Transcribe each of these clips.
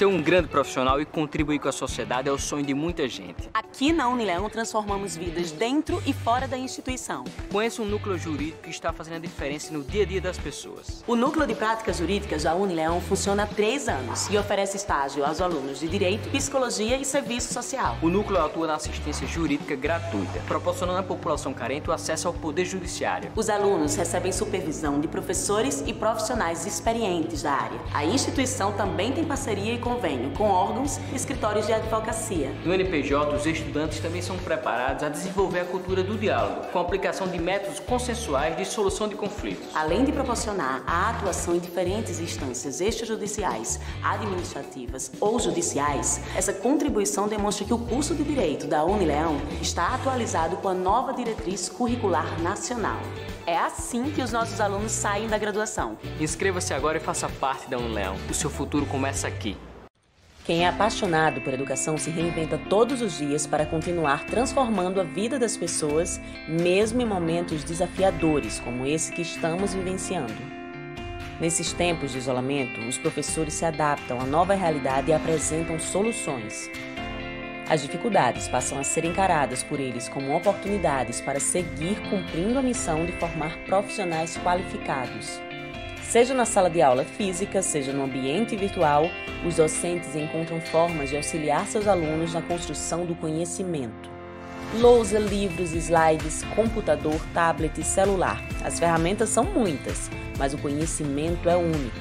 Ser um grande profissional e contribuir com a sociedade é o sonho de muita gente. Aqui na Unileão transformamos vidas dentro e fora da instituição. Conheço um núcleo jurídico que está fazendo a diferença no dia a dia das pessoas. O Núcleo de Práticas Jurídicas da Unileão funciona há três anos e oferece estágio aos alunos de Direito, Psicologia e Serviço Social. O núcleo atua na assistência jurídica gratuita, proporcionando à população carente o acesso ao Poder Judiciário. Os alunos recebem supervisão de professores e profissionais experientes da área. A instituição também tem parceria e convênio com órgãos e escritórios de advocacia. No NPJ, os estudantes também são preparados a desenvolver a cultura do diálogo, com a aplicação de métodos consensuais de solução de conflitos. Além de proporcionar a atuação em diferentes instâncias extrajudiciais, administrativas ou judiciais, essa contribuição demonstra que o curso de Direito da Unileão está atualizado com a nova diretriz curricular nacional. É assim que os nossos alunos saem da graduação. Inscreva-se agora e faça parte da Unileão. O seu futuro começa aqui. Quem é apaixonado por educação se reinventa todos os dias para continuar transformando a vida das pessoas, mesmo em momentos desafiadores como esse que estamos vivenciando. Nesses tempos de isolamento, os professores se adaptam à nova realidade e apresentam soluções. As dificuldades passam a ser encaradas por eles como oportunidades para seguir cumprindo a missão de formar profissionais qualificados. Seja na sala de aula física, seja no ambiente virtual, os docentes encontram formas de auxiliar seus alunos na construção do conhecimento. Lousa, livros, slides, computador, tablet e celular. As ferramentas são muitas, mas o conhecimento é único.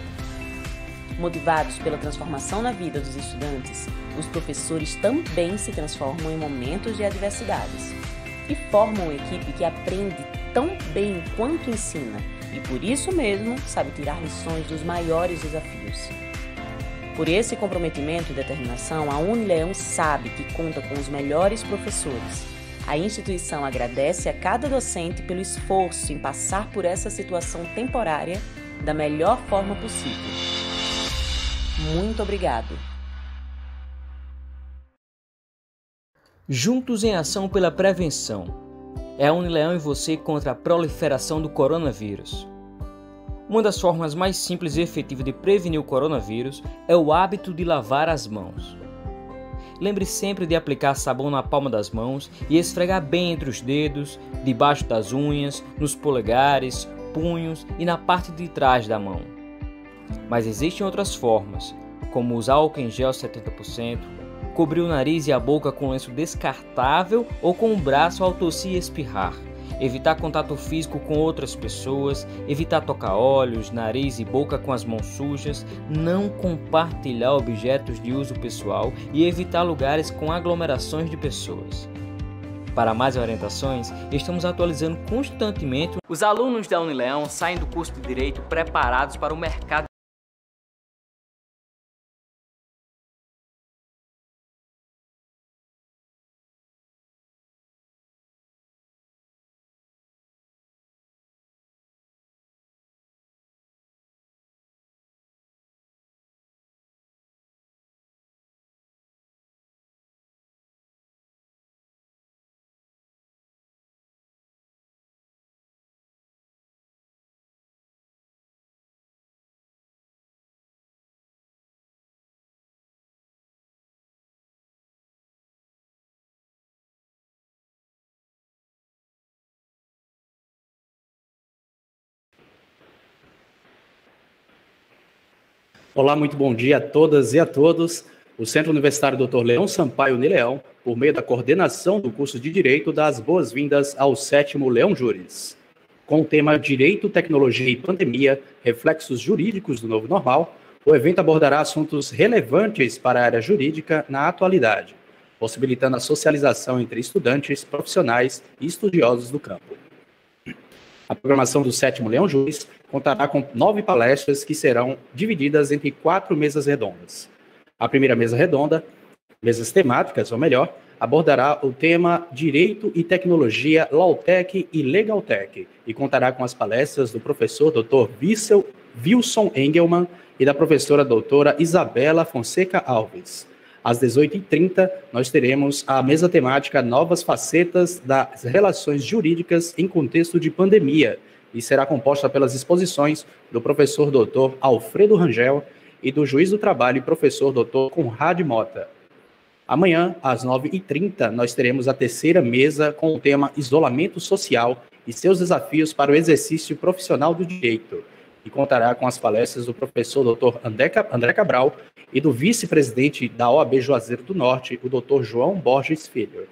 Motivados pela transformação na vida dos estudantes, os professores também se transformam em momentos de adversidades e formam uma equipe que aprende tão bem quanto ensina e por isso mesmo sabe tirar lições dos maiores desafios. Por esse comprometimento e determinação, a Unileão sabe que conta com os melhores professores. A instituição agradece a cada docente pelo esforço em passar por essa situação temporária da melhor forma possível. Muito obrigado. Juntos em ação pela prevenção. É a Unileão e você contra a proliferação do coronavírus. Uma das formas mais simples e efetivas de prevenir o coronavírus é o hábito de lavar as mãos. Lembre sempre de aplicar sabão na palma das mãos e esfregar bem entre os dedos, debaixo das unhas, nos polegares, punhos e na parte de trás da mão. Mas existem outras formas, como usar álcool em gel 70%, cobrir o nariz e a boca com lenço descartável ou com o braço ao tossir e espirrar, evitar contato físico com outras pessoas, evitar tocar olhos, nariz e boca com as mãos sujas, não compartilhar objetos de uso pessoal e evitar lugares com aglomerações de pessoas. Para mais orientações, estamos atualizando constantemente. Os alunos da Unileão saem do curso de Direito preparados para o mercado Olá, muito bom dia a todas e a todos. O Centro Universitário Dr. Leão Sampaio Unileão, por meio da coordenação do curso de Direito, dá as boas-vindas ao sétimo Leão Júris. Com o tema Direito, Tecnologia e Pandemia, Reflexos Jurídicos do Novo Normal, o evento abordará assuntos relevantes para a área jurídica na atualidade, possibilitando a socialização entre estudantes, profissionais e estudiosos do campo. A programação do sétimo Leão Júris contará com nove palestras que serão divididas entre quatro mesas redondas. A primeira mesa redonda, mesas temáticas, ou melhor, abordará o tema Direito e Tecnologia, Lautec e Legaltec, e contará com as palestras do professor Dr. Wilson Engelmann e da professora doutora Isabela Fonseca Alves. Às 18h30, nós teremos a mesa temática Novas Facetas das Relações Jurídicas em Contexto de Pandemia, e será composta pelas exposições do professor doutor Alfredo Rangel e do juiz do trabalho professor Dr. Conrad Mota. Amanhã, às 9h30, nós teremos a terceira mesa com o tema Isolamento Social e seus desafios para o exercício profissional do direito, e contará com as palestras do professor Dr. André Cabral e do vice-presidente da OAB Juazeiro do Norte, o Dr. João Borges Filho.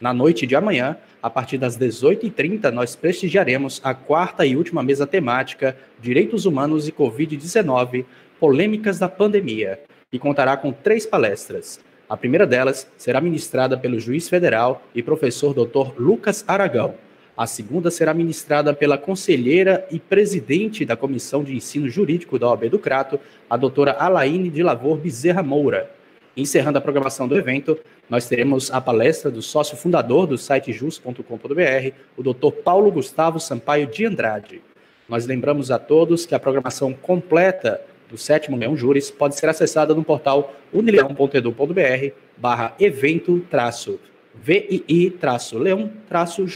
Na noite de amanhã, a partir das 18h30, nós prestigiaremos a quarta e última mesa temática Direitos Humanos e Covid-19, Polêmicas da Pandemia, e contará com três palestras. A primeira delas será ministrada pelo juiz federal e professor Dr. Lucas Aragão. A segunda será ministrada pela conselheira e presidente da Comissão de Ensino Jurídico da OAB do Crato, a doutora Alaine de Lavor Bezerra Moura. Encerrando a programação do evento, nós teremos a palestra do sócio fundador do site jus.com.br, o Dr. Paulo Gustavo Sampaio de Andrade. Nós lembramos a todos que a programação completa do sétimo Leão Júris pode ser acessada no portal unileão.edu.br barra evento traço VII traço Leão traço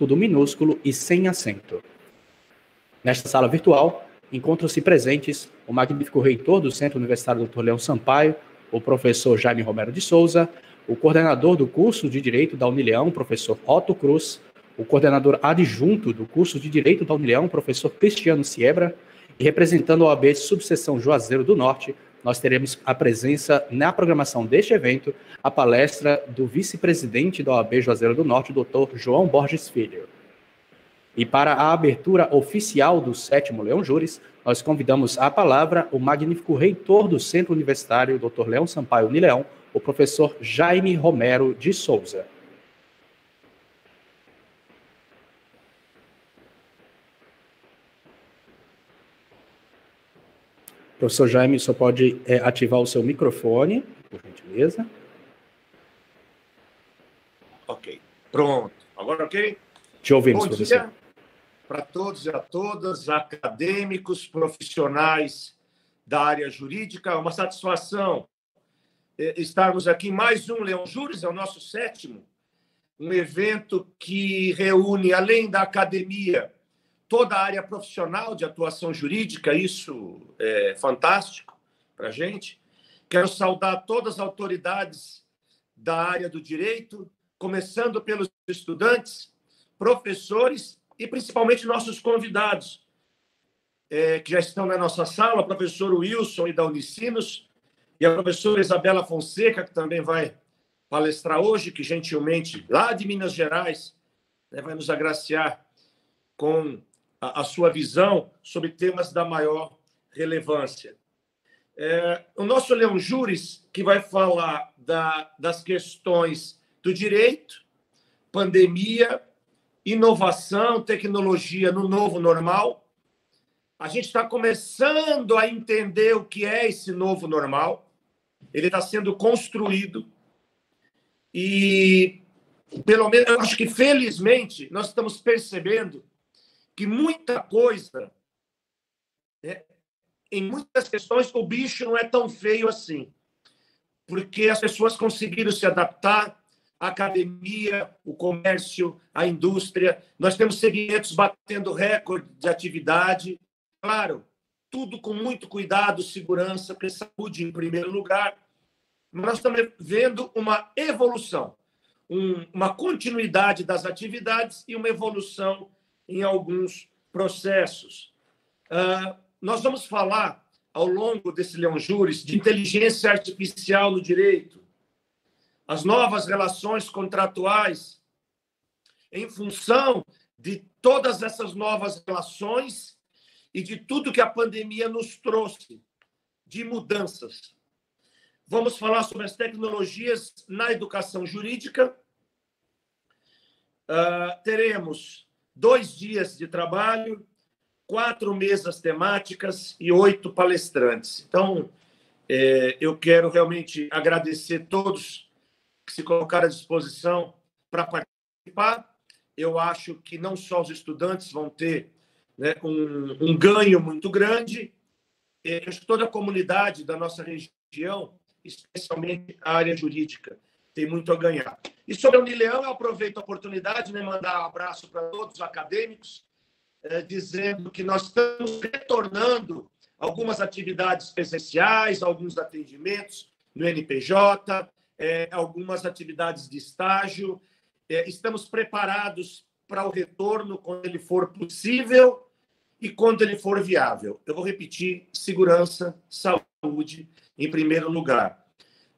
tudo minúsculo e sem acento. Nesta sala virtual, encontram-se presentes o magnífico reitor do Centro Universitário Dr. Leão Sampaio, o professor Jaime Romero de Souza, o coordenador do curso de Direito da Unileão, professor Otto Cruz, o coordenador adjunto do curso de Direito da Unileão, professor Cristiano Siebra, e representando a OAB Subseção Juazeiro do Norte, nós teremos a presença na programação deste evento, a palestra do vice-presidente da OAB Juazeiro do Norte, doutor João Borges Filho. E para a abertura oficial do sétimo Leão Júris, nós convidamos à palavra o magnífico reitor do Centro Universitário, Dr. Leão Sampaio Unileão, o professor Jaime Romero de Souza. Professor Jaime, só pode é, ativar o seu microfone, por gentileza. Ok, pronto. Agora ok? Te ouvimos, Bom professor. Dia para todos e a todas, acadêmicos, profissionais da área jurídica. É uma satisfação é, estarmos aqui mais um Leão Júris, é o nosso sétimo, um evento que reúne, além da academia, toda a área profissional de atuação jurídica, isso é fantástico para a gente. Quero saudar todas as autoridades da área do direito, começando pelos estudantes, professores e principalmente nossos convidados, é, que já estão na nossa sala, o professor Wilson e da Unicinos, e a professora Isabela Fonseca, que também vai palestrar hoje, que gentilmente, lá de Minas Gerais, né, vai nos agraciar com a, a, sua visão sobre temas da maior relevância. É, o nosso Leão Júris, que vai falar da, das questões do direito, pandemia inovação, tecnologia no novo normal. A gente está começando a entender o que é esse novo normal. Ele está sendo construído. E, pelo menos, acho que, felizmente, nós estamos percebendo que muita coisa, né, em muitas questões, o bicho não é tão feio assim. Porque as pessoas conseguiram se adaptar, a academia, o comércio, a indústria. Nós temos segmentos batendo recorde de atividade. Claro, tudo com muito cuidado, segurança, porque saúde em primeiro lugar. Mas nós estamos vendo uma evolução, um, uma continuidade das atividades e uma evolução em alguns processos. Uh, nós vamos falar, ao longo desse Leão Júris, de inteligência artificial no direito, as novas relações contratuais, em função de todas essas novas relações e de tudo que a pandemia nos trouxe de mudanças. Vamos falar sobre as tecnologias na educação jurídica. Uh, teremos dois dias de trabalho, quatro mesas temáticas e oito palestrantes. Então, é, eu quero realmente agradecer todos que se colocar à disposição para participar. Eu acho que não só os estudantes vão ter né, um, um, ganho muito grande, que toda a comunidade da nossa região, especialmente a área jurídica, tem muito a ganhar. E sobre a Unileão, eu aproveito a oportunidade de né, mandar um abraço para todos os acadêmicos, eh, dizendo que nós estamos retornando algumas atividades presenciais, alguns atendimentos no NPJ, é, algumas atividades de estágio. É, estamos preparados para o retorno quando ele for possível e quando ele for viável. Eu vou repetir: segurança, saúde em primeiro lugar.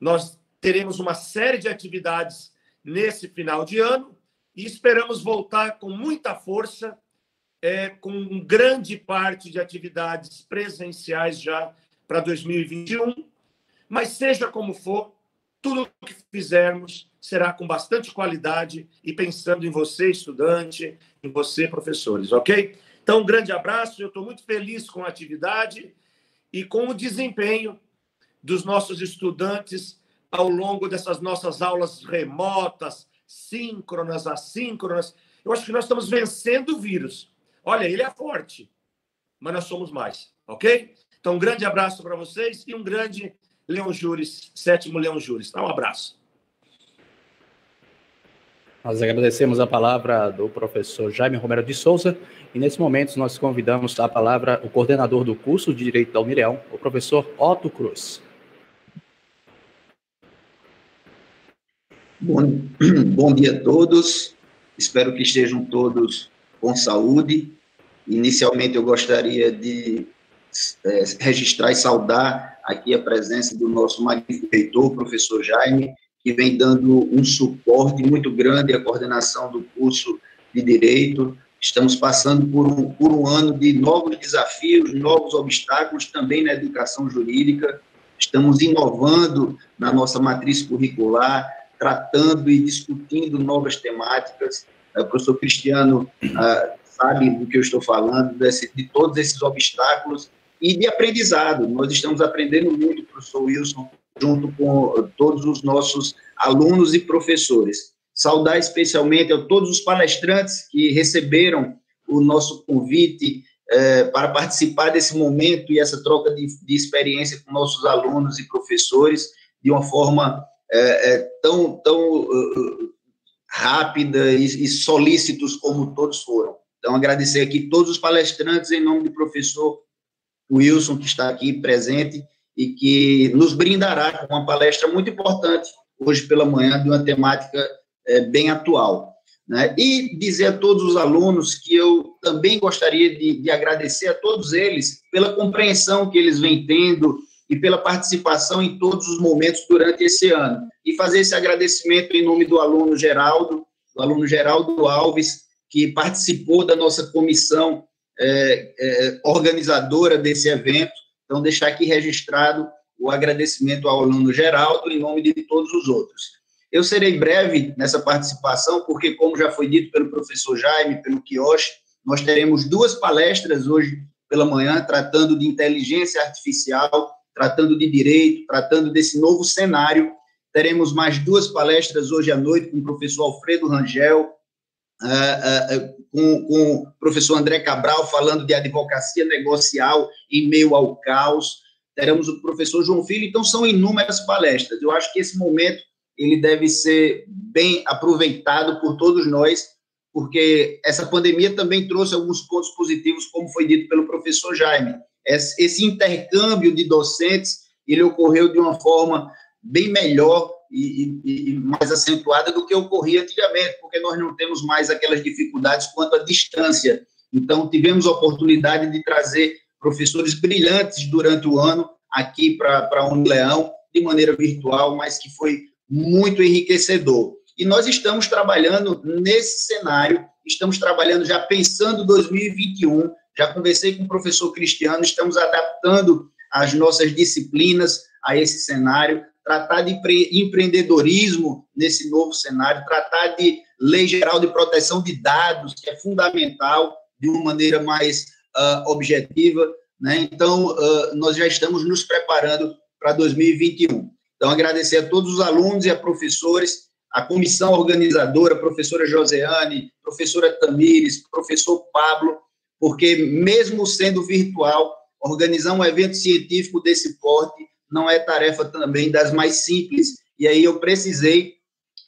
Nós teremos uma série de atividades nesse final de ano e esperamos voltar com muita força, é, com grande parte de atividades presenciais já para 2021. Mas seja como for, tudo que fizermos será com bastante qualidade e pensando em você, estudante, em você, professores, ok? Então, um grande abraço. Eu estou muito feliz com a atividade e com o desempenho dos nossos estudantes ao longo dessas nossas aulas remotas, síncronas, assíncronas. Eu acho que nós estamos vencendo o vírus. Olha, ele é forte, mas nós somos mais, ok? Então, um grande abraço para vocês e um grande Leão Júris, sétimo Leão Júris. Tá? Um abraço. Nós agradecemos a palavra do professor Jaime Romero de Souza e nesse momento nós convidamos a palavra o coordenador do curso de Direito da União, o professor Otto Cruz. Bom, bom dia a todos, espero que estejam todos com saúde. Inicialmente eu gostaria de é, registrar e saudar aqui a presença do nosso magnífico reitor, professor Jaime, que vem dando um suporte muito grande à coordenação do curso de Direito. Estamos passando por um, por um ano de novos desafios, novos obstáculos também na educação jurídica. Estamos inovando na nossa matriz curricular, tratando e discutindo novas temáticas. O professor Cristiano ah, sabe do que eu estou falando, desse, de todos esses obstáculos e de aprendizado. Nós estamos aprendendo muito, professor Wilson, junto com todos os nossos alunos e professores. Saudar especialmente a todos os palestrantes que receberam o nosso convite eh, para participar desse momento e essa troca de, de, experiência com nossos alunos e professores de uma forma eh, tão, tão uh, rápida e, e solícitos como todos foram. Então, agradecer aqui todos os palestrantes em nome do professor Wilson, que está aqui presente, e que nos brindará com uma palestra muito importante hoje pela manhã de uma temática é, bem atual. Né? E dizer a todos os alunos que eu também gostaria de, de agradecer a todos eles pela compreensão que eles vêm tendo e pela participação em todos os momentos durante esse ano. E fazer esse agradecimento em nome do aluno Geraldo, do aluno Geraldo Alves, que participou da nossa comissão é, é, organizadora desse evento, então, deixar aqui registrado o agradecimento ao aluno Geraldo em nome de todos os outros. Eu serei breve nessa participação, porque, como já foi dito pelo professor Jaime, pelo Kioshi, nós teremos duas palestras hoje pela manhã, tratando de inteligência artificial, tratando de direito, tratando desse novo cenário. Teremos mais duas palestras hoje à noite com o professor Alfredo Rangel, uh, uh, com, com o professor André Cabral falando de advocacia negocial em meio ao caos. Teremos o professor João Filho, então são inúmeras palestras. Eu acho que esse momento ele deve ser bem aproveitado por todos nós, porque essa pandemia também trouxe alguns pontos positivos, como foi dito pelo professor Jaime. Esse intercâmbio de docentes, ele ocorreu de uma forma bem melhor e, e, e, mais acentuada do que ocorria antigamente, porque nós não temos mais aquelas dificuldades quanto à distância. Então, tivemos a oportunidade de trazer professores brilhantes durante o ano aqui para a Unileão, de maneira virtual, mas que foi muito enriquecedor. E nós estamos trabalhando nesse cenário, estamos trabalhando já pensando 2021. Já conversei com o professor Cristiano, estamos adaptando as nossas disciplinas a esse cenário tratar de empreendedorismo nesse novo cenário, tratar de lei geral de proteção de dados, que é fundamental, de uma maneira mais uh, objetiva. Né? Então, uh, nós já estamos nos preparando para 2021. Então, agradecer a todos os alunos e a professores, a comissão organizadora, professora Joseane, professora Tamires, professor Pablo, porque mesmo sendo virtual, organizar um evento científico desse porte não é tarefa também das mais simples. E aí eu precisei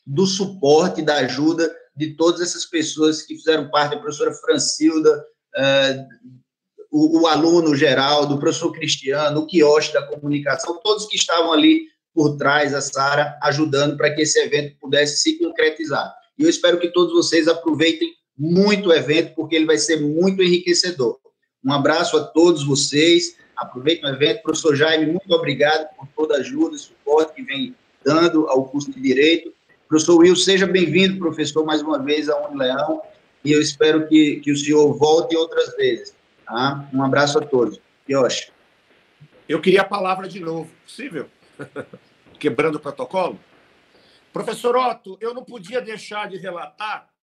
do suporte, da ajuda de todas essas pessoas que fizeram parte, a professora Francilda, uh, o, o aluno Geraldo, o professor Cristiano, o quiosque da comunicação, todos que estavam ali por trás, a Sara, ajudando para que esse evento pudesse se concretizar. E eu espero que todos vocês aproveitem muito evento, porque ele vai ser muito enriquecedor. Um abraço a todos vocês, aproveitem o evento. Professor Jaime, muito obrigado por toda a ajuda e suporte que vem dando ao curso de Direito. Professor Will, seja bem-vindo, professor, mais uma vez a Unileão, e eu espero que, que o senhor volte outras vezes. Tá? Um abraço a todos. Yoshi. Eu queria a palavra de novo, possível? Quebrando o protocolo? Professor Otto, eu não podia deixar de relatar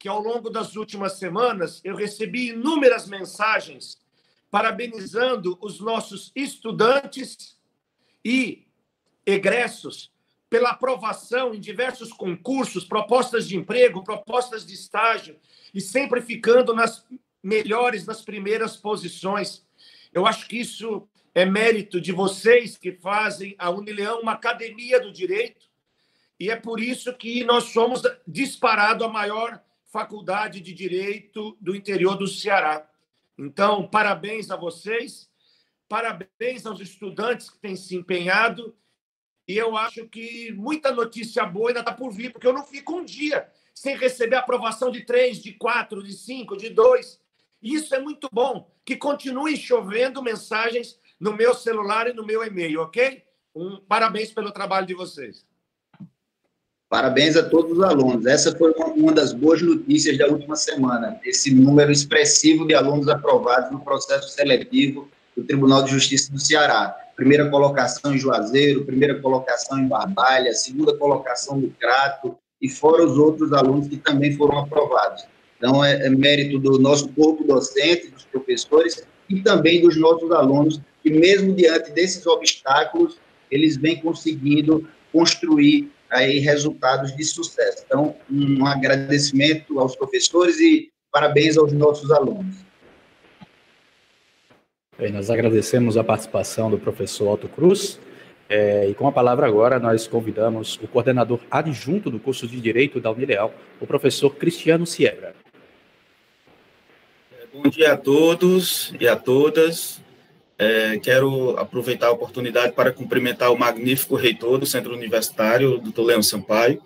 que ao longo das últimas semanas eu recebi inúmeras mensagens parabenizando os nossos estudantes e egressos pela aprovação em diversos concursos, propostas de emprego, propostas de estágio e sempre ficando nas melhores, nas primeiras posições. Eu acho que isso é mérito de vocês que fazem a Unileão uma academia do direito e é por isso que nós somos disparado a maior faculdade de direito do interior do Ceará. Então, parabéns a vocês, parabéns aos estudantes que têm se empenhado. E eu acho que muita notícia boa ainda está por vir, porque eu não fico um dia sem receber aprovação de três, de quatro, de cinco, de dois. Isso é muito bom. Que continue chovendo mensagens no meu celular e no meu e-mail, ok? Um, parabéns pelo trabalho de vocês. Parabéns a todos os alunos. Essa foi uma, das boas notícias da última semana, esse número expressivo de alunos aprovados no processo seletivo do Tribunal de Justiça do Ceará. Primeira colocação em Juazeiro, primeira colocação em Barbalha, segunda colocação no Crato, e fora os outros alunos que também foram aprovados. Então, é, é mérito do nosso corpo docente, dos professores e também dos nossos alunos, que mesmo diante desses obstáculos, eles vêm conseguindo construir aí resultados de sucesso. Então, um agradecimento aos professores e parabéns aos nossos alunos. Bem, nós agradecemos a participação do professor Otto Cruz. É, e com a palavra agora, nós convidamos o coordenador adjunto do curso de Direito da Unileal, o professor Cristiano Sierra. É, bom dia a todos e a todas. É, quero aproveitar a oportunidade para cumprimentar o magnífico reitor do Centro Universitário, doutor Leão Sampaio,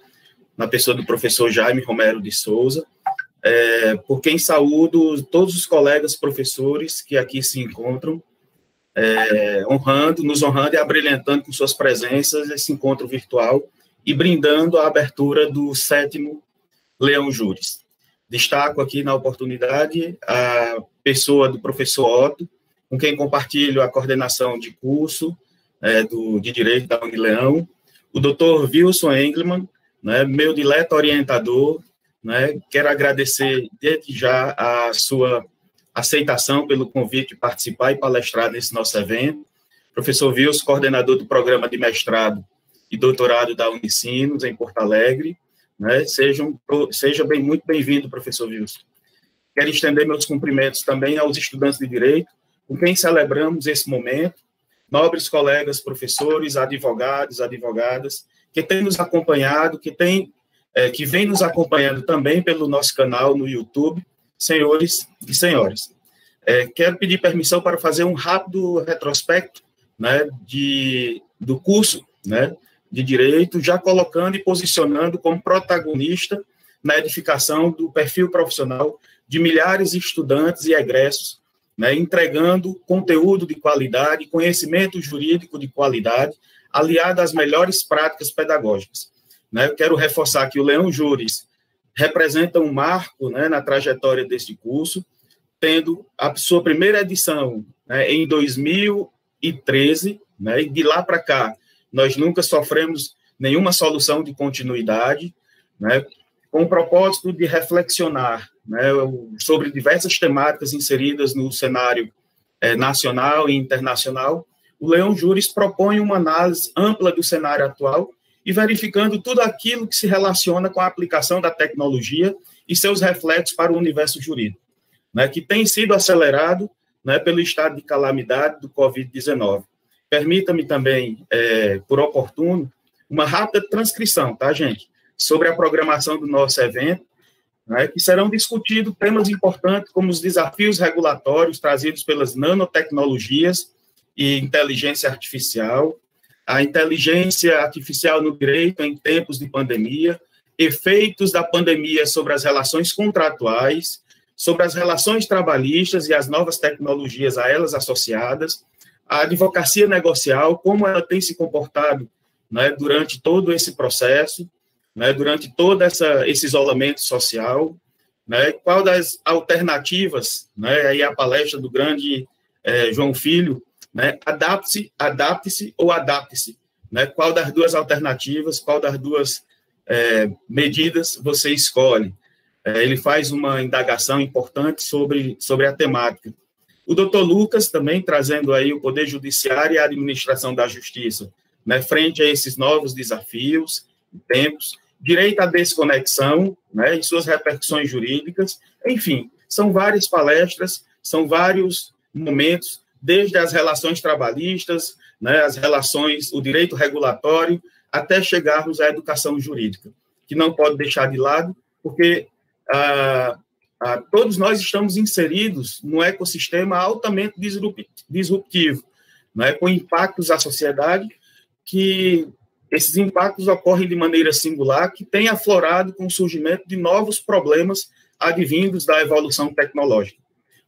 na pessoa do professor Jaime Romero de Souza, é, por quem saúdo todos os colegas professores que aqui se encontram, é, honrando, nos honrando e abrilhantando com suas presenças esse encontro virtual e brindando a abertura do sétimo Leão Júris. Destaco aqui na oportunidade a pessoa do professor Otto, com quem compartilho a coordenação de curso é, do, de Direito da Unileão, o doutor Wilson Engelman, né, meu dileto orientador, né, quero agradecer desde já a sua aceitação pelo convite de participar e palestrar nesse nosso evento. Professor Wilson, coordenador do programa de mestrado e doutorado da Unicinos, em Porto Alegre. Né, sejam, seja bem, muito bem-vindo, professor Wilson. Quero estender meus cumprimentos também aos estudantes de Direito, com quem celebramos esse momento, nobres colegas, professores, advogados, advogadas, que têm nos acompanhado, que têm, é, que vem nos acompanhando também pelo nosso canal no YouTube, senhores e senhoras. É, quero pedir permissão para fazer um rápido retrospecto, né, de, do curso, né, de direito, já colocando e posicionando como protagonista na edificação do perfil profissional de milhares de estudantes e egressos né, entregando conteúdo de qualidade, conhecimento jurídico de qualidade, aliado às melhores práticas pedagógicas. Né, eu quero reforçar que o Leão Júris representa um marco né, na trajetória deste curso, tendo a sua primeira edição né, em 2013, né, e de lá para cá nós nunca sofremos nenhuma solução de continuidade, né, com o propósito de reflexionar né, sobre diversas temáticas inseridas no cenário é, nacional e internacional, o Leão Júris propõe uma análise ampla do cenário atual e verificando tudo aquilo que se relaciona com a aplicação da tecnologia e seus reflexos para o universo jurídico, né, que tem sido acelerado né, pelo estado de calamidade do Covid-19. Permita-me também, é, por oportuno, uma rápida transcrição, tá, gente, sobre a programação do nosso evento, né, que serão discutidos temas importantes como os desafios regulatórios trazidos pelas nanotecnologias e inteligência artificial, a inteligência artificial no direito em tempos de pandemia, efeitos da pandemia sobre as relações contratuais, sobre as relações trabalhistas e as novas tecnologias a elas associadas, a advocacia negocial, como ela tem se comportado né, durante todo esse processo, né, durante todo essa, esse isolamento social, né, qual das alternativas, né, aí a palestra do grande é, João Filho, né, adapte-se, adapte-se ou adapte-se, né, qual das duas alternativas, qual das duas é, medidas você escolhe. É, ele faz uma indagação importante sobre, sobre a temática. O doutor Lucas também trazendo aí o Poder Judiciário e a Administração da Justiça, né, frente a esses novos desafios, tempos, direito à desconexão né, suas repercussões jurídicas, enfim, são várias palestras, são vários momentos, desde as relações trabalhistas, né, as relações, o direito regulatório, até chegarmos à educação jurídica, que não pode deixar de lado, porque ah, ah, todos nós estamos inseridos num ecossistema altamente disruptivo, né, com impactos à sociedade que esses impactos ocorrem de maneira singular, que tem aflorado com o surgimento de novos problemas advindos da evolução tecnológica,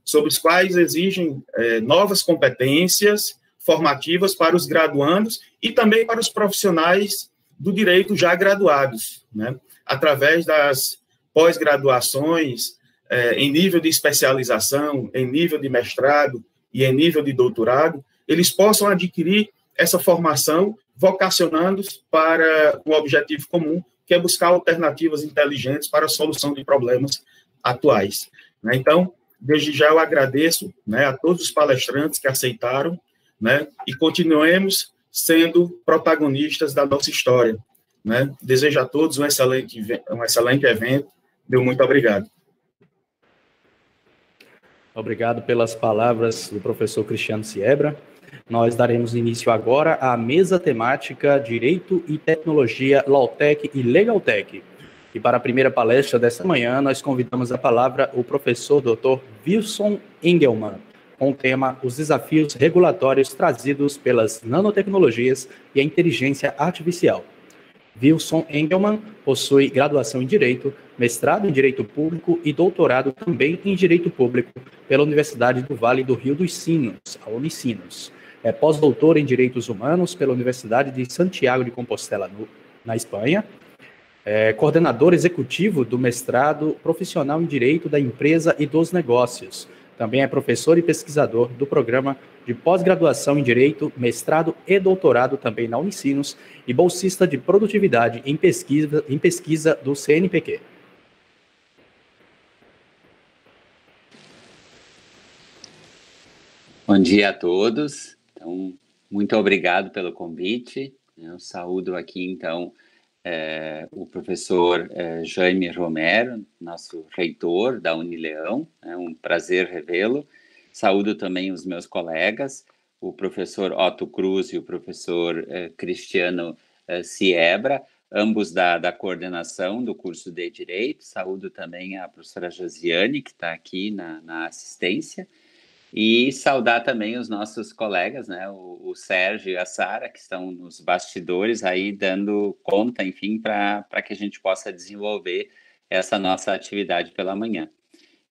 sobre os quais exigem é, novas competências formativas para os graduandos e também para os profissionais do direito já graduados, né, através das pós-graduações é, em nível de especialização, em nível de mestrado e em nível de doutorado, eles possam adquirir essa formação vocacionando-os para um objetivo comum, que é buscar alternativas inteligentes para a solução de problemas atuais. Né? Então, desde já eu agradeço né, a todos os palestrantes que aceitaram né, e continuemos sendo protagonistas da nossa história. Né? Desejo a todos um excelente, um excelente evento. Meu muito obrigado. Obrigado pelas palavras do professor Cristiano Siebra. Nós daremos início agora à mesa temática Direito e Tecnologia, Lautec e Legaltec. E para a primeira palestra desta manhã, nós convidamos a palavra o professor Dr. Wilson Engelmann, com o tema Os desafios regulatórios trazidos pelas nanotecnologias e a inteligência artificial. Wilson Engelmann possui graduação em Direito, mestrado em Direito Público e doutorado também em Direito Público pela Universidade do Vale do Rio dos Sinos, a Unicinos. É pós-doutor em Direitos Humanos pela Universidade de Santiago de Compostela, no, na Espanha. É coordenador executivo do mestrado profissional em Direito da Empresa e dos Negócios. Também é professor e pesquisador do programa de pós-graduação em Direito, mestrado e doutorado também na Unicinos e bolsista de produtividade em pesquisa, em pesquisa do CNPq. Bom dia a todos. Então, muito obrigado pelo convite. Eu saúdo aqui, então, é, o professor é, Jaime Romero, nosso reitor da Unileão. É um prazer revê-lo. Saúdo também os meus colegas, o professor Otto Cruz e o professor é, Cristiano é, Siebra, ambos da, da coordenação do curso de Direito. Saúdo também a professora Josiane, que está aqui na, na assistência. E saudar também os nossos colegas, né, o, o Sérgio e a Sara, que estão nos bastidores aí dando conta, enfim, para que a gente possa desenvolver essa nossa atividade pela manhã.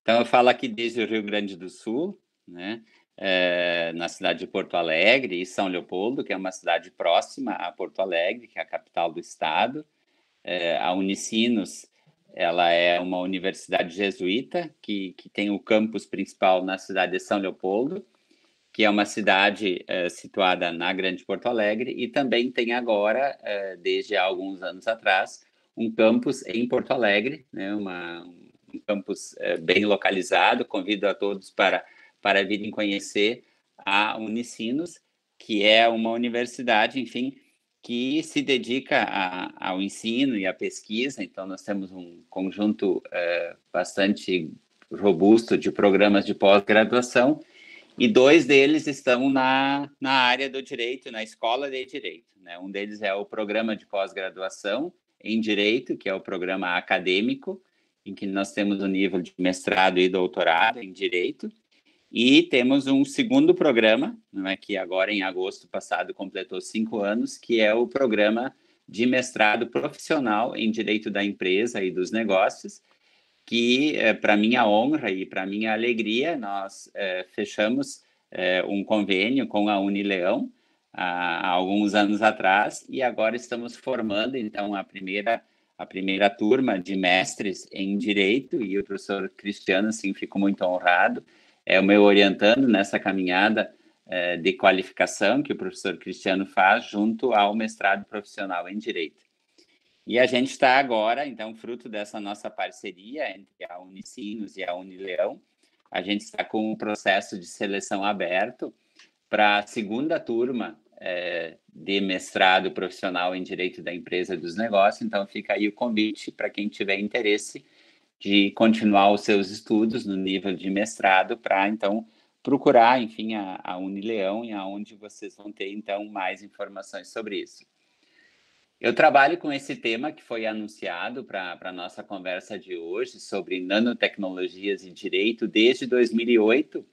Então, eu falo aqui desde o Rio Grande do Sul, né, é, na cidade de Porto Alegre e São Leopoldo, que é uma cidade próxima a Porto Alegre, que é a capital do estado. É, a Unicinos ela é uma universidade jesuíta que, que tem o campus principal na cidade de São Leopoldo, que é uma cidade é, situada na Grande Porto Alegre, e também tem agora, é, desde há alguns anos atrás, um campus em Porto Alegre, né, uma, um campus é, bem localizado. Convido a todos para, para virem conhecer a Unicinos, que é uma universidade, enfim, que se dedica a, ao ensino e à pesquisa. Então, nós temos um conjunto é, bastante robusto de programas de pós-graduação, e dois deles estão na, na área do direito, na escola de direito. Né? Um deles é o programa de pós-graduação em direito, que é o programa acadêmico, em que nós temos o nível de mestrado e doutorado em direito, e temos um segundo programa, não é, que agora em agosto passado completou cinco anos, que é o programa de mestrado profissional em direito da empresa e dos negócios, que é, para minha honra e para minha alegria nós é, fechamos é, um convênio com a Unileão há, há alguns anos atrás e agora estamos formando então a primeira a primeira turma de mestres em direito e o professor Cristiano assim ficou muito honrado é o meu orientando nessa caminhada é, de qualificação que o professor Cristiano faz junto ao mestrado profissional em Direito. E a gente está agora, então, fruto dessa nossa parceria entre a Unicinos e a Unileão, a gente está com um processo de seleção aberto para a segunda turma é, de mestrado profissional em Direito da Empresa e dos Negócios. Então, fica aí o convite para quem tiver interesse de continuar os seus estudos no nível de mestrado para então procurar, enfim, a, a Unileão e aonde vocês vão ter então mais informações sobre isso. Eu trabalho com esse tema que foi anunciado para a nossa conversa de hoje sobre nanotecnologias e direito desde 2008,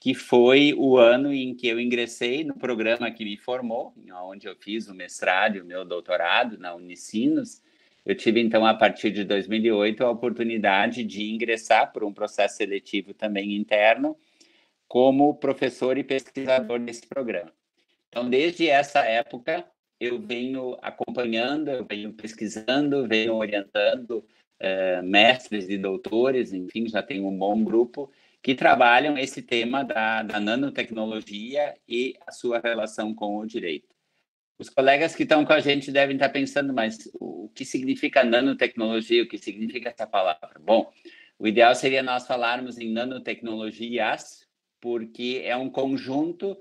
que foi o ano em que eu ingressei no programa que me formou, onde eu fiz o mestrado e o meu doutorado na Unicinos, eu tive, então, a partir de 2008, a oportunidade de ingressar por um processo seletivo também interno, como professor e pesquisador nesse programa. Então, desde essa época, eu venho acompanhando, eu venho pesquisando, venho orientando eh, mestres e doutores, enfim, já tenho um bom grupo que trabalham esse tema da, da nanotecnologia e a sua relação com o direito. Os colegas que estão com a gente devem estar pensando, mas o que significa nanotecnologia? O que significa essa palavra? Bom, o ideal seria nós falarmos em nanotecnologias, porque é um conjunto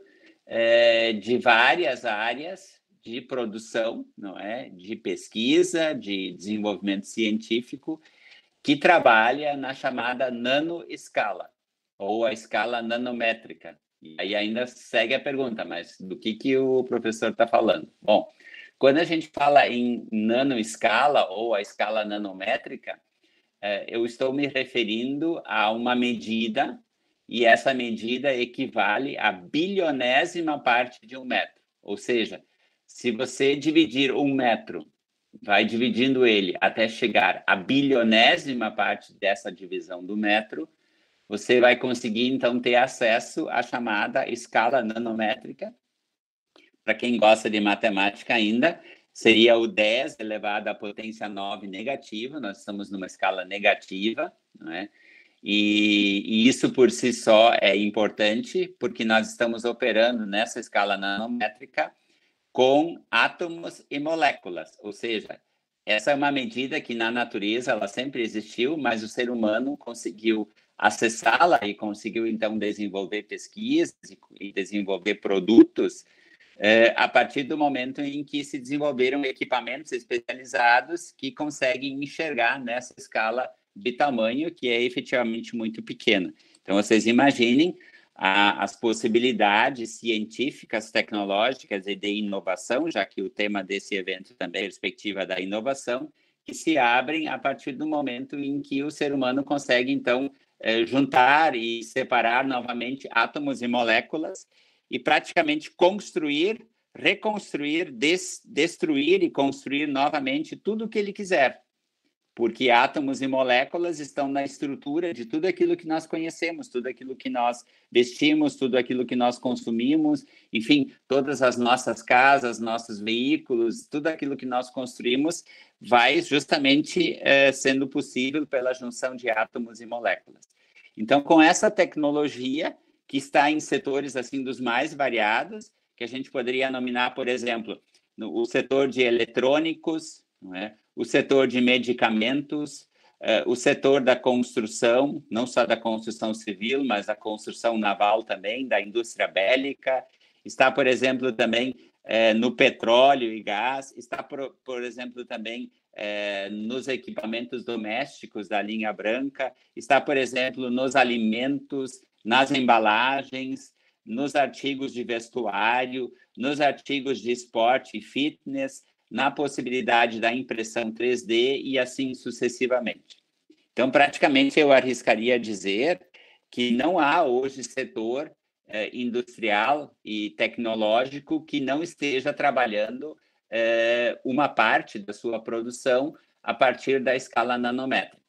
é, de várias áreas de produção, não é, de pesquisa, de desenvolvimento científico, que trabalha na chamada nanoescala ou a escala nanométrica, e aí ainda segue a pergunta, mas do que, que o professor está falando? Bom, quando a gente fala em nanoescala ou a escala nanométrica, é, eu estou me referindo a uma medida e essa medida equivale a bilionésima parte de um metro. Ou seja, se você dividir um metro, vai dividindo ele até chegar a bilionésima parte dessa divisão do metro, você vai conseguir então ter acesso à chamada escala nanométrica. Para quem gosta de matemática ainda, seria o 10 elevado à potência 9 negativa, nós estamos numa escala negativa, não é? E, e, isso por si só é importante, porque nós estamos operando nessa escala nanométrica com átomos e moléculas, ou seja, essa é uma medida que na natureza ela sempre existiu, mas o ser humano conseguiu acessá-la e conseguiu então desenvolver pesquisas e desenvolver produtos é, a partir do momento em que se desenvolveram equipamentos especializados que conseguem enxergar nessa escala de tamanho que é efetivamente muito pequena. Então vocês imaginem a, as possibilidades científicas, tecnológicas e de inovação, já que o tema desse evento também é a perspectiva da inovação, que se abrem a partir do momento em que o ser humano consegue então é, juntar e separar novamente átomos e moléculas e praticamente construir, reconstruir, des, destruir e construir novamente tudo o que ele quiser. Porque átomos e moléculas estão na estrutura de tudo aquilo que nós conhecemos, tudo aquilo que nós vestimos, tudo aquilo que nós consumimos, enfim, todas as nossas casas, nossos veículos, tudo aquilo que nós construímos vai justamente é, sendo possível pela junção de átomos e moléculas. Então, com essa tecnologia que está em setores assim dos mais variados, que a gente poderia nominar, por exemplo, no, o setor de eletrônicos, é? o setor de medicamentos, uh, o setor da construção, não só da construção civil, mas da construção naval também, da indústria bélica, está, por exemplo, também uh, no petróleo e gás, está, por, por exemplo, também é, nos equipamentos domésticos da linha branca, está, por exemplo, nos alimentos, nas embalagens, nos artigos de vestuário, nos artigos de esporte e fitness, na possibilidade da impressão 3D e assim sucessivamente. Então, praticamente, eu arriscaria dizer que não há hoje setor eh, industrial e tecnológico que não esteja trabalhando eh, uma parte da sua produção a partir da escala nanométrica.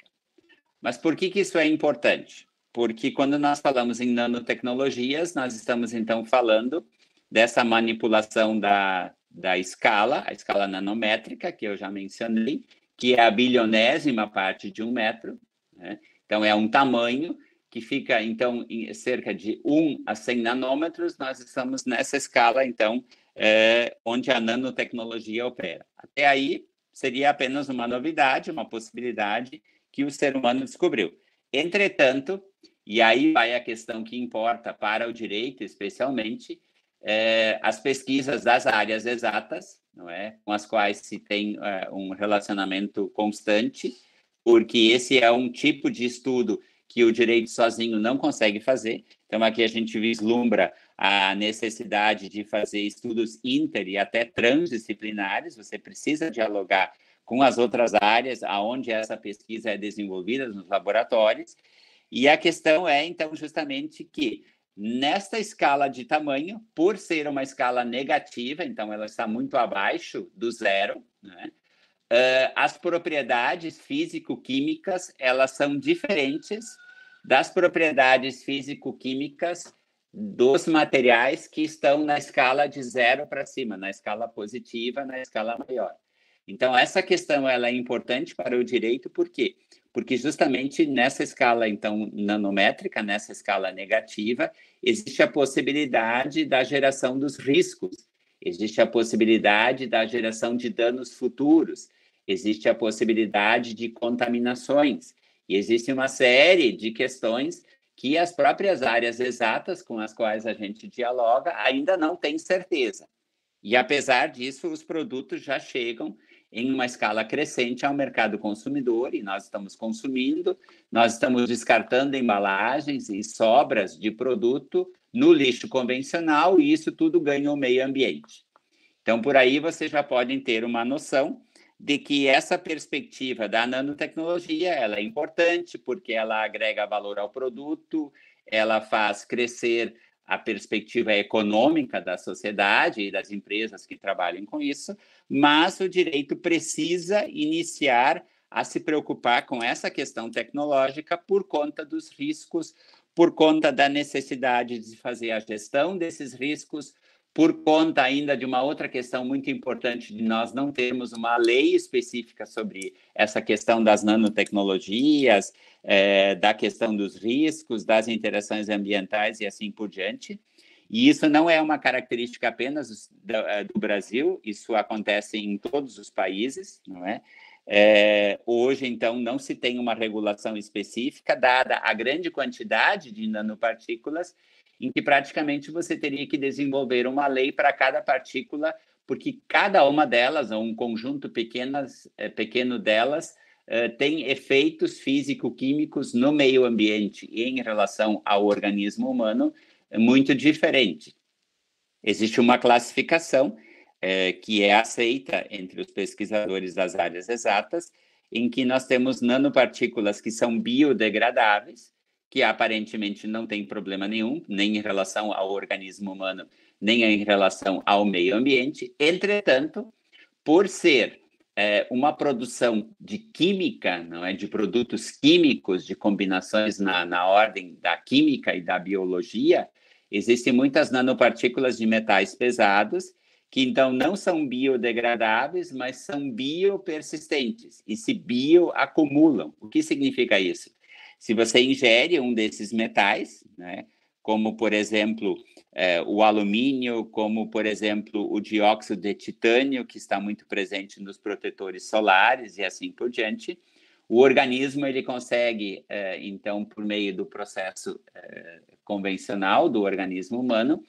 Mas por que, que isso é importante? Porque quando nós falamos em nanotecnologias, nós estamos então falando dessa manipulação da, da escala, a escala nanométrica, que eu já mencionei, que é a bilionésima parte de um metro. Né? Então, é um tamanho que fica, então, em cerca de 1 a 100 nanômetros, nós estamos nessa escala, então, é, onde a nanotecnologia opera. Até aí, seria apenas uma novidade, uma possibilidade que o ser humano descobriu. Entretanto, e aí vai a questão que importa para o direito, especialmente, é, as pesquisas das áreas exatas, não é, com as quais se tem é, um relacionamento constante, porque esse é um tipo de estudo que o direito sozinho não consegue fazer. Então aqui a gente vislumbra a necessidade de fazer estudos inter e até transdisciplinares. Você precisa dialogar com as outras áreas aonde essa pesquisa é desenvolvida nos laboratórios. E a questão é então justamente que Nesta escala de tamanho, por ser uma escala negativa, então ela está muito abaixo do zero, né? Uh, as propriedades físico-químicas elas são diferentes das propriedades físico-químicas dos materiais que estão na escala de zero para cima, na escala positiva, na escala maior. Então, essa questão ela é importante para o direito, por quê? Porque justamente nessa escala, então, nanométrica, nessa escala negativa, existe a possibilidade da geração dos riscos, existe a possibilidade da geração de danos futuros, existe a possibilidade de contaminações, e existe uma série de questões que as próprias áreas exatas com as quais a gente dialoga ainda não têm certeza. E apesar disso, os produtos já chegam em uma escala crescente ao mercado consumidor e nós estamos consumindo, nós estamos descartando embalagens e sobras de produto no lixo convencional e isso tudo ganha o meio ambiente. Então, por aí vocês já podem ter uma noção de que essa perspectiva da nanotecnologia ela é importante porque ela agrega valor ao produto, ela faz crescer a perspectiva econômica da sociedade e das empresas que trabalham com isso, mas o direito precisa iniciar a se preocupar com essa questão tecnológica por conta dos riscos, por conta da necessidade de fazer a gestão desses riscos, por conta ainda de uma outra questão muito importante de nós não termos uma lei específica sobre essa questão das nanotecnologias, é, da questão dos riscos, das interações ambientais e assim por diante. E isso não é uma característica apenas do, é, do Brasil, isso acontece em todos os países, não é? É, hoje, então, não se tem uma regulação específica, dada a grande quantidade de nanopartículas em que praticamente você teria que desenvolver uma lei para cada partícula, porque cada uma delas, ou um conjunto pequenas, é, pequeno delas, é, tem efeitos físico-químicos no meio ambiente e em relação ao organismo humano muito diferente. Existe uma classificação é, que é aceita entre os pesquisadores das áreas exatas, em que nós temos nanopartículas que são biodegradáveis, que aparentemente não tem problema nenhum, nem em relação ao organismo humano, nem em relação ao meio ambiente. Entretanto, por ser é, uma produção de química, não é, de produtos químicos, de combinações na, na ordem da química e da biologia, existem muitas nanopartículas de metais pesados que então não são biodegradáveis, mas são biopersistentes e se bioacumulam. O que significa isso? Se você ingere um desses metais, né, como por exemplo é, o alumínio, como por exemplo o dióxido de titânio, que está muito presente nos protetores solares e assim por diante, o organismo ele consegue, é, então, por meio do processo é, convencional do organismo humano,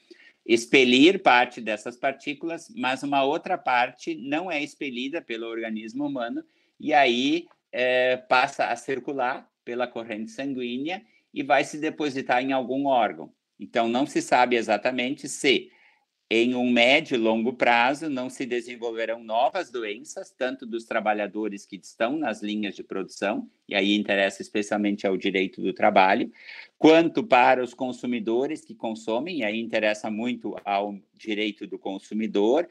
expelir parte dessas partículas, mas uma outra parte não é expelida pelo organismo humano e aí passa a circular pela corrente sanguínea e vai se depositar em algum órgão. Então, não se sabe exatamente se em um médio e longo prazo, não se desenvolverão novas doenças, tanto dos trabalhadores que estão nas linhas de produção, e aí interessa especialmente ao direito do trabalho, quanto para os consumidores que consomem, e aí interessa muito ao direito do consumidor,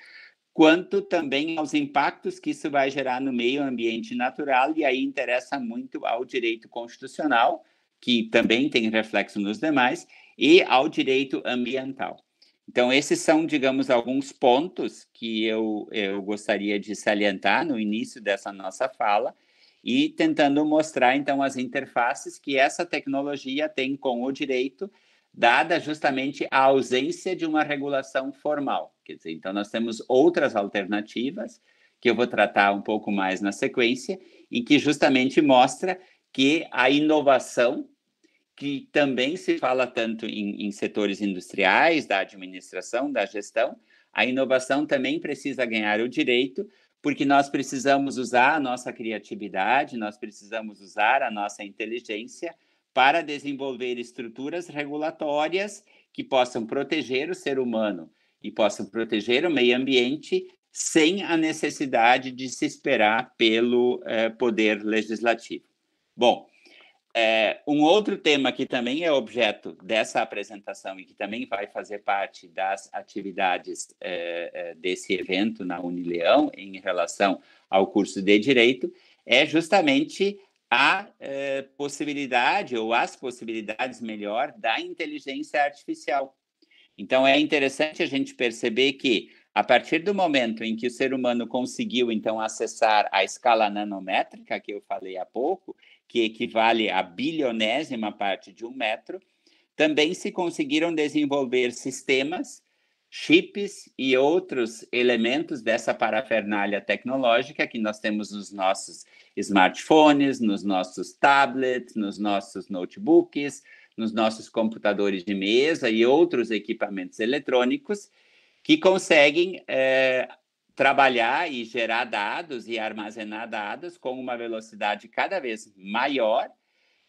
quanto também aos impactos que isso vai gerar no meio ambiente natural, e aí interessa muito ao direito constitucional, que também tem reflexo nos demais, e ao direito ambiental. Então, esses são, digamos, alguns pontos que eu, eu gostaria de salientar no início dessa nossa fala e tentando mostrar, então, as interfaces que essa tecnologia tem com o direito, dada justamente a ausência de uma regulação formal. Quer dizer, então, nós temos outras alternativas que eu vou tratar um pouco mais na sequência, em que justamente mostra que a inovação que também se fala tanto em, em, setores industriais, da administração, da gestão, a inovação também precisa ganhar o direito, porque nós precisamos usar a nossa criatividade, nós precisamos usar a nossa inteligência para desenvolver estruturas regulatórias que possam proteger o ser humano e possam proteger o meio ambiente sem a necessidade de se esperar pelo eh, poder legislativo. Bom, é, um outro tema que também é objeto dessa apresentação e que também vai fazer parte das atividades é, desse evento na Unileão em relação ao curso de Direito é justamente a é, possibilidade, ou as possibilidades, melhor, da inteligência artificial. Então, é interessante a gente perceber que, a partir do momento em que o ser humano conseguiu, então, acessar a escala nanométrica, que eu falei há pouco, que equivale a bilionésima parte de um metro, também se conseguiram desenvolver sistemas, chips e outros elementos dessa parafernália tecnológica que nós temos nos nossos smartphones, nos nossos tablets, nos nossos notebooks, nos nossos computadores de mesa e outros equipamentos eletrônicos que conseguem é, trabalhar e gerar dados e armazenar dados com uma velocidade cada vez maior,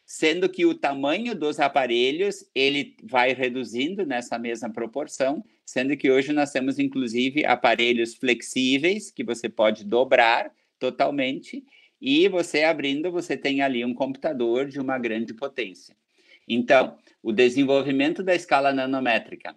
sendo que o tamanho dos aparelhos ele vai reduzindo nessa mesma proporção, sendo que hoje nós temos inclusive aparelhos flexíveis que você pode dobrar totalmente e você abrindo você tem ali um computador de uma grande potência. Então, o desenvolvimento da escala nanométrica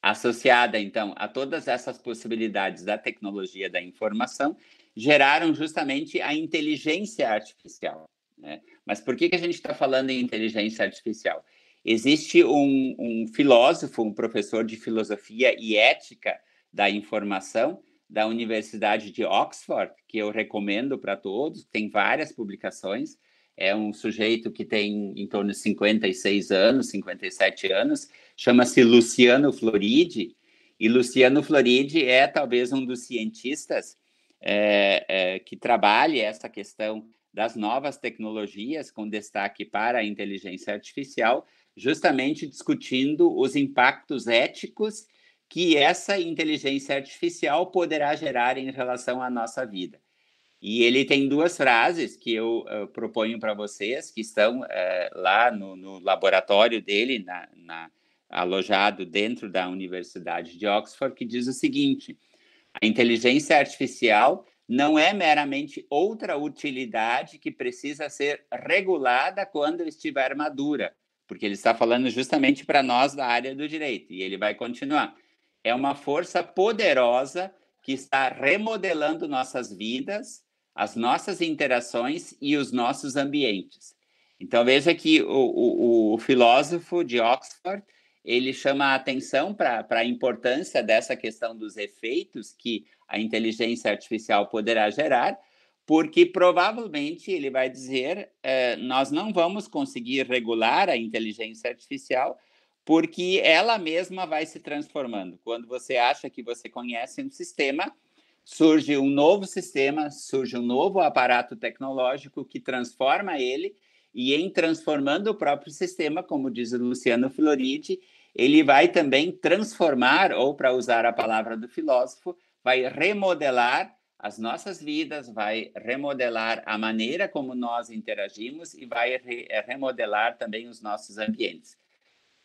associada então a todas essas possibilidades da tecnologia da informação, geraram justamente a inteligência artificial. Né? Mas por que, que a gente está falando em inteligência artificial? Existe um, um filósofo, um professor de filosofia e ética da informação da Universidade de Oxford, que eu recomendo para todos, tem várias publicações, é um sujeito que tem em torno de 56 anos, 57 anos, chama-se Luciano Floridi, e Luciano Floridi é talvez um dos cientistas é, é, que trabalha essa questão das novas tecnologias, com destaque para a inteligência artificial, justamente discutindo os impactos éticos que essa inteligência artificial poderá gerar em relação à nossa vida. E ele tem duas frases que eu, eu proponho para vocês, que estão é, lá no, no, laboratório dele, na, na, alojado dentro da Universidade de Oxford, que diz o seguinte: a inteligência artificial não é meramente outra utilidade que precisa ser regulada quando estiver madura, porque ele está falando justamente para nós da área do direito, e ele vai continuar. É uma força poderosa que está remodelando nossas vidas as nossas interações e os nossos ambientes. Então veja que o, o, o filósofo de Oxford ele chama a atenção para a importância dessa questão dos efeitos que a inteligência artificial poderá gerar, porque provavelmente ele vai dizer eh, nós não vamos conseguir regular a inteligência artificial porque ela mesma vai se transformando. Quando você acha que você conhece um sistema, surge um novo sistema, surge um novo aparato tecnológico que transforma ele, e em transformando o próprio sistema, como diz o Luciano Floridi, ele vai também transformar, ou para usar a palavra do filósofo, vai remodelar as nossas vidas, vai remodelar a maneira como nós interagimos e vai re remodelar também os nossos ambientes.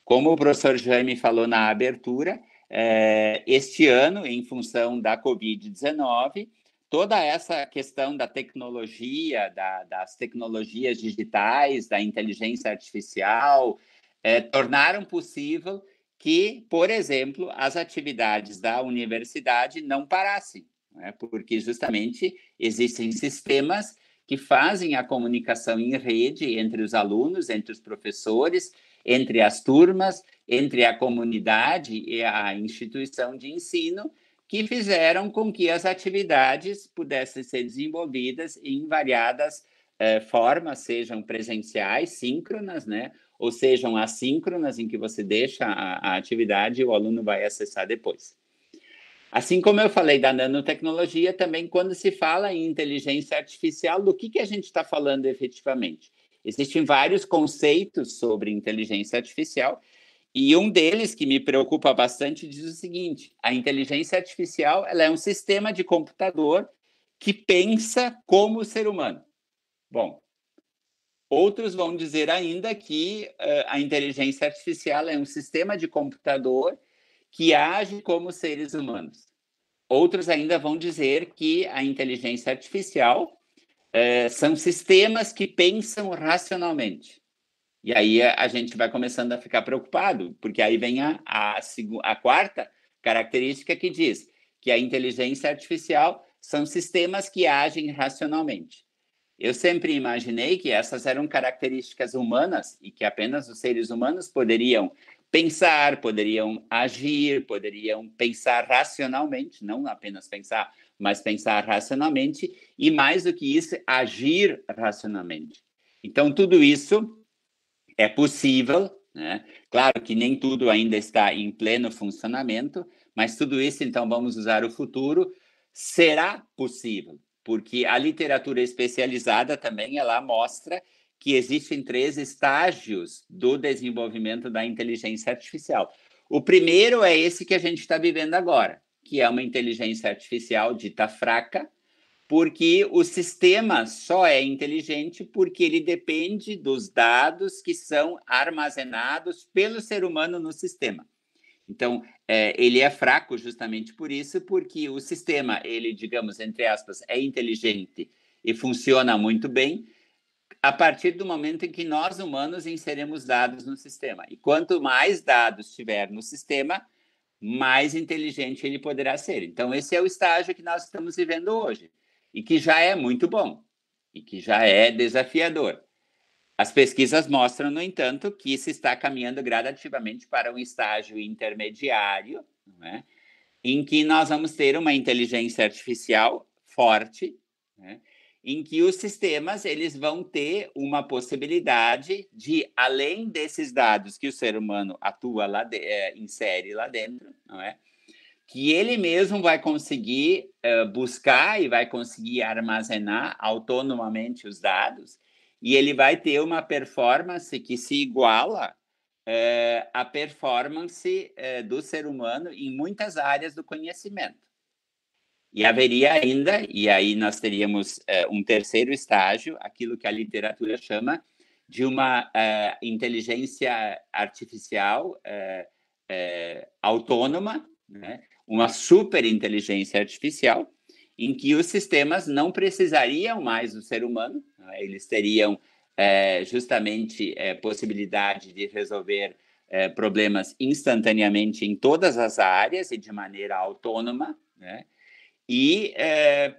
Como o professor Jaime falou na abertura, é, este ano, em função da Covid-19, toda essa questão da tecnologia, da, das tecnologias digitais, da inteligência artificial, é, tornaram possível que, por exemplo, as atividades da universidade não parassem, né? porque justamente existem sistemas que fazem a comunicação em rede entre os alunos, entre os professores, entre as turmas, entre a comunidade e a instituição de ensino, que fizeram com que as atividades pudessem ser desenvolvidas em variadas eh, formas, sejam presenciais, síncronas, né, ou sejam assíncronas, em que você deixa a, a atividade e o aluno vai acessar depois. Assim como eu falei da nanotecnologia, também quando se fala em inteligência artificial, do que, que a gente está falando efetivamente? Existem vários conceitos sobre inteligência artificial e um deles que me preocupa bastante diz o seguinte: a inteligência artificial ela é um sistema de computador que pensa como o ser humano. Bom, outros vão dizer ainda que uh, a inteligência artificial é um sistema de computador que age como seres humanos. Outros ainda vão dizer que a inteligência artificial uh, são sistemas que pensam racionalmente. E aí a, gente vai começando a ficar preocupado, porque aí vem a, a, a quarta característica que diz que a inteligência artificial são sistemas que agem racionalmente. Eu sempre imaginei que essas eram características humanas e que apenas os seres humanos poderiam pensar, poderiam agir, poderiam pensar racionalmente, não apenas pensar, mas pensar racionalmente e mais do que isso, agir racionalmente. Então tudo isso é possível, né? Claro que nem tudo ainda está em pleno funcionamento, mas tudo isso, então, vamos usar o futuro, será possível, porque a literatura especializada também ela mostra que existem três estágios do desenvolvimento da inteligência artificial. O primeiro é esse que a gente está vivendo agora, que é uma inteligência artificial dita fraca, porque o sistema só é inteligente porque ele depende dos dados que são armazenados pelo ser humano no sistema. Então, é, ele é fraco justamente por isso, porque o sistema, ele, digamos, entre aspas, é inteligente e funciona muito bem a partir do momento em que nós, humanos, inserimos dados no sistema. E quanto mais dados tiver no sistema, mais inteligente ele poderá ser. Então, esse é o estágio que nós estamos vivendo hoje e que já é muito bom e que já é desafiador. As pesquisas mostram, no entanto, que se está caminhando gradativamente para um estágio intermediário, é? em que nós vamos ter uma inteligência artificial forte, é? Em que os sistemas eles vão ter uma possibilidade de, além desses dados que o ser humano atua lá, de, é, insere lá dentro, não é? que ele mesmo vai conseguir uh, buscar e vai conseguir armazenar autonomamente os dados e ele vai ter uma performance que se iguala uh, à performance uh, do ser humano em muitas áreas do conhecimento. E haveria ainda, e aí nós teríamos um terceiro estágio, aquilo que a literatura chama de uma inteligência artificial autônoma, né? uma super inteligência artificial, em que os sistemas não precisariam mais do ser humano, né? eles teriam justamente possibilidade de resolver problemas instantaneamente em todas as áreas e de maneira autônoma, né? E é,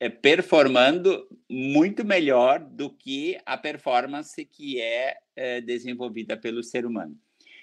é, performando muito melhor do que a performance que é, é desenvolvida pelo ser humano.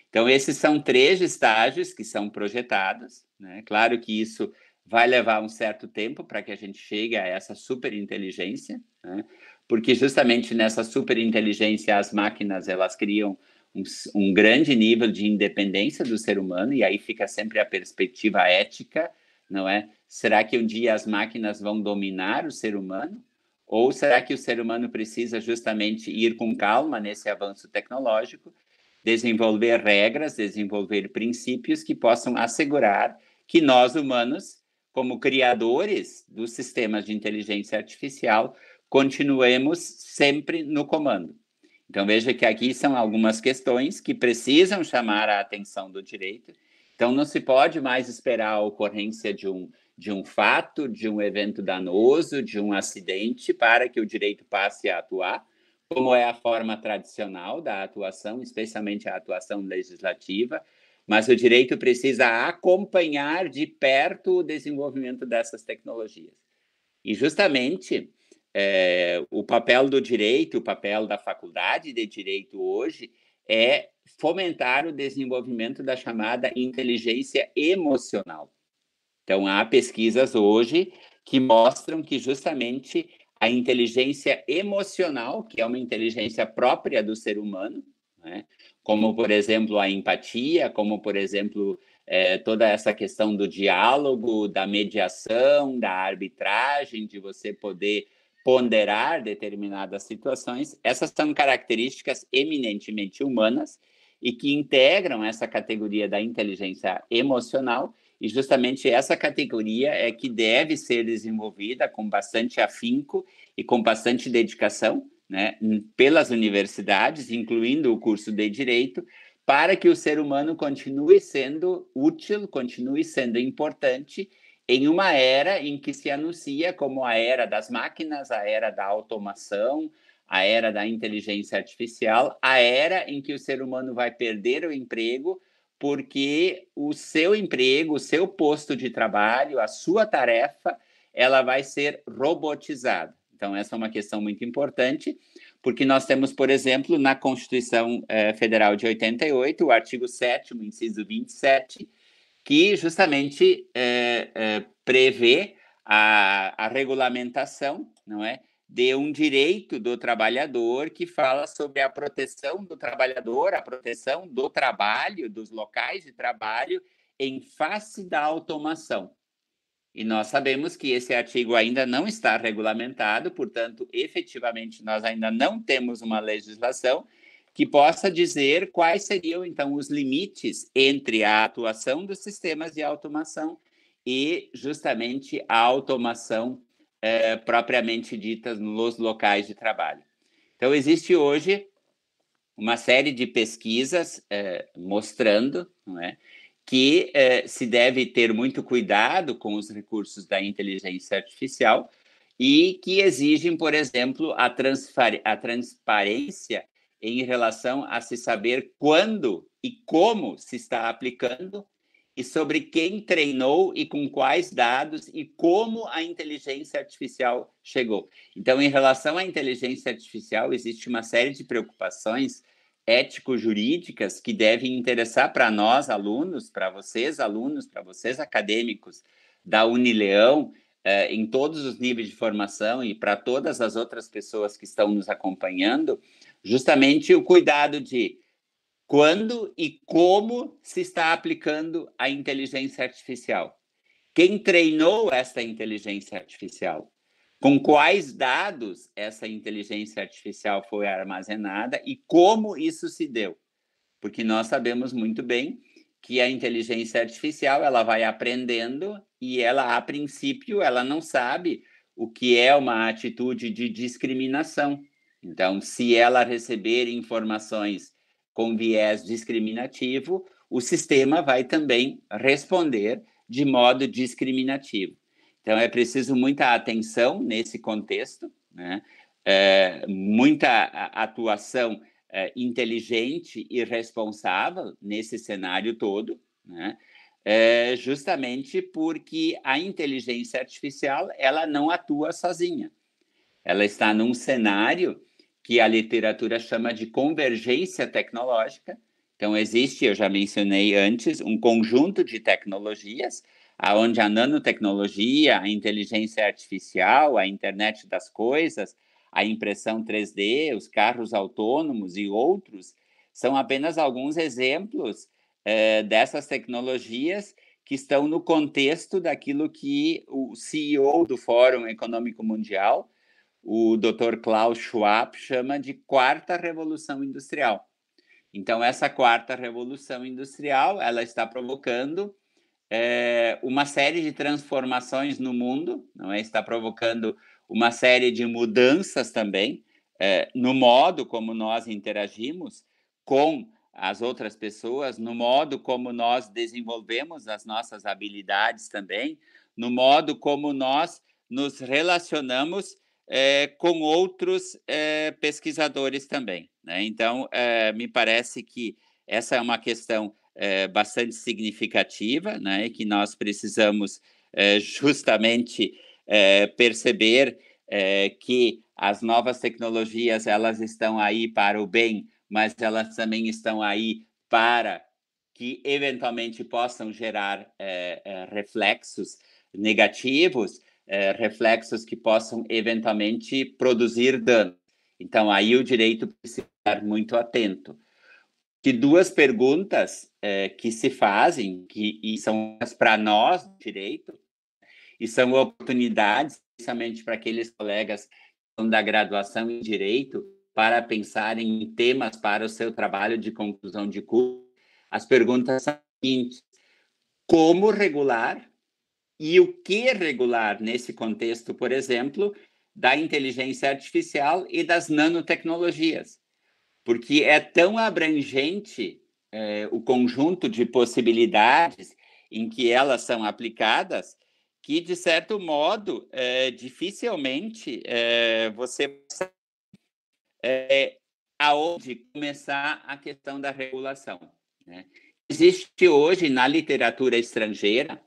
Então, esses são três estágios que são projetados. Né? Claro que isso vai levar um certo tempo para que a gente chegue a essa superinteligência, né? porque justamente nessa superinteligência as máquinas elas criam um, um, grande nível de independência do ser humano e aí fica sempre a perspectiva ética, não é? Será que um dia as máquinas vão dominar o ser humano? Ou será que o ser humano precisa justamente ir com calma nesse avanço tecnológico desenvolver regras, desenvolver princípios que possam assegurar que nós, humanos, como criadores dos sistemas de inteligência artificial, continuemos sempre no comando. Então, veja que aqui são algumas questões que precisam chamar a atenção do direito Então, não se pode mais esperar a ocorrência de um, de um fato, de um evento danoso, de um acidente, para que o direito passe a atuar, como é a forma tradicional da atuação, especialmente a atuação legislativa, mas o direito precisa acompanhar de perto o desenvolvimento dessas tecnologias. E justamente é, o papel do direito, o papel da faculdade de direito hoje é fomentar o desenvolvimento da chamada inteligência emocional. Então, há pesquisas hoje que mostram que justamente a inteligência emocional, que é uma inteligência própria do ser humano, né? como, por exemplo, a empatia, como, por exemplo, é, toda essa questão do diálogo, da mediação, da arbitragem, de você poder ponderar determinadas situações, essas são características eminentemente humanas e que integram essa categoria da inteligência emocional, e justamente essa categoria é que deve ser desenvolvida com bastante afinco e com bastante dedicação, né, pelas universidades, incluindo o curso de direito, para que o ser humano continue sendo útil, continue sendo importante em uma era em que se anuncia como a era das máquinas, a era da automação, a era da inteligência artificial, a era em que o ser humano vai perder o emprego porque o seu emprego, o seu posto de trabalho, a sua tarefa, ela vai ser robotizada. Então, essa é uma questão muito importante, porque nós temos, por exemplo, na Constituição eh, Federal de 88, o artigo 7, inciso 27, que justamente eh, eh, prevê a, a regulamentação, não é? De um direito do trabalhador que fala sobre a proteção do trabalhador, a proteção do trabalho, dos locais de trabalho em face da automação. E nós sabemos que esse artigo ainda não está regulamentado, portanto, efetivamente, nós ainda não temos uma legislação que possa dizer quais seriam, então, os limites entre a atuação dos sistemas de automação e, justamente, a automação é, propriamente ditas nos locais de trabalho. Então, existe hoje uma série de pesquisas é, mostrando é, que eh, se deve ter muito cuidado com os recursos da inteligência artificial e que exigem, por exemplo, a, a transparência em relação a se saber quando e como se está aplicando e sobre quem treinou e com quais dados e como a inteligência artificial chegou. Então, em relação à inteligência artificial, existe uma série de preocupações ético-jurídicas que devem interessar para nós, alunos, para vocês, alunos, para vocês, acadêmicos da Unileão, eh, em todos os níveis de formação e para todas as outras pessoas que estão nos acompanhando, justamente o cuidado de quando e como se está aplicando a inteligência artificial. Quem treinou esta inteligência artificial? com quais dados essa inteligência artificial foi armazenada e como isso se deu. Porque nós sabemos muito bem que a inteligência artificial ela vai aprendendo e ela a princípio ela não sabe o que é uma atitude de discriminação. Então, se ela receber informações com viés discriminativo, o sistema vai também responder de modo discriminativo. Então, é preciso muita atenção nesse contexto, né? É, muita atuação é, inteligente e responsável nesse cenário todo, né? É, justamente porque a inteligência artificial ela não atua sozinha. Ela está num cenário que a literatura chama de convergência tecnológica. Então, existe, eu já mencionei antes, um conjunto de tecnologias aonde a nanotecnologia, a inteligência artificial, a internet das coisas, a impressão 3D, os carros autônomos e outros são apenas alguns exemplos eh, dessas tecnologias que estão no contexto daquilo que o CEO do Fórum Econômico Mundial, o Dr. Klaus Schwab, chama de quarta revolução industrial. Então, essa quarta revolução industrial, ela está provocando é, uma série de transformações no mundo, não é? Está provocando uma série de mudanças também é, no modo como nós interagimos com as outras pessoas, no modo como nós desenvolvemos as nossas habilidades também, no modo como nós nos relacionamos é, com outros é, pesquisadores também. Né? Então, é, me parece que essa é uma questão bastante significativa, né? que nós precisamos justamente perceber que as novas tecnologias elas estão aí para o bem, mas elas também estão aí para que eventualmente possam gerar reflexos negativos, é, reflexos que possam eventualmente produzir dano. Então, aí o direito precisa estar muito atento. Que duas perguntas é, que se fazem, que e são para nós, direito, e são oportunidades, especialmente para aqueles colegas da graduação em direito, para pensar em temas para o seu trabalho de conclusão de curso. As perguntas são as seguintes: como regular e o que regular nesse contexto, por exemplo, da inteligência artificial e das nanotecnologias? Porque é tão abrangente é, o conjunto de possibilidades em que elas são aplicadas que, de certo modo, é, dificilmente é, você é, aonde começar a questão da regulação. Né? Existe hoje na literatura estrangeira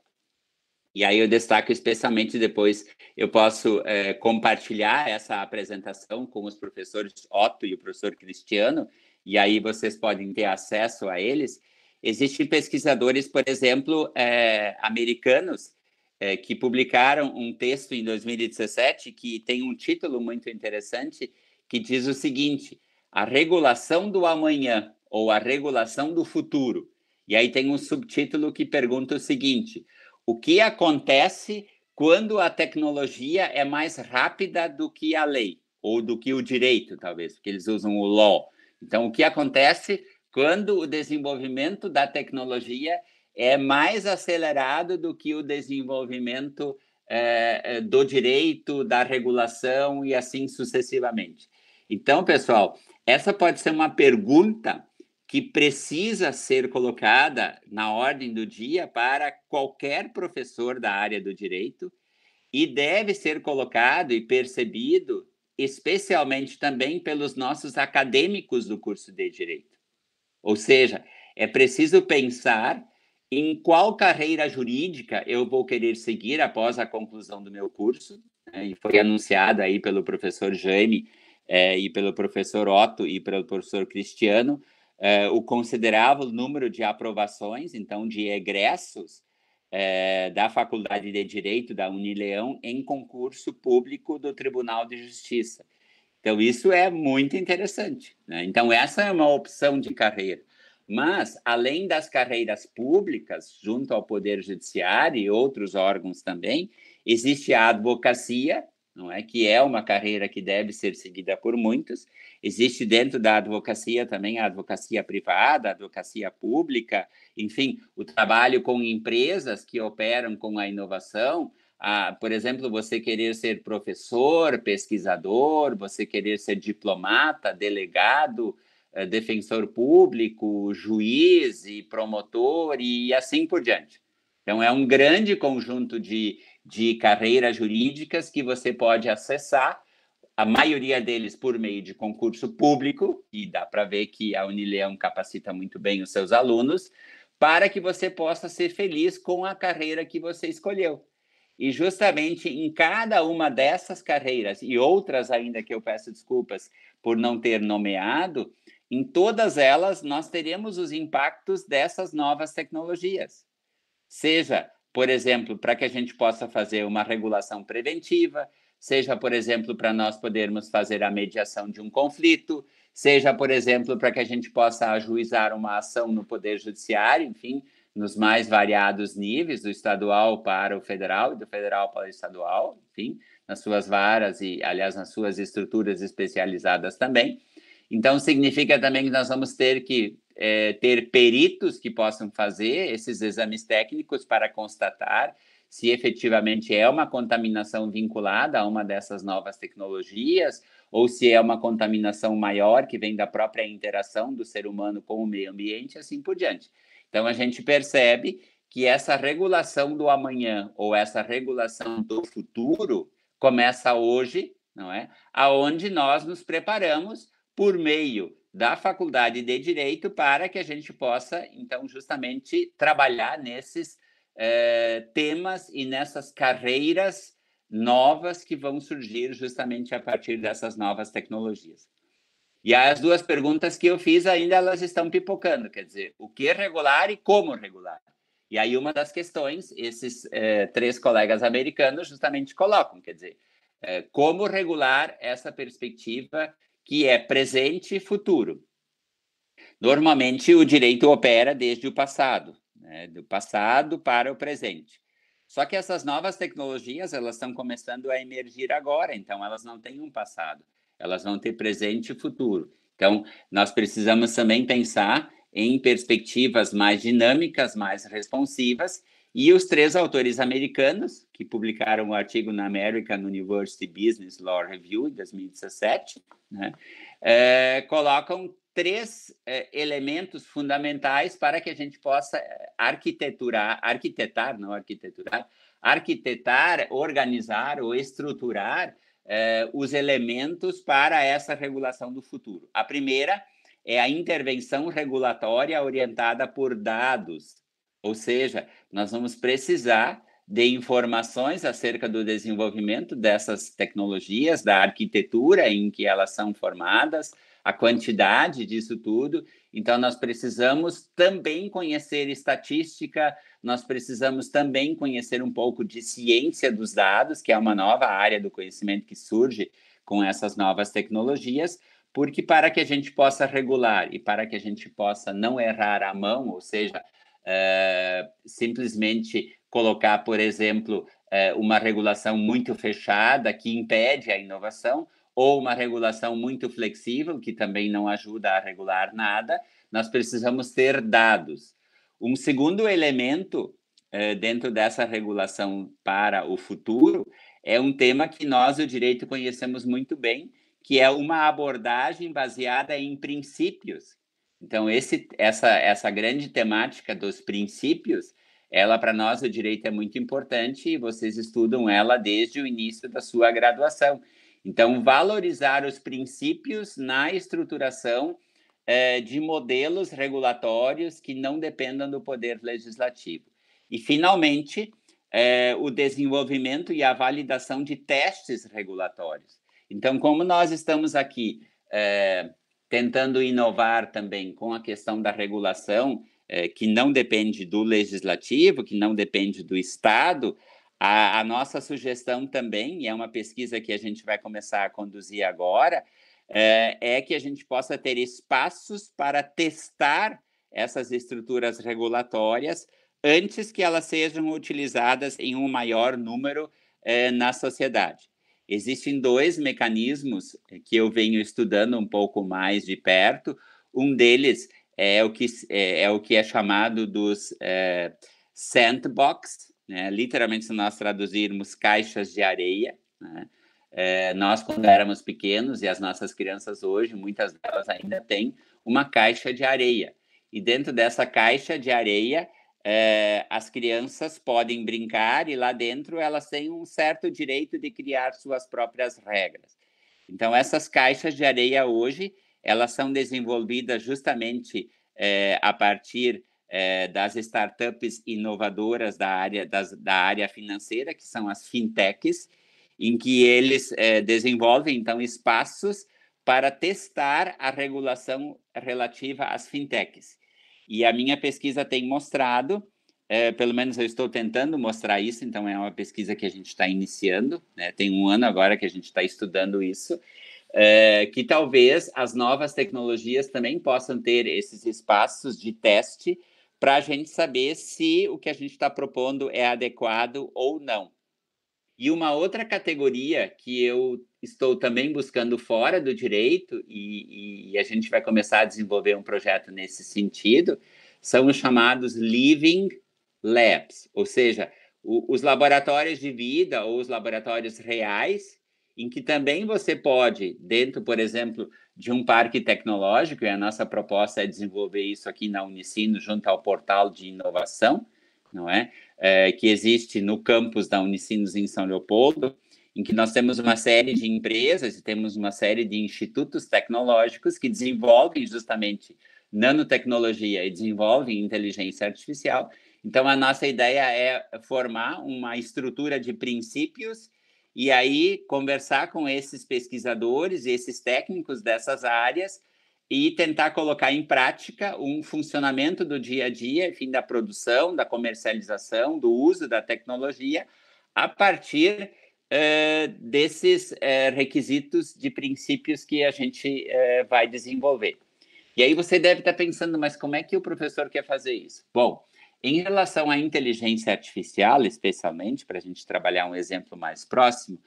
e aí eu destaco especialmente depois, eu posso é, compartilhar essa apresentação com os professores Otto e o professor Cristiano, e aí vocês podem ter acesso a eles. Existem pesquisadores, por exemplo, é, americanos, é, que publicaram um texto em 2017 que tem um título muito interessante, que diz o seguinte: a regulação do amanhã ou a regulação do futuro. E aí tem um subtítulo que pergunta o seguinte: o que acontece quando a tecnologia é mais rápida do que a lei, ou do que o direito, talvez, porque eles usam o law. Então, o que acontece quando o desenvolvimento da tecnologia é mais acelerado do que o desenvolvimento é, do direito, da regulação e assim sucessivamente. Então, pessoal, essa pode ser uma pergunta que precisa ser colocada na ordem do dia para qualquer professor da área do direito e deve ser colocado e percebido especialmente também pelos nossos acadêmicos do curso de direito. Ou seja, é preciso pensar em qual carreira jurídica eu vou querer seguir após a conclusão do meu curso, né? e foi anunciado aí pelo professor Jaime é, e pelo professor Otto e pelo professor Cristiano, é, o considerável número de aprovações, então, de egressos é, da Faculdade de Direito da Unileão em concurso público do Tribunal de Justiça. Então, isso é muito interessante. Né? Então, essa é uma opção de carreira. Mas, além das carreiras públicas, junto ao Poder Judiciário e outros órgãos também, existe a advocacia, não é que é uma carreira que deve ser seguida por muitos. Existe dentro da advocacia também a advocacia privada, a advocacia pública, enfim, o trabalho com empresas que operam com a inovação. Ah, por exemplo, você querer ser professor, pesquisador, você querer ser diplomata, delegado, eh, defensor público, juiz e promotor e assim por diante. Então, é um grande conjunto de, de carreiras jurídicas que você pode acessar, a maioria deles por meio de concurso público, e dá para ver que a Unileão capacita muito bem os seus alunos, para que você possa ser feliz com a carreira que você escolheu. E justamente em cada uma dessas carreiras, e outras ainda que eu peço desculpas por não ter nomeado, em todas elas nós teremos os impactos dessas novas tecnologias. Seja por exemplo, para que a gente possa fazer uma regulação preventiva, seja, por exemplo, para nós podermos fazer a mediação de um conflito, seja, por exemplo, para que a gente possa ajuizar uma ação no Poder Judiciário, enfim, nos mais variados níveis, do estadual para o federal e do federal para o estadual, enfim, nas suas varas e, aliás, nas suas estruturas especializadas também. Então, significa também que nós vamos ter que é, ter peritos que possam fazer esses exames técnicos para constatar se efetivamente é uma contaminação vinculada a uma dessas novas tecnologias ou se é uma contaminação maior que vem da própria interação do ser humano com o meio ambiente, assim por diante. Então a gente percebe que essa regulação do amanhã ou essa regulação do futuro começa hoje, não é? Aonde nós nos preparamos por meio da faculdade de direito para que a gente possa então justamente trabalhar nesses eh, temas e nessas carreiras novas que vão surgir justamente a partir dessas novas tecnologias. E as duas perguntas que eu fiz ainda elas estão pipocando, quer dizer, o que regular e como regular. E aí uma das questões, esses eh, três colegas americanos justamente colocam, quer dizer, eh, como regular essa perspectiva que é presente e futuro. Normalmente o direito opera desde o passado, né, do passado para o presente. Só que essas novas tecnologias, elas estão começando a emergir agora, então elas não têm um passado, elas vão ter presente e futuro. Então, nós precisamos também pensar em perspectivas mais dinâmicas, mais responsivas, e os três autores americanos, que publicaram o artigo na American University Business Law Review, em 2017, né, é, colocam três é, elementos fundamentais para que a gente possa é, arquiteturar, arquitetar, não arquiteturar, arquitetar, organizar ou estruturar é, os elementos para essa regulação do futuro. A primeira é a intervenção regulatória orientada por dados, ou seja, nós vamos precisar de informações acerca do desenvolvimento dessas tecnologias, da arquitetura em que elas são formadas, a quantidade disso tudo. Então, nós precisamos também conhecer estatística, nós precisamos também conhecer um pouco de ciência dos dados, que é uma nova área do conhecimento que surge com essas novas tecnologias, porque para que a gente possa regular e para que a gente possa não errar a mão, ou seja, é, simplesmente colocar, por exemplo, é, uma regulação muito fechada que impede a inovação, ou uma regulação muito flexível, que também não ajuda a regular nada, nós precisamos ter dados. Um segundo elemento eh, dentro dessa regulação para o futuro é um tema que nós, o direito, conhecemos muito bem, que é uma abordagem baseada em princípios. Então, esse, essa, essa grande temática dos princípios, ela para nós, o direito, é muito importante e vocês estudam ela desde o início da sua graduação. Então, valorizar os princípios na estruturação eh, de modelos regulatórios que não dependam do poder legislativo. E, finalmente, eh, o desenvolvimento e a validação de testes regulatórios. Então, como nós estamos aqui eh, tentando inovar também com a questão da regulação, que não depende do legislativo, que não depende do Estado, a, a, nossa sugestão também, e é uma pesquisa que a gente vai começar a conduzir agora, é, é que a gente possa ter espaços para testar essas estruturas regulatórias antes que elas sejam utilizadas em um maior número é, na sociedade. Existem dois mecanismos que eu venho estudando um pouco mais de perto. Um deles é o que é, é o que é chamado dos é, sandbox, né? Literalmente, se nós traduzirmos caixas de areia, né? é, nós, quando éramos pequenos, e as nossas crianças hoje, muitas delas ainda têm uma caixa de areia. E dentro dessa caixa de areia, é, as crianças podem brincar e lá dentro elas têm um certo direito de criar suas próprias regras. Então, essas caixas de areia hoje, elas são desenvolvidas justamente é, a partir é, das startups inovadoras da área, das, da área financeira, que são as fintechs, em que eles desenvolvem, então, espaços para testar a regulação relativa às fintechs. E a minha pesquisa tem mostrado, é, pelo menos eu estou tentando mostrar isso, então é uma pesquisa que a gente está iniciando, né? tem um ano agora que a gente está estudando isso, é, que talvez as novas tecnologias também possam ter esses espaços de teste para a gente saber se o que a gente está propondo é adequado ou não. E uma outra categoria que eu estou também buscando fora do direito, e, e, a gente vai começar a desenvolver um projeto nesse sentido, são os chamados Living Labs, ou seja, o, os laboratórios de vida ou os laboratórios reais em que também você pode, dentro, por exemplo, de um parque tecnológico, e a nossa proposta é desenvolver isso aqui na Unicino, junto ao portal de inovação, não é? é que existe no campus da Unicinos em São Leopoldo, em que nós temos uma série de empresas e temos uma série de institutos tecnológicos que desenvolvem justamente nanotecnologia e desenvolvem inteligência artificial. Então, a nossa ideia é formar uma estrutura de princípios e aí conversar com esses pesquisadores, esses técnicos dessas áreas e tentar colocar em prática um funcionamento do dia a dia, enfim, da produção, da comercialização, do uso da tecnologia a partir uh, desses uh, requisitos de princípios que a gente uh, vai desenvolver. E aí você deve estar pensando, mas como é que o professor quer fazer isso? Bom, em relação à inteligência artificial, especialmente, para a gente trabalhar um exemplo mais próximo,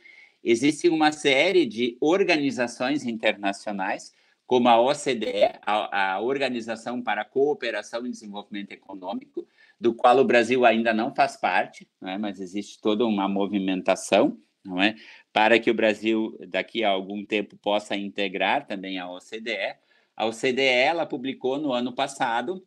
existe uma série de organizações internacionais, como a OCDE, a, a Organização para a Cooperação e Desenvolvimento Econômico, do qual o Brasil ainda não faz parte, não é? mas existe toda uma movimentação não é? para que o Brasil, daqui a algum tempo, possa integrar também a OCDE. A OCDE ela publicou no ano passado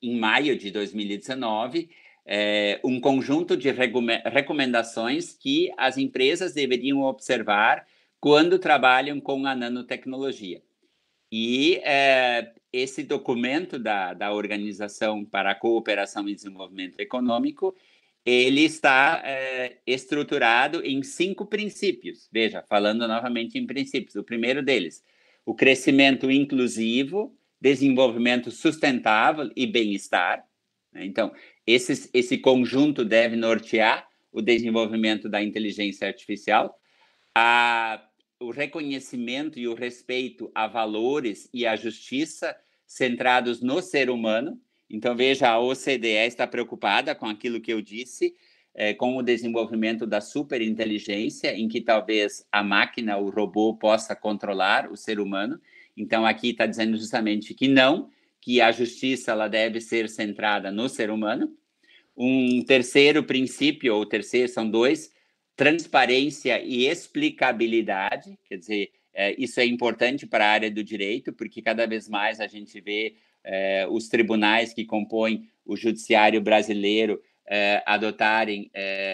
em maio de 2019, é, um conjunto de recomendações que as empresas deveriam observar quando trabalham com a nanotecnologia. E é, esse documento da, da Organização para a Cooperação e Desenvolvimento Econômico, ele está é, estruturado em cinco princípios. Veja, falando novamente em princípios. O primeiro deles, o crescimento inclusivo, desenvolvimento sustentável e bem-estar. Né? Então, esse, esse conjunto deve nortear o desenvolvimento da inteligência artificial, a, o reconhecimento e o respeito a valores e a justiça centrados no ser humano. Então, veja, a OCDE está preocupada com aquilo que eu disse, é, com o desenvolvimento da superinteligência, em que talvez a máquina, o robô, possa controlar o ser humano. Então, aqui está dizendo justamente que não, que a justiça ela deve ser centrada no ser humano. Um terceiro princípio, ou terceiro, são dois, transparência e explicabilidade, quer dizer, é, isso é importante para a área do direito, porque cada vez mais a gente vê é, os tribunais que compõem o judiciário brasileiro é, adotarem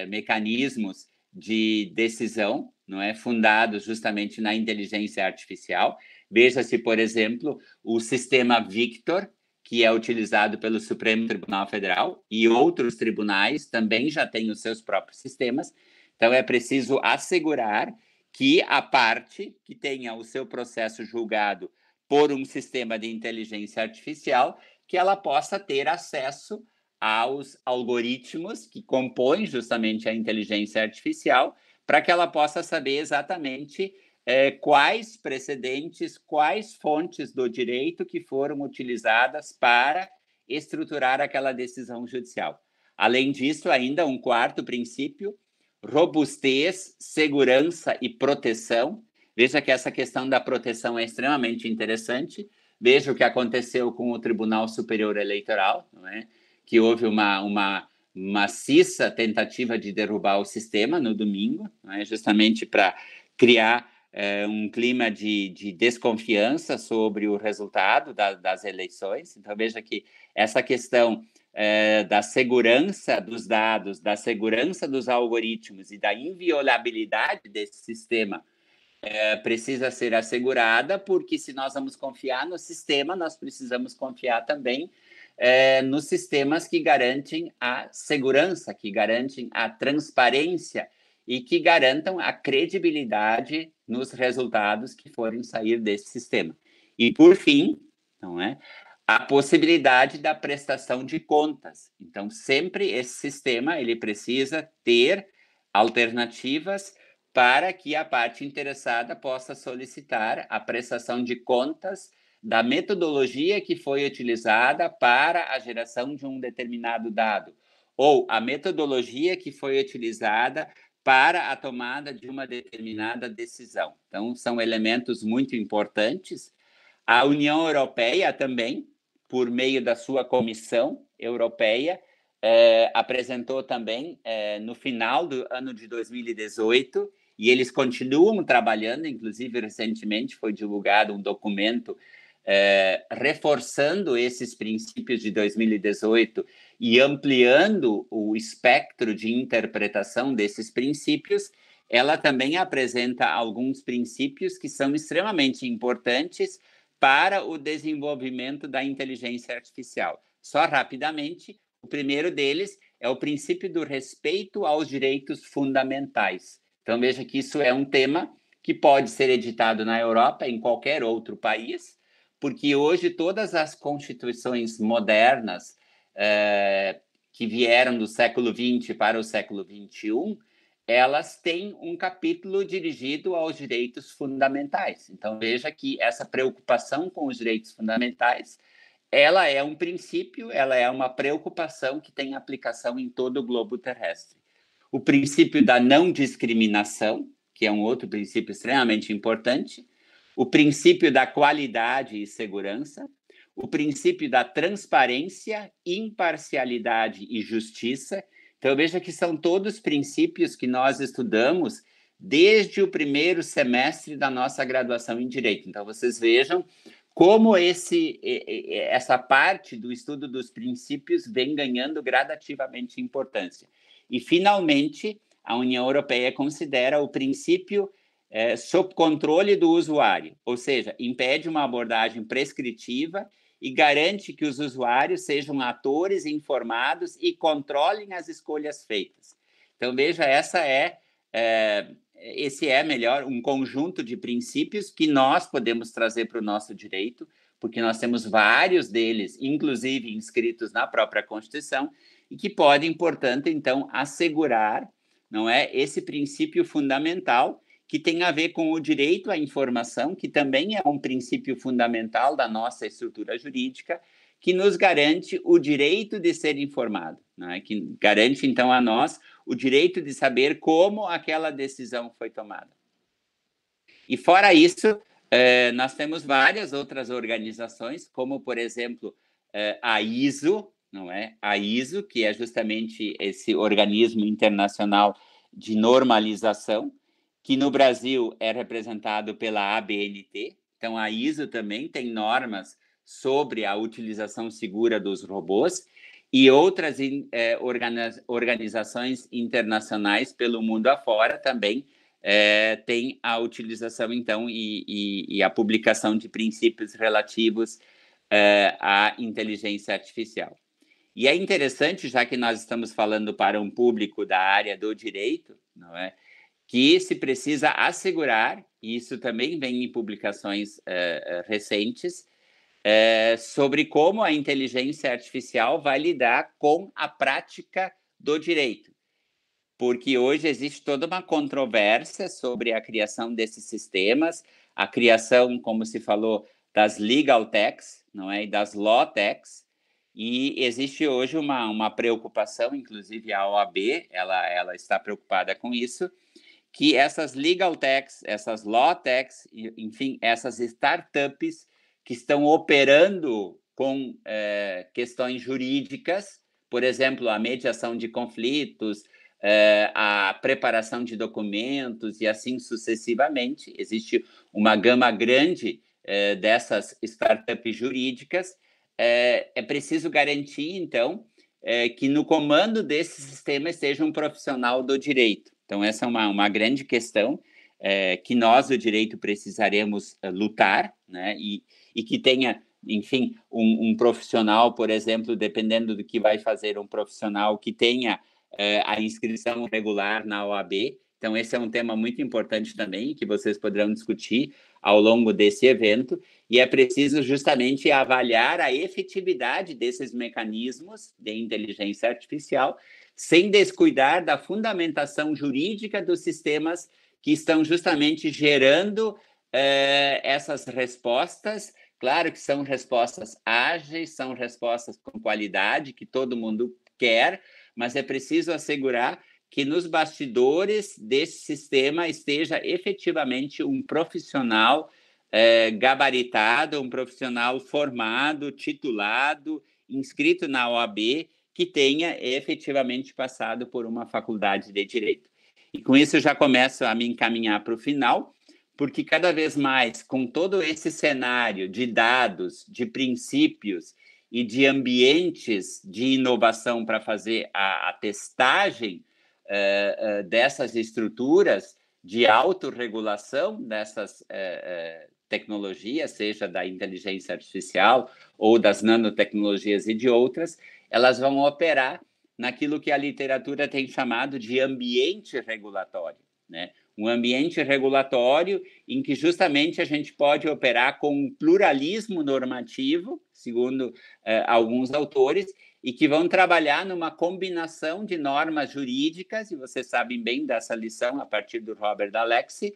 mecanismos de decisão, não é, fundados justamente na inteligência artificial. Veja-se, por exemplo, o sistema Victor, que é utilizado pelo Supremo Tribunal Federal, e outros tribunais também já têm os seus próprios sistemas. Então, é preciso assegurar que a parte que tenha o seu processo julgado por um sistema de inteligência artificial, que ela possa ter acesso aos algoritmos que compõem justamente a inteligência artificial, para que ela possa saber exatamente é, quais precedentes, quais fontes do direito que foram utilizadas para estruturar aquela decisão judicial. Além disso, ainda um quarto princípio, robustez, segurança e proteção. Veja que essa questão da proteção é extremamente interessante. Veja o que aconteceu com o Tribunal Superior Eleitoral, é? que houve uma, uma maciça tentativa de derrubar o sistema no domingo, é? justamente para criar é, um clima de, de, desconfiança sobre o resultado da, das eleições. Então, veja que essa questão é, da segurança dos dados, da segurança dos algoritmos e da inviolabilidade desse sistema é, precisa ser assegurada, porque se nós vamos confiar no sistema, nós precisamos confiar também é, nos sistemas que garantem a segurança, que garantem a transparência e que garantam a credibilidade nos resultados que forem sair desse sistema. E, por fim, não é? A possibilidade da prestação de contas. Então, sempre esse sistema ele precisa ter alternativas para que a parte interessada possa solicitar a prestação de contas da metodologia que foi utilizada para a geração de um determinado dado, ou a metodologia que foi utilizada para a tomada de uma determinada decisão. Então, são elementos muito importantes. A União Europeia também, por meio da sua Comissão Europeia, eh, apresentou também, eh, no final do ano de 2018, e eles continuam trabalhando, inclusive recentemente foi divulgado um documento é, reforçando esses princípios de 2018 e ampliando o espectro de interpretação desses princípios, ela também apresenta alguns princípios que são extremamente importantes para o desenvolvimento da inteligência artificial. Só rapidamente, o primeiro deles é o princípio do respeito aos direitos fundamentais. Então, veja que isso é um tema que pode ser editado na Europa, em qualquer outro país, porque hoje todas as constituições modernas é, que vieram do século XX para o século XXI, elas têm um capítulo dirigido aos direitos fundamentais. Então veja que essa preocupação com os direitos fundamentais, ela é um princípio, ela é uma preocupação que tem aplicação em todo o globo terrestre. O princípio da não discriminação, que é um outro princípio extremamente importante, o princípio da qualidade e segurança, o princípio da transparência, imparcialidade e justiça. Então, veja que são todos princípios que nós estudamos desde o primeiro semestre da nossa graduação em Direito. Então, vocês vejam como esse, essa parte do estudo dos princípios vem ganhando gradativamente importância. E, finalmente, a União Europeia considera o princípio é, sob controle do usuário, ou seja, impede uma abordagem prescritiva e garante que os usuários sejam atores informados e controlem as escolhas feitas. Então, veja, essa é, é esse é melhor um conjunto de princípios que nós podemos trazer para o nosso direito, porque nós temos vários deles, inclusive inscritos na própria Constituição, e que podem, portanto, então assegurar, não é, esse princípio fundamental que tem a ver com o direito à informação, que também é um princípio fundamental da nossa estrutura jurídica, que nos garante o direito de ser informado, né? que garante então a nós o direito de saber como aquela decisão foi tomada. E fora isso, eh, nós temos várias outras organizações, como por exemplo eh, a ISO, não é? A ISO, que é justamente esse organismo internacional de normalização, que no Brasil é representado pela ABNT. Então, a ISO também tem normas sobre a utilização segura dos robôs e outras é, organizações internacionais pelo mundo afora também é, têm a utilização, então, e, e, e, a publicação de princípios relativos é, à inteligência artificial. E é interessante, já que nós estamos falando para um público da área do direito, não é? Que se precisa assegurar, e isso também vem em publicações uh, recentes, uh, sobre como a inteligência artificial vai lidar com a prática do direito. Porque hoje existe toda uma controvérsia sobre a criação desses sistemas, a criação, como se falou, das legal techs, não é, e das law techs, e existe hoje uma, uma preocupação, inclusive a OAB, ela, ela está preocupada com isso, que essas legal techs, essas law techs, enfim, essas startups que estão operando com é, questões jurídicas, por exemplo, a mediação de conflitos, é, a preparação de documentos e assim sucessivamente. Existe uma gama grande é, dessas startups jurídicas. É, é preciso garantir, então, que no comando desse sistema esteja um profissional do direito. Então, essa é uma, uma grande questão é, que nós, do direito, precisaremos é, lutar, né? E, e que tenha, enfim, um, um, profissional, por exemplo, dependendo do que vai fazer, um profissional que tenha é, a inscrição regular na OAB. Então, esse é um tema muito importante também, que vocês poderão discutir ao longo desse evento, e é preciso justamente avaliar a efetividade desses mecanismos de inteligência artificial sem descuidar da fundamentação jurídica dos sistemas que estão justamente gerando eh, essas respostas. Claro que são respostas ágeis, são respostas com qualidade que todo mundo quer, mas é preciso assegurar que nos bastidores desse sistema esteja efetivamente um profissional eh, gabaritado, um profissional formado, titulado, inscrito na OAB que tenha efetivamente passado por uma faculdade de direito. E com isso eu já começo a me encaminhar para o final, porque cada vez mais, com todo esse cenário de dados, de princípios e de ambientes de inovação para fazer a, a testagem uh, uh, dessas estruturas de autorregulação dessas uh, tecnologias, seja da inteligência artificial ou das nanotecnologias e de outras, elas vão operar naquilo que a literatura tem chamado de ambiente regulatório, né? Um ambiente regulatório em que justamente a gente pode operar com um pluralismo normativo, segundo eh, alguns autores, e que vão trabalhar numa combinação de normas jurídicas, e vocês sabem bem dessa lição a partir do Robert Alexi.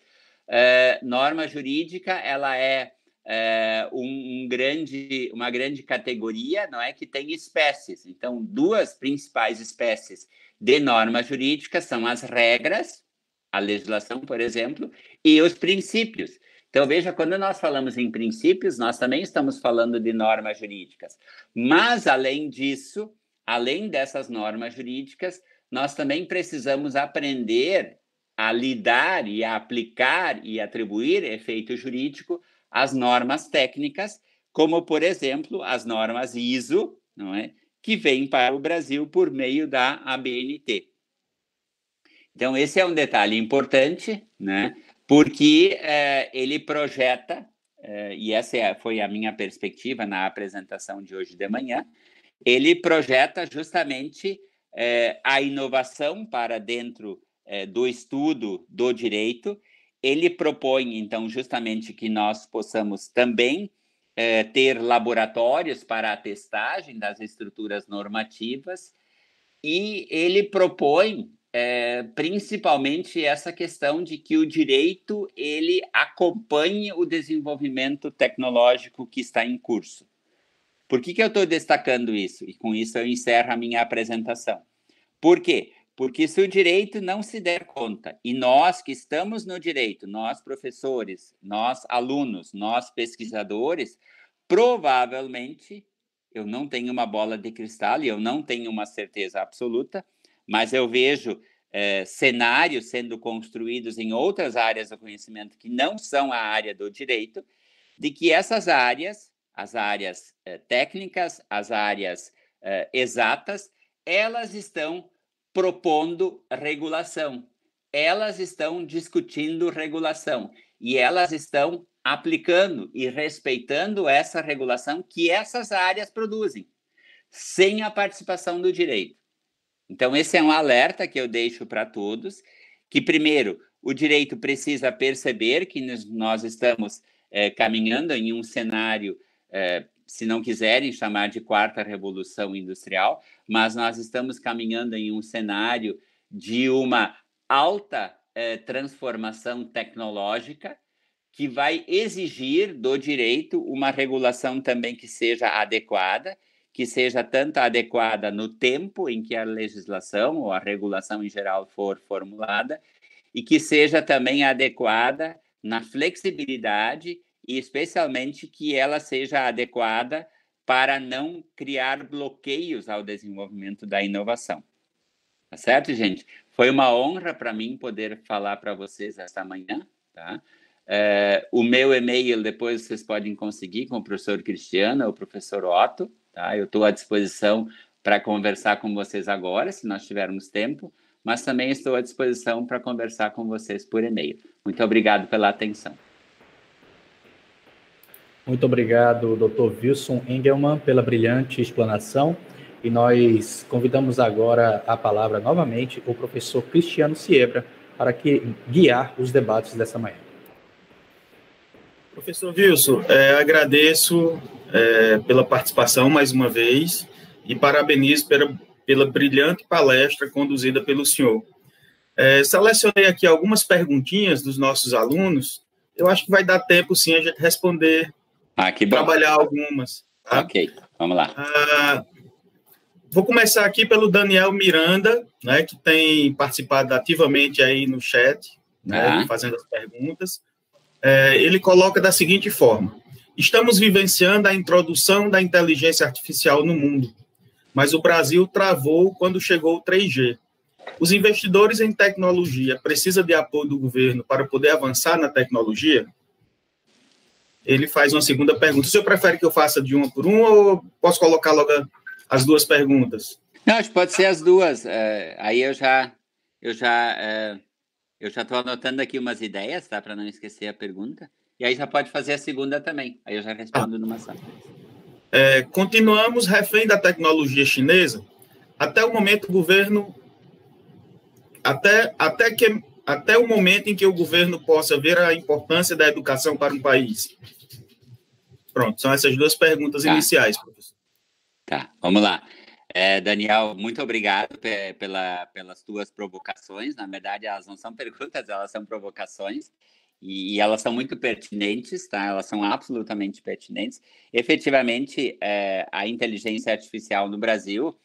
Eh, norma jurídica, ela é é, um, um, grande, uma grande categoria, não é, que tem espécies. Então, duas principais espécies de normas jurídicas são as regras, a legislação, por exemplo, e os princípios. Então, veja, quando nós falamos em princípios, nós também estamos falando de normas jurídicas. Mas, além disso, além dessas normas jurídicas, nós também precisamos aprender a lidar e a aplicar e atribuir efeito jurídico as normas técnicas, como, por exemplo, as normas ISO, não é? que vêm para o Brasil por meio da ABNT. Então, esse é um detalhe importante, né? porque é, ele projeta, é, e essa é, foi a minha perspectiva na apresentação de hoje de manhã, ele projeta justamente é, a inovação para dentro do estudo do direito ele propõe, então, justamente que nós possamos também é, ter laboratórios para a testagem das estruturas normativas, e ele propõe é, principalmente essa questão de que o direito ele acompanhe o desenvolvimento tecnológico que está em curso. Por que, que eu estou destacando isso? E com isso eu encerro a minha apresentação. Por quê? Porque se o direito não se der conta, e nós que estamos no direito, nós professores, nós alunos, nós pesquisadores, provavelmente, eu não tenho uma bola de cristal e eu não tenho uma certeza absoluta, mas eu vejo é, cenários sendo construídos em outras áreas do conhecimento que não são a área do direito, de que essas áreas, as áreas é, técnicas, as áreas é, exatas, elas estão propondo regulação. Elas estão discutindo regulação e elas estão aplicando e respeitando essa regulação que essas áreas produzem, sem a participação do direito. Então, esse é um alerta que eu deixo para todos, que primeiro, o direito precisa perceber que nós estamos é, caminhando em um cenário é, se não quiserem chamar de quarta revolução industrial, mas nós estamos caminhando em um cenário de uma alta eh, transformação tecnológica que vai exigir do direito uma regulação também que seja adequada, que seja tanto adequada no tempo em que a legislação ou a regulação em geral for formulada, e que seja também adequada na flexibilidade e especialmente que ela seja adequada para não criar bloqueios ao desenvolvimento da inovação. Tá certo, gente? Foi uma honra para mim poder falar para vocês esta manhã, tá? É, o meu e-mail depois vocês podem conseguir com o professor Cristiano ou o professor Otto, tá? Eu estou à disposição para conversar com vocês agora, se nós tivermos tempo, mas também estou à disposição para conversar com vocês por e-mail. Muito obrigado pela atenção. Muito obrigado, Dr. Wilson Engelmann, pela brilhante explanação. E nós convidamos agora a palavra novamente o professor Cristiano Siebra para que, guiar os debates dessa manhã. Professor Wilson, é, agradeço é, pela participação mais uma vez e parabenizo pela, pela brilhante palestra conduzida pelo senhor. É, selecionei aqui algumas perguntinhas dos nossos alunos. Eu acho que vai dar tempo, sim, a gente responder ah, que bom. trabalhar algumas. Tá? Ok, vamos lá. Ah, vou começar aqui pelo Daniel Miranda, né, que tem participado ativamente aí no chat, né, ah. fazendo as perguntas. É, ele coloca da seguinte forma: Estamos vivenciando a introdução da inteligência artificial no mundo, mas o Brasil travou quando chegou o 3G. Os investidores em tecnologia precisam de apoio do governo para poder avançar na tecnologia? Ele faz uma segunda pergunta. O senhor prefere que eu faça de uma por uma ou posso colocar logo as duas perguntas? Não, acho que pode ser as duas. É, aí eu já, eu já, é, eu já estou anotando aqui umas ideias, tá, para não esquecer a pergunta. E aí já pode fazer a segunda também. Aí eu já respondo ah. numa só. É, continuamos refém da tecnologia chinesa. Até o momento, o governo. Até, até, que, até o momento em que o governo possa ver a importância da educação para um país. Pronto, são essas duas perguntas tá. iniciais, professor. Tá, vamos lá. É, Daniel, muito obrigado pela, pelas tuas provocações. Na verdade, elas não são perguntas, elas são provocações. E, e elas são muito pertinentes, tá? Elas são absolutamente pertinentes. Efetivamente, é, a inteligência artificial no Brasil,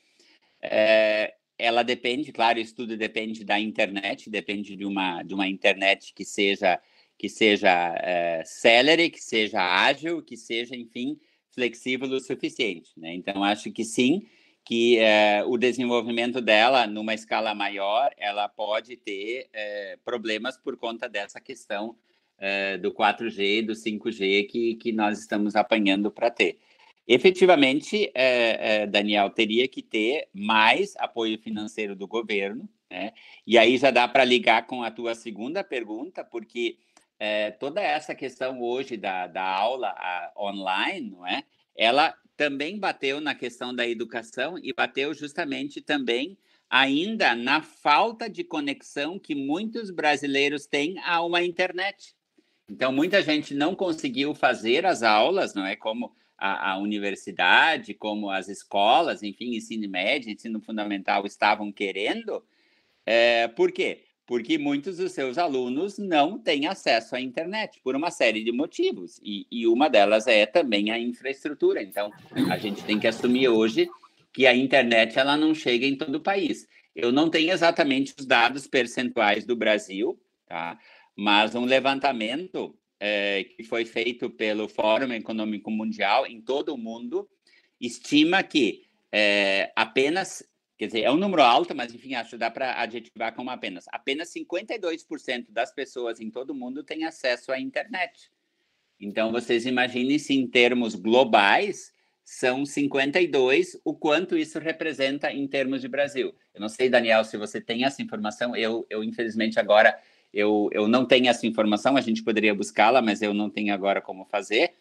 é, ela depende, claro, isso tudo depende da internet, depende de uma, de uma internet que seja que seja é, célere, que seja ágil, que seja, enfim, flexível o suficiente. Né? Então, acho que sim, que é, o desenvolvimento dela, numa escala maior, ela pode ter é, problemas por conta dessa questão do 4G, do 5G que, que nós estamos apanhando para ter. Efetivamente, Daniel, teria que ter mais apoio financeiro do governo, né? E aí já dá para ligar com a tua segunda pergunta, porque toda essa questão hoje da, da aula a, online, não é? Ela também bateu na questão da educação e bateu justamente também ainda na falta de conexão que muitos brasileiros têm a uma internet. Então, muita gente não conseguiu fazer as aulas, não é? Como a, a universidade, como as escolas, enfim, ensino médio, ensino fundamental estavam querendo. É, por quê? porque muitos dos seus alunos não têm acesso à internet por uma série de motivos, e, e, uma delas é também a infraestrutura. Então, a gente tem que assumir hoje que a internet ela não chega em todo o país. Eu não tenho exatamente os dados percentuais do Brasil, tá? mas um levantamento é, que foi feito pelo Fórum Econômico Mundial em todo o mundo estima que é, apenas Quer dizer, é um número alto, mas enfim, acho que dá para adjetivar como apenas. Apenas 52% das pessoas em todo o mundo têm acesso à internet. Então, vocês imaginem se em termos globais são 52, o quanto isso representa em termos de Brasil. Eu não sei, Daniel, se você tem essa informação. Eu, eu infelizmente, agora eu, eu não tenho essa informação. A gente poderia buscá-la, mas eu não tenho agora como fazer.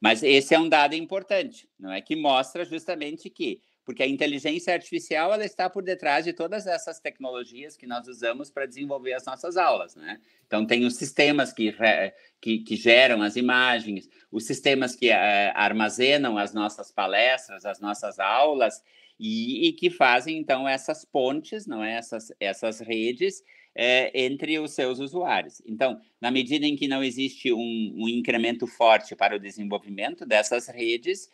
Mas esse é um dado importante, não é? Que mostra justamente que porque a inteligência artificial ela está por detrás de todas essas tecnologias que nós usamos para desenvolver as nossas aulas, né? Então tem os sistemas que, que, que geram as imagens, os sistemas que é, armazenam as nossas palestras, as nossas aulas e, e, que fazem então essas pontes, não é? Essas essas redes é, entre os seus usuários. Então, na medida em que não existe um, um incremento forte para o desenvolvimento dessas redes,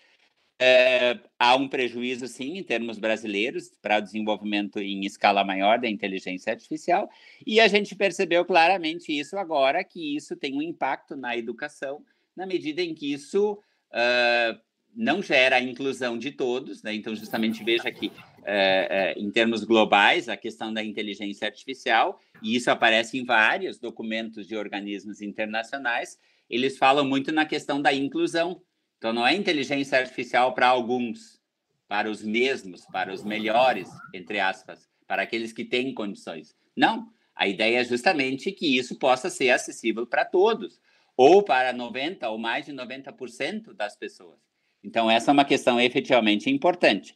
é, há um prejuízo, sim, em termos brasileiros, para o desenvolvimento em escala maior da inteligência artificial, e a gente percebeu claramente isso agora, que isso tem um impacto na educação, na medida em que isso uh, não gera a inclusão de todos, né? então, justamente veja que, uh, uh, em termos globais, a questão da inteligência artificial, e isso aparece em vários documentos de organismos internacionais, eles falam muito na questão da inclusão, então, não é inteligência artificial para alguns, para os mesmos, para os melhores, entre aspas, para aqueles que têm condições. Não. A ideia é justamente que isso possa ser acessível para todos, ou para 90% ou mais de 90% das pessoas. Então, essa é uma questão efetivamente importante.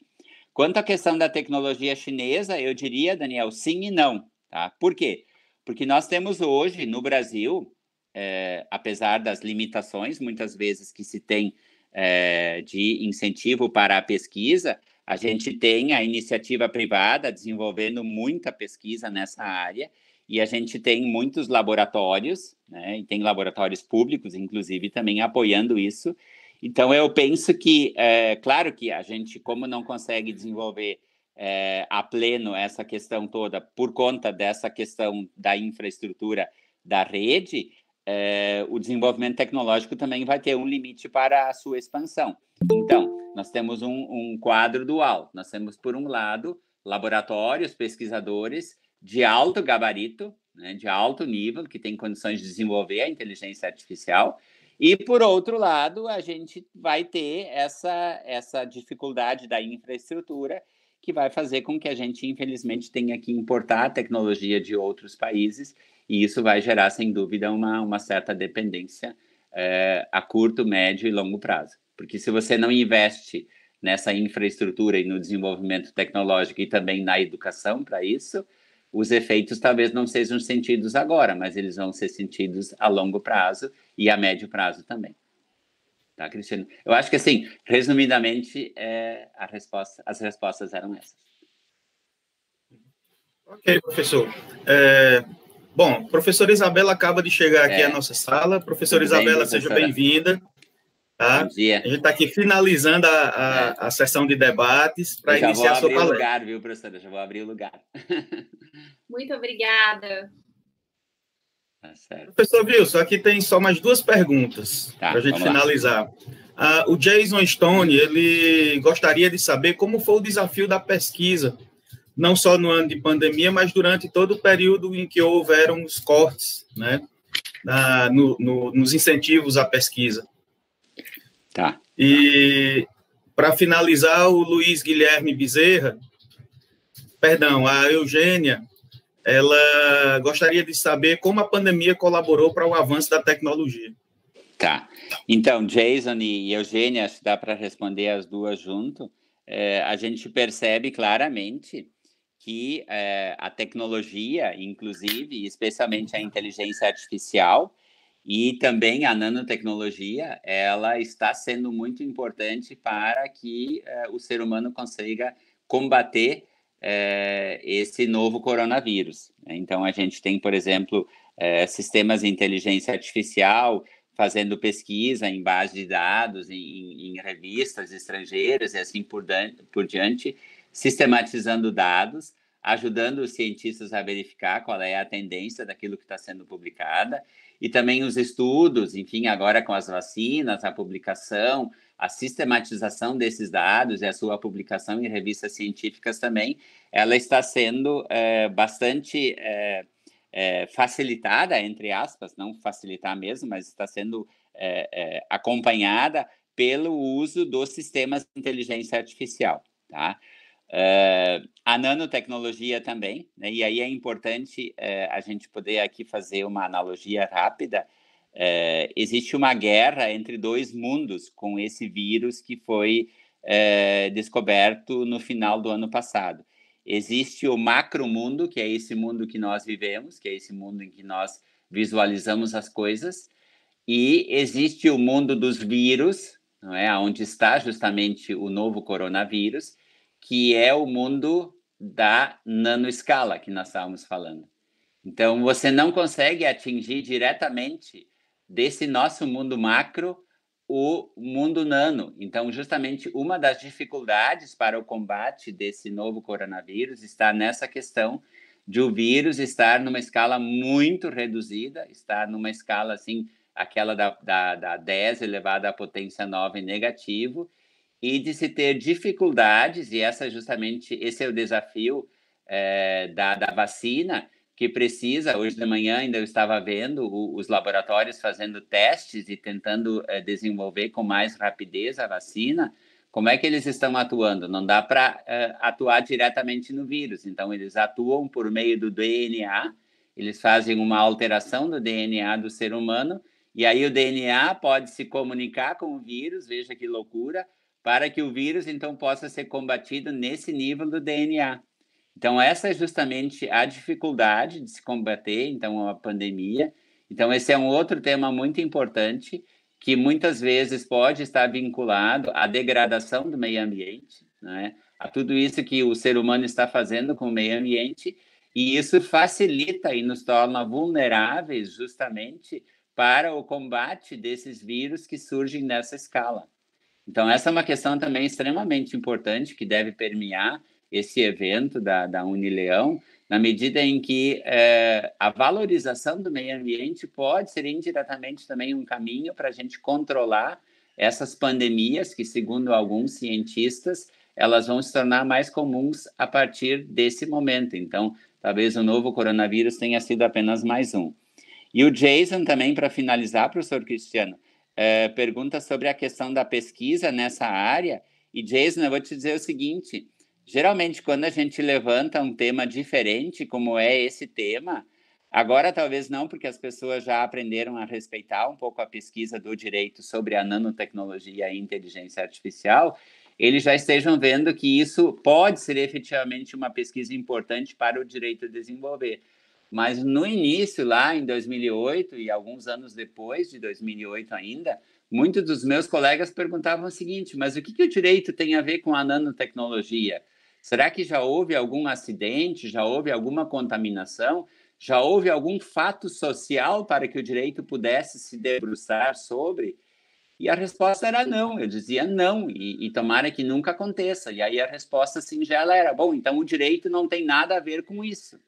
Quanto à questão da tecnologia chinesa, eu diria, Daniel, sim e não. Tá? Por quê? Porque nós temos hoje no Brasil, é, apesar das limitações, muitas vezes que se tem é, de incentivo para a pesquisa, a gente tem a iniciativa privada desenvolvendo muita pesquisa nessa área e a gente tem muitos laboratórios, né, e tem laboratórios públicos, inclusive, também apoiando isso. Então, eu penso que, é, claro que a gente, como não consegue desenvolver é, a pleno essa questão toda por conta dessa questão da infraestrutura da rede, é, o desenvolvimento tecnológico também vai ter um limite para a sua expansão. Então, nós temos um, um quadro dual. Nós temos, por um lado, laboratórios, pesquisadores de alto gabarito, né, de alto nível, que tem condições de desenvolver a inteligência artificial, e, por outro lado, a gente vai ter essa, essa dificuldade da infraestrutura, que vai fazer com que a gente, infelizmente, tenha que importar tecnologia de outros países, e isso vai gerar, sem dúvida, uma, uma certa dependência é, a curto, médio e longo prazo. Porque se você não investe nessa infraestrutura e no desenvolvimento tecnológico e também na educação para isso, os efeitos talvez não sejam sentidos agora, mas eles vão ser sentidos a longo prazo e a médio prazo também. Tá, Cristiano? Eu acho que, assim, resumidamente, é, a resposta, as respostas eram essas. Ok, professor. É, bom, professora Isabela acaba de chegar aqui é. à nossa sala. Professora Tudo Isabela, bem, seja bem-vinda. Tá? Bom dia. A gente está aqui finalizando a, a, é. a, sessão de debates para iniciar a sua palestra. Já vou abrir o lugar, viu, professora? Já vou abrir o lugar. Muito obrigada. Tá Professor Wilson, aqui tem só mais duas perguntas tá, para a gente finalizar. Uh, o Jason Stone, ele gostaria de saber como foi o desafio da pesquisa, não só no ano de pandemia, mas durante todo o período em que houveram os cortes, né, na, no, no, nos incentivos à pesquisa. Tá. E para finalizar, o Luiz Guilherme Bezerra, perdão, a Eugênia, ela gostaria de saber como a pandemia colaborou para o avanço da tecnologia. Tá. Então, Jason e Eugênia, se dá para responder as duas junto, é, a gente percebe claramente que é, a tecnologia, inclusive, especialmente a inteligência artificial, e também a nanotecnologia, ela está sendo muito importante para que eh, o ser humano consiga combater eh, esse novo coronavírus. Então, a gente tem, por exemplo, eh, sistemas de inteligência artificial fazendo pesquisa em base de dados, em, em revistas estrangeiras e assim por, por diante, sistematizando dados, ajudando os cientistas a verificar qual é a tendência daquilo que está sendo publicada e também os estudos, enfim, agora com as vacinas, a publicação, a sistematização desses dados e a sua publicação em revistas científicas também, ela está sendo é, bastante é, é, facilitada, entre aspas, não facilitar mesmo, mas está sendo acompanhada pelo uso dos sistemas de inteligência artificial, tá? Uh, a nanotecnologia também, né? e aí é importante uh, a gente poder aqui fazer uma analogia rápida. Uh, existe uma guerra entre dois mundos com esse vírus que foi descoberto no final do ano passado. Existe o macro mundo, que é esse mundo que nós vivemos, que é esse mundo em que nós visualizamos as coisas, e existe o mundo dos vírus, não é? onde está justamente o novo coronavírus, que é o mundo da nanoescala que nós estávamos falando. Então, você não consegue atingir diretamente desse nosso mundo macro o mundo nano. Então, justamente uma das dificuldades para o combate desse novo coronavírus está nessa questão de o vírus estar numa escala muito reduzida, estar numa escala assim, aquela da, da, da 10 elevada à potência 9 negativo, e de se ter dificuldades, e essa justamente esse é o desafio é, da, da vacina, que precisa, hoje de manhã ainda eu estava vendo o, os laboratórios fazendo testes e tentando é, desenvolver com mais rapidez a vacina, como é que eles estão atuando? Não dá para é, atuar diretamente no vírus, então eles atuam por meio do DNA, eles fazem uma alteração do DNA do ser humano, e aí o DNA pode se comunicar com o vírus, veja que loucura, para que o vírus então possa ser combatido nesse nível do DNA. Então essa é justamente a dificuldade de se combater então a pandemia. Então esse é um outro tema muito importante que muitas vezes pode estar vinculado à degradação do meio ambiente, né? a tudo isso que o ser humano está fazendo com o meio ambiente, e isso facilita e nos torna vulneráveis justamente para o combate desses vírus que surgem nessa escala. Então, essa é uma questão também extremamente importante que deve permear esse evento da, da Unileão, na medida em que é, a valorização do meio ambiente pode ser indiretamente também um caminho para a gente controlar essas pandemias que, segundo alguns cientistas, elas vão se tornar mais comuns a partir desse momento. Então, talvez o novo coronavírus tenha sido apenas mais um. E o Jason também, para finalizar, professor Cristiano, é, pergunta sobre a questão da pesquisa nessa área. E Jason, eu vou te dizer o seguinte: geralmente quando a gente levanta um tema diferente, como é esse tema, agora talvez não, porque as pessoas já aprenderam a respeitar um pouco a pesquisa do direito sobre a nanotecnologia e inteligência artificial, eles já estejam vendo que isso pode ser efetivamente uma pesquisa importante para o direito desenvolver. Mas no início, lá em 2008 e alguns anos depois de 2008 ainda, muitos dos meus colegas perguntavam o seguinte: mas o que, que o direito tem a ver com a nanotecnologia? Será que já houve algum acidente? Já houve alguma contaminação? Já houve algum fato social para que o direito pudesse se debruçar sobre? E a resposta era não. Eu dizia não, e, e tomara que nunca aconteça. E aí a resposta singela era: bom, então o direito não tem nada a ver com isso.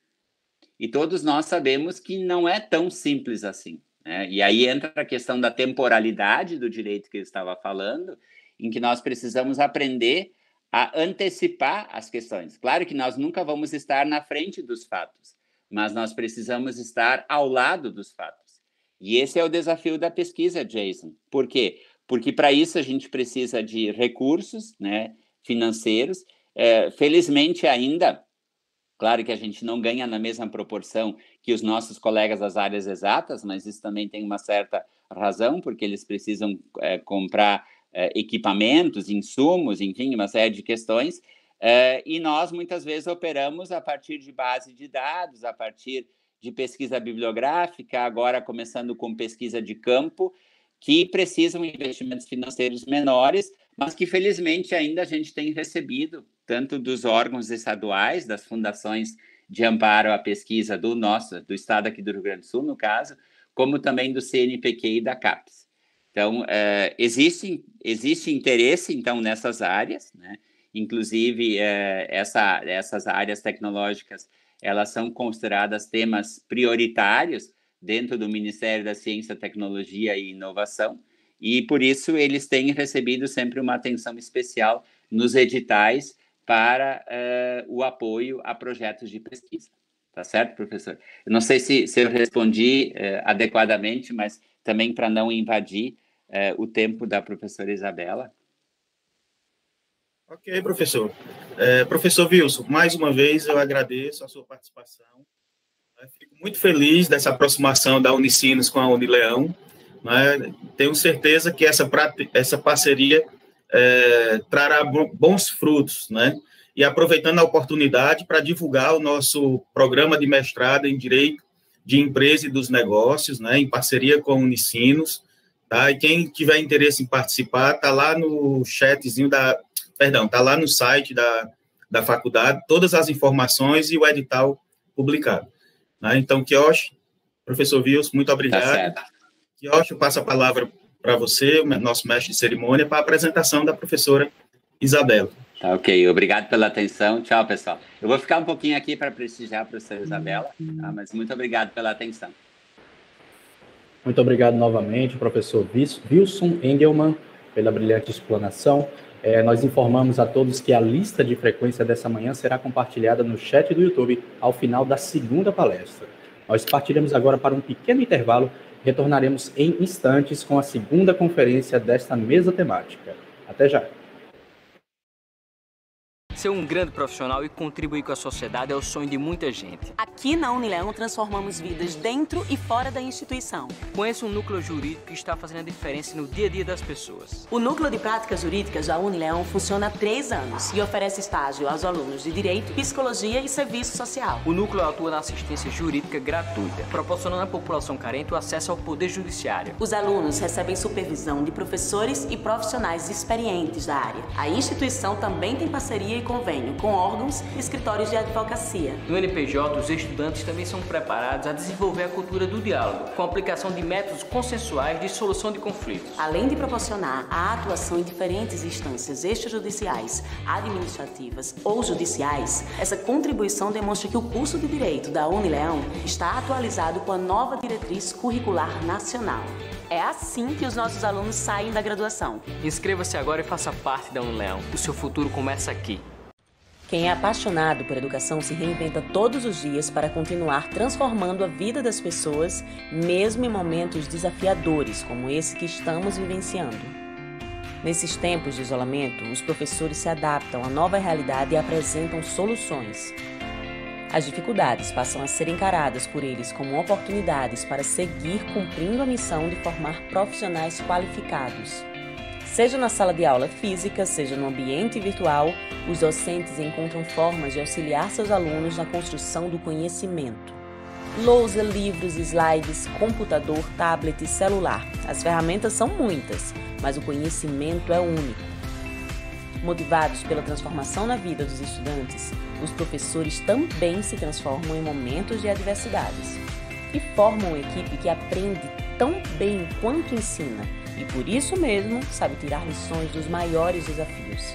E todos nós sabemos que não é tão simples assim. Né? E aí entra a questão da temporalidade do direito que eu estava falando, em que nós precisamos aprender a antecipar as questões. Claro que nós nunca vamos estar na frente dos fatos, mas nós precisamos estar ao lado dos fatos. E esse é o desafio da pesquisa, Jason. Por quê? Porque para isso a gente precisa de recursos né, financeiros. É, felizmente ainda Claro que a gente não ganha na mesma proporção que os nossos colegas das áreas exatas, mas isso também tem uma certa razão, porque eles precisam é, comprar é, equipamentos, insumos, enfim, uma série de questões. É, e nós, muitas vezes, operamos a partir de base de dados, a partir de pesquisa bibliográfica, agora começando com pesquisa de campo, que precisam de investimentos financeiros menores, mas que felizmente ainda a gente tem recebido, tanto dos órgãos estaduais, das fundações de amparo à pesquisa do nosso, do estado aqui do Rio Grande do Sul, no caso, como também do CNPq e da CAPES. Então, é, existe, existe interesse, então, nessas áreas, né? inclusive é, essa, essas áreas tecnológicas, elas são consideradas temas prioritários dentro do Ministério da Ciência, Tecnologia e Inovação, e por isso eles têm recebido sempre uma atenção especial nos editais para uh, o apoio a projetos de pesquisa. Tá certo, professor? Eu não sei se, se eu respondi uh, adequadamente, mas também para não invadir uh, o tempo da professora Isabela. Ok, professor. É, professor Wilson, mais uma vez eu agradeço a sua participação. Eu fico muito feliz dessa aproximação da Unicinos com a Unileão. Né? Tenho certeza que essa, essa parceria é, trará bons frutos, né? E aproveitando a oportunidade para divulgar o nosso programa de mestrado em Direito de Empresa e dos Negócios, né? Em parceria com a Unicinos, tá? E quem tiver interesse em participar, tá lá no chatzinho da, perdão, tá lá no site da, da faculdade, todas as informações e o edital publicado. Né? Então, Kiosh, professor Vils, muito tá obrigado. Tá Kiosh, eu passo a palavra para você, o nosso mestre de cerimônia, para a apresentação da professora Isabela. Tá, ok. Obrigado pela atenção. Tchau, pessoal. Eu vou ficar um pouquinho aqui para prestigiar a professora Isabela, tá? mas muito obrigado pela atenção. Muito obrigado novamente, professor Wilson Engelmann, pela brilhante explanação. É, nós informamos a todos que a lista de frequência dessa manhã será compartilhada no chat do YouTube ao final da segunda palestra. Nós partiremos agora para um pequeno intervalo Retornaremos em instantes com a segunda conferência desta mesa temática. Até já! Ser um grande profissional e contribuir com a sociedade é o sonho de muita gente. Aqui na Unileão transformamos vidas dentro e fora da instituição. Conheço um núcleo jurídico que está fazendo a diferença no dia a dia das pessoas. O Núcleo de Práticas Jurídicas da Unileão funciona há três anos e oferece estágio aos alunos de Direito, Psicologia e Serviço Social. O núcleo atua na assistência jurídica gratuita, proporcionando à população carente o acesso ao Poder Judiciário. Os alunos recebem supervisão de professores e profissionais experientes da área. A instituição também tem parceria e convênio com órgãos e escritórios de advocacia. No NPJ, os estudantes também são preparados a desenvolver a cultura do diálogo, com a aplicação de métodos consensuais de solução de conflitos. Além de proporcionar a atuação em diferentes instâncias extrajudiciais, administrativas ou judiciais, essa contribuição demonstra que o curso de Direito da Unileão está atualizado com a nova diretriz curricular nacional. É assim que os nossos alunos saem da graduação. Inscreva-se agora e faça parte da Unileão. O seu futuro começa aqui. Quem é apaixonado por educação se reinventa todos os dias para continuar transformando a vida das pessoas, mesmo em momentos desafiadores como esse que estamos vivenciando. Nesses tempos de isolamento, os professores se adaptam à nova realidade e apresentam soluções. As dificuldades passam a ser encaradas por eles como oportunidades para seguir cumprindo a missão de formar profissionais qualificados. Seja na sala de aula física, seja no ambiente virtual, os docentes encontram formas de auxiliar seus alunos na construção do conhecimento. Lousa, livros, slides, computador, tablet e celular. As ferramentas são muitas, mas o conhecimento é único. Motivados pela transformação na vida dos estudantes, os professores também se transformam em momentos de adversidades e formam uma equipe que aprende tão bem quanto ensina e por isso mesmo sabe tirar lições dos maiores desafios.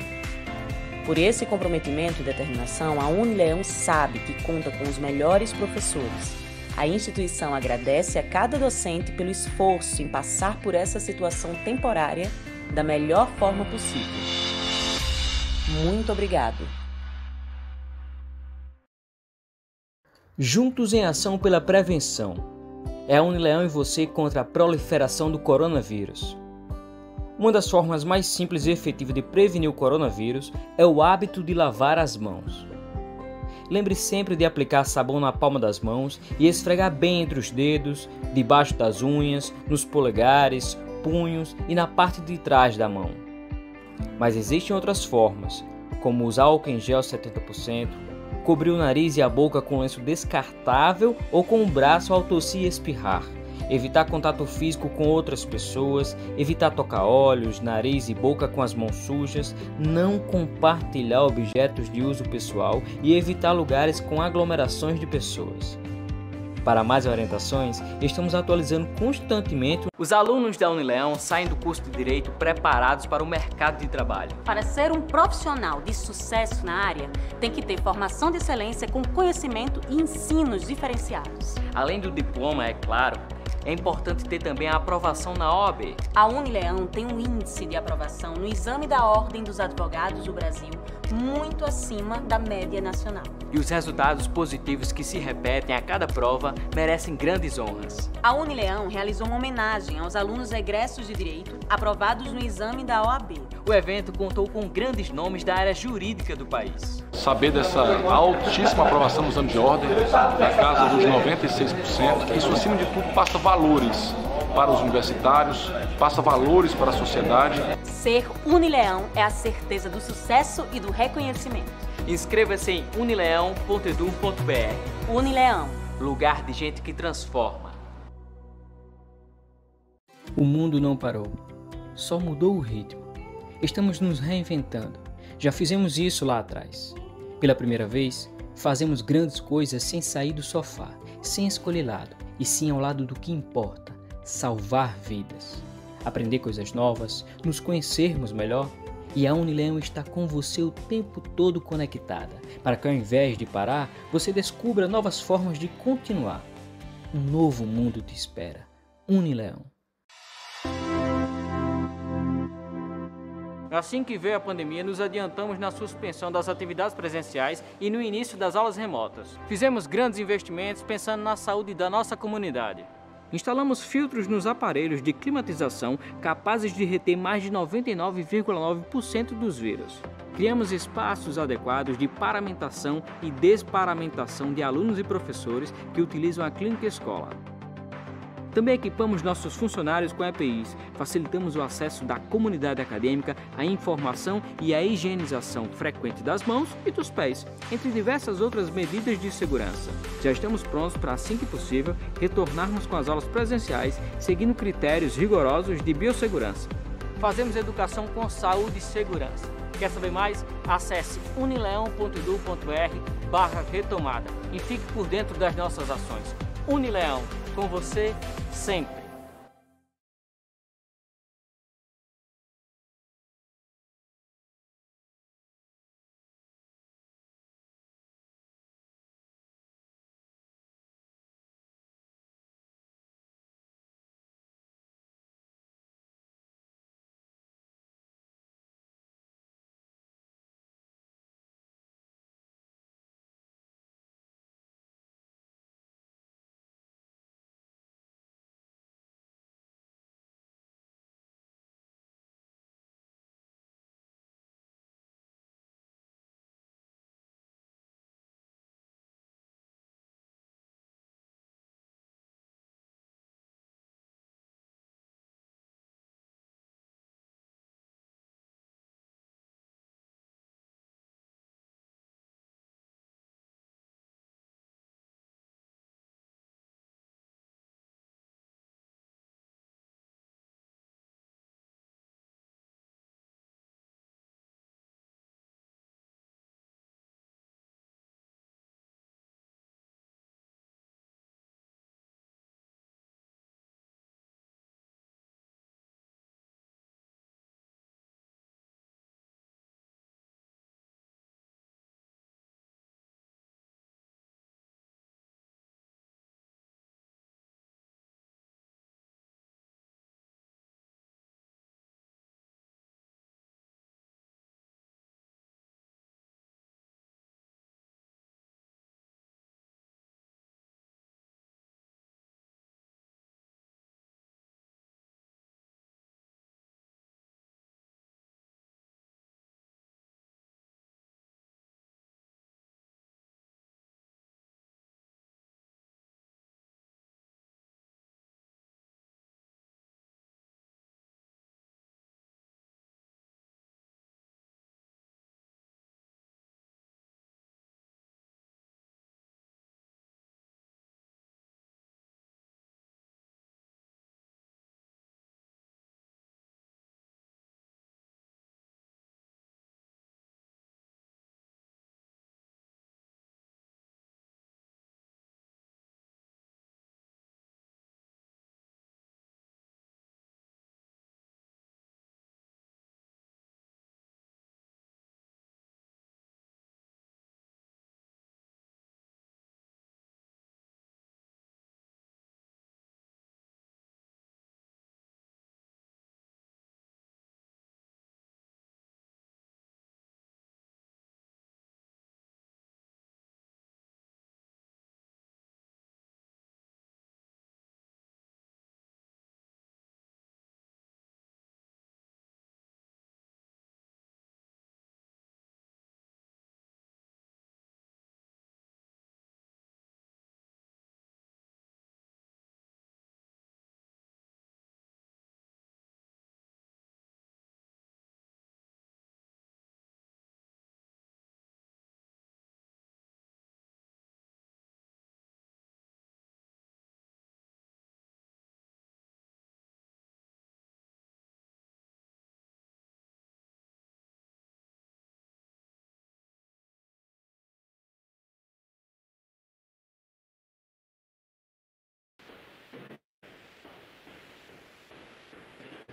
Por esse comprometimento e determinação, a Unileão sabe que conta com os melhores professores. A instituição agradece a cada docente pelo esforço em passar por essa situação temporária da melhor forma possível. Muito obrigado. Juntos em ação pela prevenção. É a Unileão e você contra a proliferação do coronavírus. Uma das formas mais simples e efetivas de prevenir o coronavírus é o hábito de lavar as mãos. Lembre sempre de aplicar sabão na palma das mãos e esfregar bem entre os dedos, debaixo das unhas, nos polegares, punhos e na parte de trás da mão. Mas existem outras formas, como usar álcool em gel 70%, cobrir o nariz e a boca com lenço descartável ou com o braço ao tossir e espirrar, evitar contato físico com outras pessoas, evitar tocar olhos, nariz e boca com as mãos sujas, não compartilhar objetos de uso pessoal e evitar lugares com aglomerações de pessoas. Para mais orientações, estamos atualizando constantemente. Os alunos da Unileão saem do curso de Direito preparados para o mercado de trabalho. Para ser um profissional de sucesso na área, tem que ter formação de excelência com conhecimento e ensinos diferenciados. Além do diploma, é claro, é importante ter também a aprovação na OAB. A Unileão tem um índice de aprovação no exame da Ordem dos Advogados do Brasil muito acima da média nacional. E os resultados positivos que se repetem a cada prova merecem grandes honras. A Unileão realizou uma homenagem aos alunos egressos de Direito aprovados no exame da OAB. O evento contou com grandes nomes da área jurídica do país. Saber dessa altíssima aprovação no exame de ordem, da casa dos 96%, isso acima de tudo passa valores para os universitários, passa valores para a sociedade. Ser Unileão é a certeza do sucesso e do reconhecimento. Inscreva-se em unileão.edu.br. Unileão lugar de gente que transforma. O mundo não parou, só mudou o ritmo. Estamos nos reinventando. Já fizemos isso lá atrás. Pela primeira vez, fazemos grandes coisas sem sair do sofá, sem escolher lado, e sim ao lado do que importa salvar vidas, aprender coisas novas, nos conhecermos melhor. E a Unileão está com você o tempo todo conectada, para que ao invés de parar, você descubra novas formas de continuar. Um novo mundo te espera. Unileão. Assim que veio a pandemia, nos adiantamos na suspensão das atividades presenciais e no início das aulas remotas. Fizemos grandes investimentos pensando na saúde da nossa comunidade. Instalamos filtros nos aparelhos de climatização capazes de reter mais de 99,9% dos vírus. Criamos espaços adequados de paramentação e desparamentação de alunos e professores que utilizam a clínica escola. Também equipamos nossos funcionários com EPIs, facilitamos o acesso da comunidade acadêmica à informação e à higienização frequente das mãos e dos pés, entre diversas outras medidas de segurança. Já estamos prontos para, assim que possível, retornarmos com as aulas presenciais, seguindo critérios rigorosos de biossegurança. Fazemos educação com saúde e segurança. Quer saber mais? Acesse unileão.edu.br barra retomada e fique por dentro das nossas ações. Unileão, com você sempre.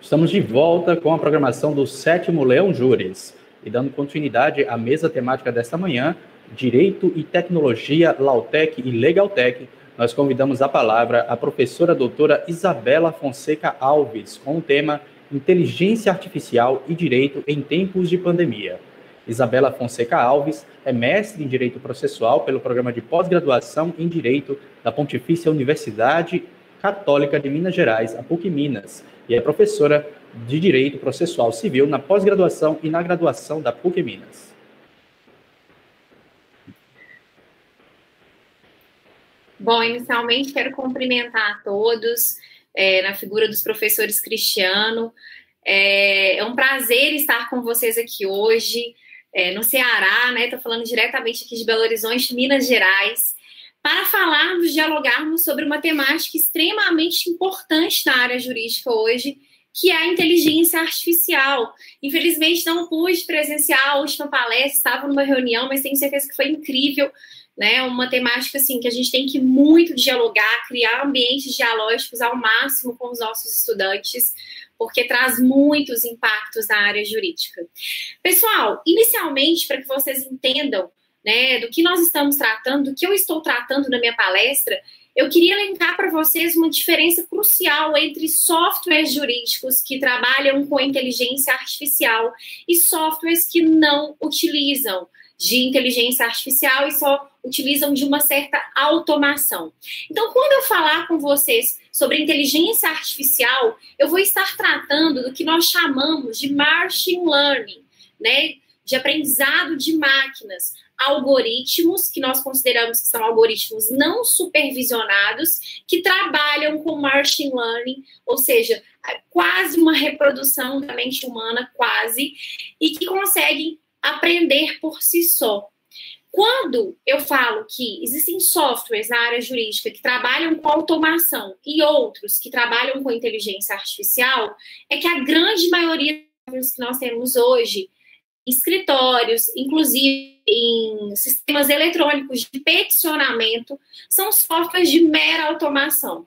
Estamos de volta com a programação do sétimo Leão Júris e dando continuidade à mesa temática desta manhã, Direito e Tecnologia, Lautec e Legaltec, nós convidamos a palavra a professora doutora Isabela Fonseca Alves com o tema Inteligência Artificial e Direito em Tempos de Pandemia. Isabela Fonseca Alves é mestre em Direito Processual pelo programa de pós-graduação em Direito da Pontifícia Universidade Católica de Minas Gerais, a PUC Minas, e é professora de Direito Processual Civil na pós-graduação e na graduação da PUC Minas. Bom, inicialmente quero cumprimentar a todos é, na figura dos professores Cristiano. É, é, um prazer estar com vocês aqui hoje, é, no Ceará, né? Estou falando diretamente aqui de Belo Horizonte, Minas Gerais para falarmos, dialogarmos sobre uma temática extremamente importante na área jurídica hoje, que é a inteligência artificial. Infelizmente, não pude presenciar a última palestra, estava numa reunião, mas tenho certeza que foi incrível, né? Uma temática assim que a gente tem que muito dialogar, criar ambientes dialógicos ao máximo com os nossos estudantes, porque traz muitos impactos na área jurídica. Pessoal, inicialmente, para que vocês entendam né, do que nós estamos tratando, do que eu estou tratando na minha palestra, eu queria elencar para vocês uma diferença crucial entre softwares jurídicos que trabalham com inteligência artificial e softwares que não utilizam de inteligência artificial e só utilizam de uma certa automação. Então, quando eu falar com vocês sobre inteligência artificial, eu vou estar tratando do que nós chamamos de machine learning, né? De aprendizado de máquinas, algoritmos, que nós consideramos que são algoritmos não supervisionados, que trabalham com machine learning, ou seja, quase uma reprodução da mente humana, quase, e que conseguem aprender por si só. Quando eu falo que existem softwares na área jurídica que trabalham com automação e outros que trabalham com inteligência artificial, é que a grande maioria dos que nós temos hoje escritórios, inclusive em sistemas eletrônicos de peticionamento, são softwares de mera automação.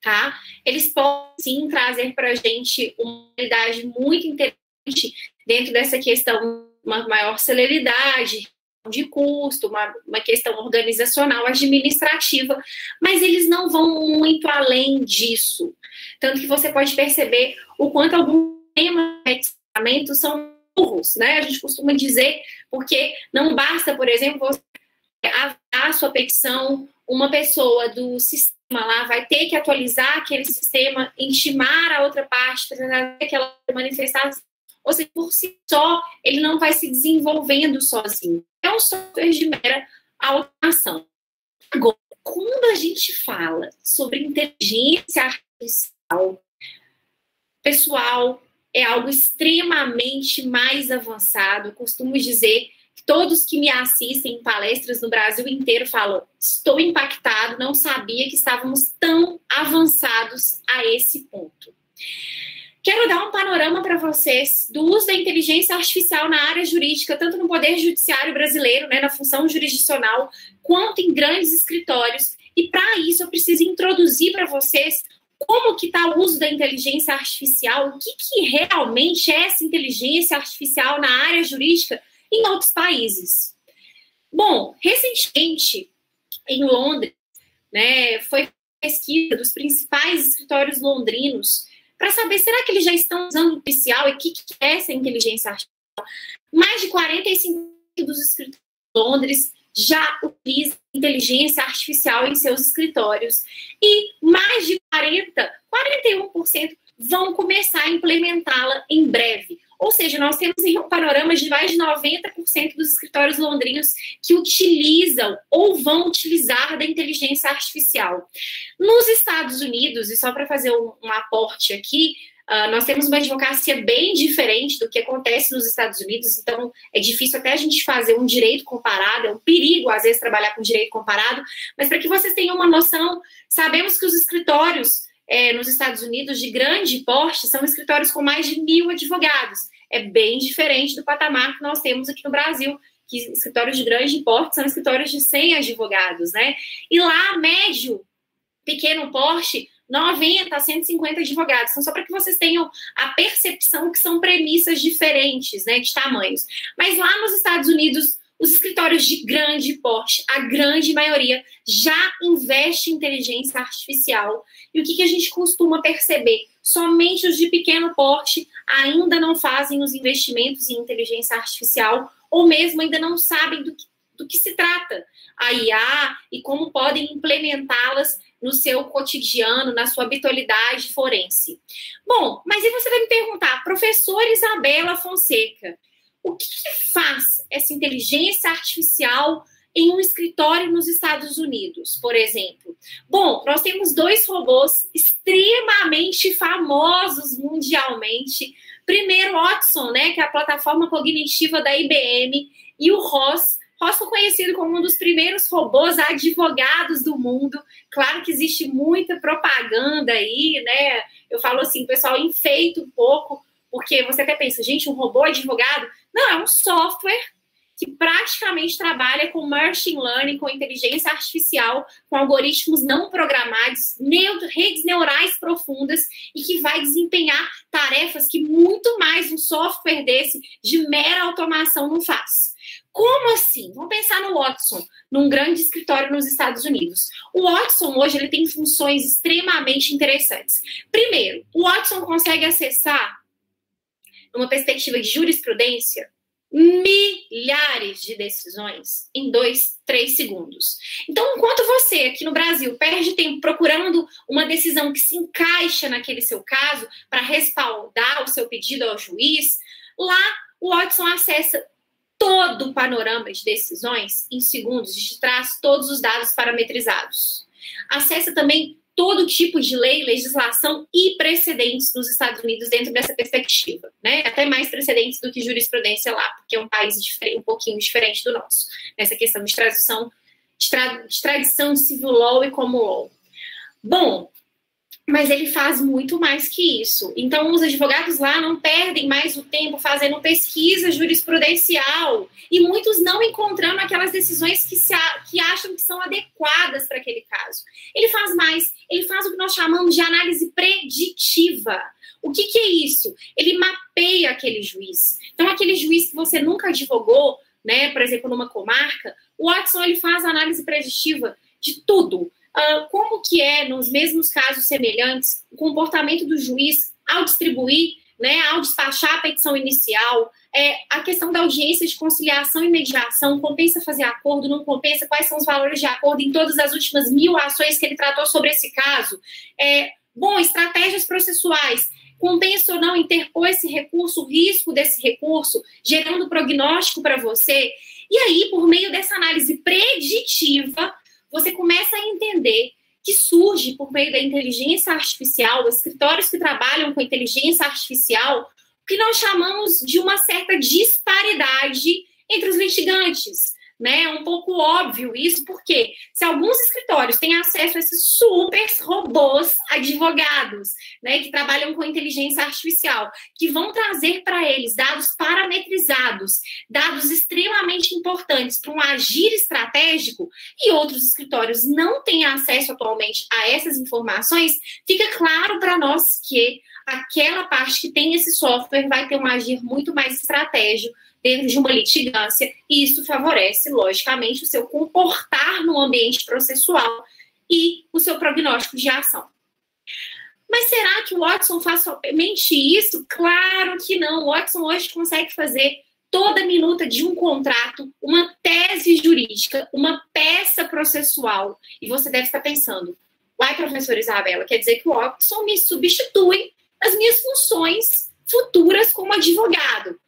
Tá? Eles podem sim trazer para a gente uma realidade muito interessante dentro dessa questão, uma maior celeridade de custo, uma, uma questão organizacional, administrativa, mas eles não vão muito além disso. Tanto que você pode perceber o quanto alguns temas são burros, né? A gente costuma dizer, porque não basta, por exemplo, a sua petição, uma pessoa do sistema lá vai ter que atualizar aquele sistema, intimar a outra parte para aquela manifestação. Ou seja, por si só, ele não vai se desenvolvendo sozinho. É um software de mera automação. Agora, quando a gente fala sobre inteligência artificial, pessoal, é algo extremamente mais avançado. Eu costumo dizer que todos que me assistem em palestras no Brasil inteiro falam: estou impactado, não sabia que estávamos tão avançados a esse ponto. Quero dar um panorama para vocês do uso da inteligência artificial na área jurídica, tanto no Poder Judiciário brasileiro, né, na função jurisdicional, quanto em grandes escritórios. E para isso eu preciso introduzir para vocês como que está o uso da inteligência artificial, o que, que realmente é essa inteligência artificial na área jurídica em outros países. Bom, recentemente, em Londres, né, foi pesquisa dos principais escritórios londrinos para saber será que eles já estão usando o oficial e o que, que é essa inteligência artificial. Mais de 45% dos escritórios de Londres já utiliza inteligência artificial em seus escritórios. E mais de 40, 41% vão começar a implementá-la em breve. Ou seja, nós temos um panorama de mais de 90% dos escritórios londrinos que utilizam ou vão utilizar da inteligência artificial. Nos Estados Unidos, e só para fazer um, um aporte aqui, Uh, nós temos uma advocacia bem diferente do que acontece nos Estados Unidos, então é difícil até a gente fazer um direito comparado, é um perigo às vezes trabalhar com direito comparado, mas para que vocês tenham uma noção, sabemos que os escritórios é, nos Estados Unidos de grande porte são escritórios com mais de mil advogados. É bem diferente do patamar que nós temos aqui no Brasil, que escritórios de grande porte são escritórios de 100 advogados, né? E lá, médio, pequeno porte, 90 a 150 advogados. Então, só para que vocês tenham a percepção que são premissas diferentes, né, de tamanhos. Mas lá nos Estados Unidos, os escritórios de grande porte, a grande maioria, já investe em inteligência artificial. E o que, que a gente costuma perceber? Somente os de pequeno porte ainda não fazem os investimentos em inteligência artificial, ou mesmo ainda não sabem do que, do que se trata a IA e como podem implementá-las no seu cotidiano, na sua habitualidade forense. Bom, mas aí você vai me perguntar, professor Isabela Fonseca, o que, que faz essa inteligência artificial em um escritório nos Estados Unidos, por exemplo? Bom, nós temos dois robôs extremamente famosos mundialmente. Primeiro, Watson, né, que é a plataforma cognitiva da IBM, e o Ross. Ross foi conhecido como um dos primeiros robôs advogados do mundo. Claro que existe muita propaganda aí, né? Eu falo assim, pessoal enfeita um pouco, porque você até pensa, gente, um robô advogado? Não, é um software que praticamente trabalha com machine learning, com inteligência artificial, com algoritmos não programados, redes neurais profundas e que vai desempenhar tarefas que muito mais um software desse de mera automação não faz. Como assim? Vamos pensar no Watson, num grande escritório nos Estados Unidos. O Watson hoje ele tem funções extremamente interessantes. Primeiro, o Watson consegue acessar numa perspectiva de jurisprudência, milhares de decisões em dois, três segundos. Então, enquanto você aqui no Brasil perde tempo procurando uma decisão que se encaixa naquele seu caso para respaldar o seu pedido ao juiz, lá o Watson acessa todo o panorama de decisões em segundos e traz todos os dados parametrizados. Acessa também todo tipo de lei, legislação e precedentes nos Estados Unidos dentro dessa perspectiva, né? Até mais precedentes do que jurisprudência lá, porque é um país um pouquinho diferente do nosso, nessa questão de tradição, de, tra de tradição civil law e common law. Bom, mas ele faz muito mais que isso. Então, os advogados lá não perdem mais o tempo fazendo pesquisa jurisprudencial e muitos não encontrando aquelas decisões que, se, que acham que são adequadas para aquele caso. Ele faz mais, ele faz o que nós chamamos de análise preditiva. O que, que é isso? Ele mapeia aquele juiz. Então, aquele juiz que você nunca advogou, né, por exemplo, numa comarca, o Watson ele faz análise preditiva de tudo Uh, como que é, nos mesmos casos semelhantes, o comportamento do juiz ao distribuir, né, ao despachar a petição inicial, é, a questão da audiência de conciliação e mediação, compensa fazer acordo, não compensa, quais são os valores de acordo em todas as últimas mil ações que ele tratou sobre esse caso. É, bom, estratégias processuais, compensa ou não interpor esse recurso, o risco desse recurso, gerando prognóstico para você. E aí, por meio dessa análise preditiva, você começa a entender que surge por meio da inteligência artificial, escritórios que trabalham com inteligência artificial, o que nós chamamos de uma certa disparidade entre os litigantes né? É um pouco óbvio isso, porque se alguns escritórios têm acesso a esses super robôs advogados, né, que trabalham com inteligência artificial, que vão trazer para eles dados parametrizados, dados extremamente importantes para um agir estratégico, e outros escritórios não têm acesso atualmente a essas informações, fica claro para nós que aquela parte que tem esse software vai ter um agir muito mais estratégico dentro de uma litigância, e isso favorece, logicamente, o seu comportar no ambiente processual e o seu prognóstico de ação. Mas será que o Watson faz somente isso? Claro que não. O Watson hoje consegue fazer toda minuta de um contrato, uma tese jurídica, uma peça processual. E você deve estar pensando, uai, professora Isabela, quer dizer que o Watson me substitui nas minhas funções futuras como advogado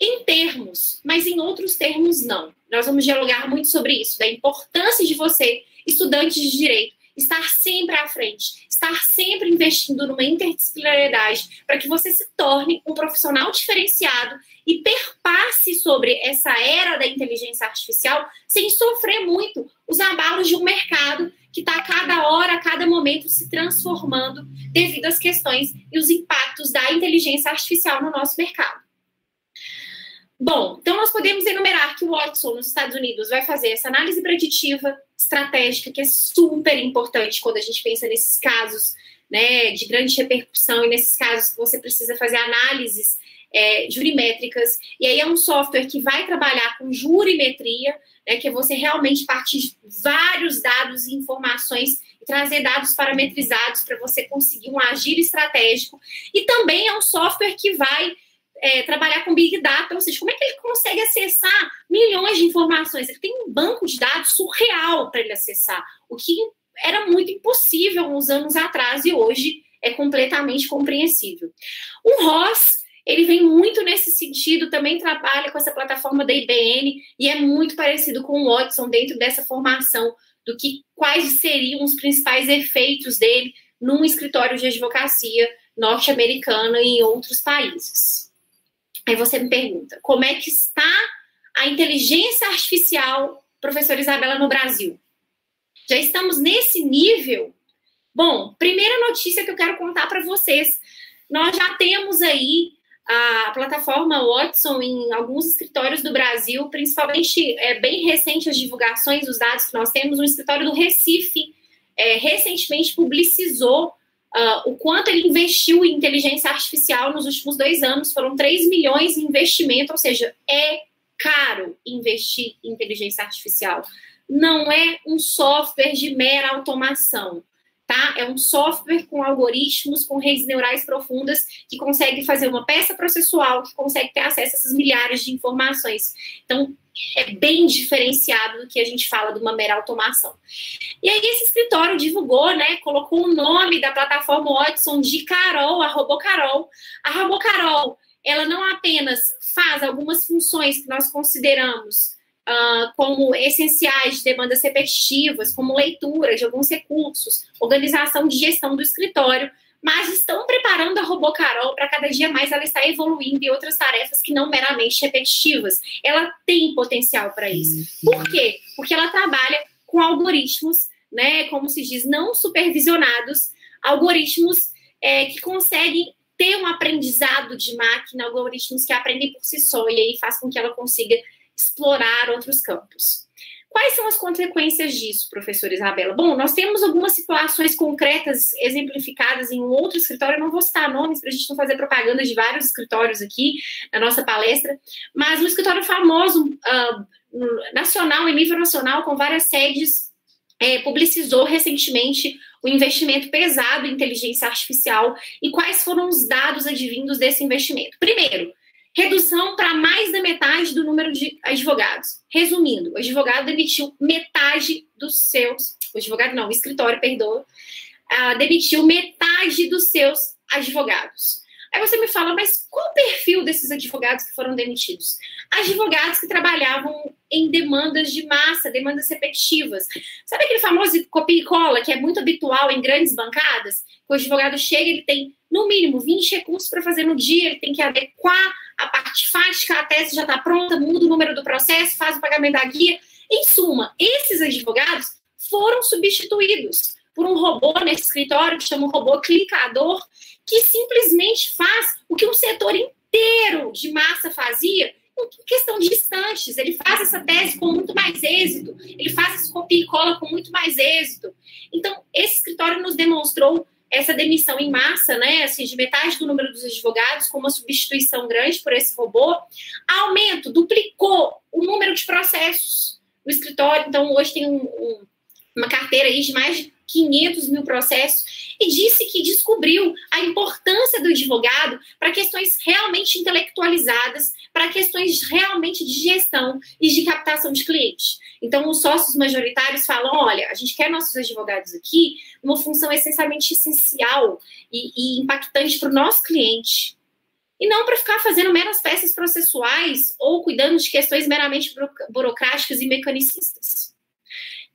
em termos, mas em outros termos não. Nós vamos dialogar muito sobre isso, da importância de você, estudante de direito, estar sempre à frente, estar sempre investindo numa interdisciplinariedade para que você se torne um profissional diferenciado e perpasse sobre essa era da inteligência artificial sem sofrer muito os abalos de um mercado que está a cada hora, a cada momento se transformando devido às questões e os impactos da inteligência artificial no nosso mercado. Bom, então nós podemos enumerar que o Watson nos Estados Unidos vai fazer essa análise preditiva estratégica, que é super importante quando a gente pensa nesses casos né, de grande repercussão, e nesses casos você precisa fazer análises é, jurimétricas, e aí é um software que vai trabalhar com jurimetria, né, que é você realmente partir de vários dados e informações e trazer dados parametrizados para você conseguir um agir estratégico, e também é um software que vai é, trabalhar com Big Data, ou seja, como é que ele consegue acessar milhões de informações? Ele tem um banco de dados surreal para ele acessar, o que era muito impossível uns anos atrás e hoje é completamente compreensível. O ROS, ele vem muito nesse sentido, também trabalha com essa plataforma da IBM e é muito parecido com o Watson dentro dessa formação do que quais seriam os principais efeitos dele num escritório de advocacia norte-americana e em outros países. Aí você me pergunta, como é que está a inteligência artificial, professora Isabela, no Brasil? Já estamos nesse nível? Bom, primeira notícia que eu quero contar para vocês. Nós já temos aí a plataforma Watson em alguns escritórios do Brasil, principalmente é bem recente as divulgações dos dados que nós temos. O escritório do Recife é, recentemente publicizou uh, o quanto ele investiu em inteligência artificial nos últimos dois anos. Foram 3 milhões em investimento, ou seja, é caro investir em inteligência artificial não é um software de mera automação, tá? É um software com algoritmos, com redes neurais profundas, que consegue fazer uma peça processual, que consegue ter acesso a essas milhares de informações. Então, é bem diferenciado do que a gente fala de uma mera automação. E aí, esse escritório divulgou, né? Colocou o nome da plataforma Watson de Carol, a Robocarol. A Robocarol, ela não apenas faz algumas funções que nós consideramos uh, como essenciais de demandas repetitivas, como leitura de alguns recursos, organização de gestão do escritório, mas estão preparando a Robô Carol para cada dia mais ela estar evoluindo em outras tarefas que não meramente repetitivas. Ela tem potencial para isso. Por quê? Porque ela trabalha com algoritmos, né, como se diz, não supervisionados, algoritmos é, que conseguem ter um aprendizado de máquina, algoritmos que aprendem por si só, e aí faz com que ela consiga explorar outros campos. Quais são as consequências disso, professora Isabela? Bom, nós temos algumas situações concretas exemplificadas em um outro escritório, eu não vou citar nomes para a gente não fazer propaganda de vários escritórios aqui na nossa palestra, mas um escritório famoso, uh, nacional, em nível nacional, com várias sedes, é, publicizou recentemente o investimento pesado em inteligência artificial e quais foram os dados advindos desse investimento. Primeiro, redução para mais da metade do número de advogados. Resumindo, o advogado demitiu metade dos seus, o advogado não, o escritório, perdoa, uh, demitiu metade dos seus advogados. Aí você me fala, mas qual o perfil desses advogados que foram demitidos? Advogados que trabalhavam em demandas de massa, demandas repetitivas. Sabe aquele famoso copia e cola que é muito habitual em grandes bancadas? O advogado chega, ele tem no mínimo 20 recursos para fazer no dia, ele tem que adequar a parte fática, a tese já está pronta, muda o número do processo, faz o pagamento da guia. Em suma, esses advogados foram substituídos por um robô nesse escritório que chama um robô clicador, que simplesmente faz o que um setor inteiro de massa fazia em questão de instantes. Ele faz essa tese com muito mais êxito, ele faz esse copia e cola com muito mais êxito. Então, esse escritório nos demonstrou essa demissão em massa, né, assim, de metade do número dos advogados, com uma substituição grande por esse robô, aumento, duplicou o número de processos no escritório. Então, hoje tem um, um, uma carteira aí de mais de 500 mil processos, e disse que descobriu a importância do advogado para questões realmente intelectualizadas, para questões realmente de gestão e de captação de clientes. Então, os sócios majoritários falam: olha, a gente quer nossos advogados aqui uma função essencialmente essencial e, e impactante para o nosso cliente. E não para ficar fazendo meras peças processuais ou cuidando de questões meramente burocráticas e mecanicistas.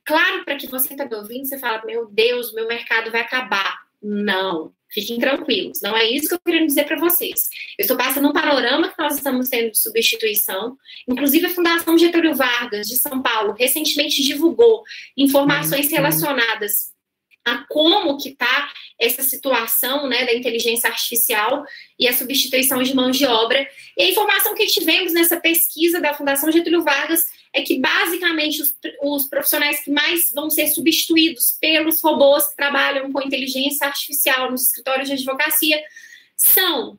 Claro, para que você está me ouvindo, você fala, meu Deus, meu mercado vai acabar. Não, fiquem tranquilos. Não é isso que eu queria dizer para vocês. Eu estou passando um panorama que nós estamos tendo de substituição. Inclusive, a Fundação Getúlio Vargas, de São Paulo, recentemente divulgou informações uhum. relacionadas a como que está essa situação né, da inteligência artificial e a substituição de mão de obra. E a informação que tivemos nessa pesquisa da Fundação Getúlio Vargas é que basicamente os, os, profissionais que mais vão ser substituídos pelos robôs que trabalham com inteligência artificial nos escritórios de advocacia são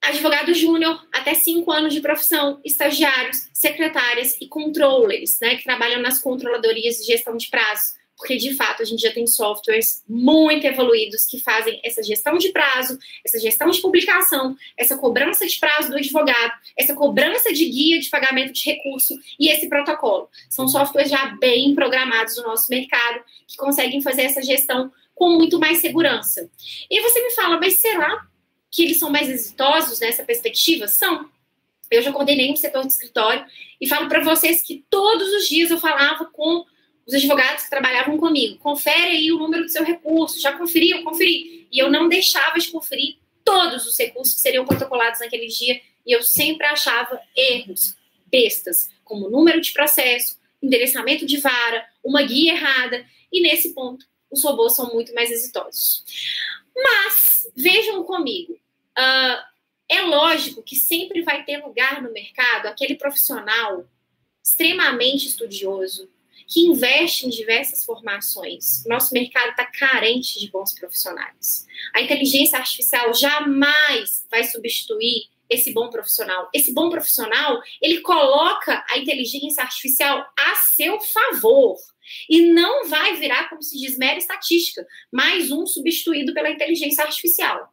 advogado júnior, até cinco anos de profissão, estagiários, secretárias e controllers, né, que trabalham nas controladorias de gestão de prazo porque de fato a gente já tem softwares muito evoluídos que fazem essa gestão de prazo, essa gestão de publicação, essa cobrança de prazo do advogado, essa cobrança de guia de pagamento de recurso e esse protocolo. São softwares já bem programados no nosso mercado que conseguem fazer essa gestão com muito mais segurança. E você me fala, mas será que eles são mais exitosos nessa perspectiva? São. Eu já coordenei um setor de escritório e falo para vocês que todos os dias eu falava com os advogados que trabalhavam comigo, confere aí o número do seu recurso, já conferiu? Conferi. E eu não deixava de conferir todos os recursos que seriam protocolados naquele dia, e eu sempre achava erros, bestas, como número de processo, endereçamento de vara, uma guia errada, e nesse ponto os robôs são muito mais exitosos. Mas, vejam comigo, uh, é lógico que sempre vai ter lugar no mercado aquele profissional extremamente estudioso, que investe em diversas formações. Nosso mercado está carente de bons profissionais. A inteligência artificial jamais vai substituir esse bom profissional. Esse bom profissional, ele coloca a inteligência artificial a seu favor. E não vai virar, como se diz, mera estatística, mais um substituído pela inteligência artificial.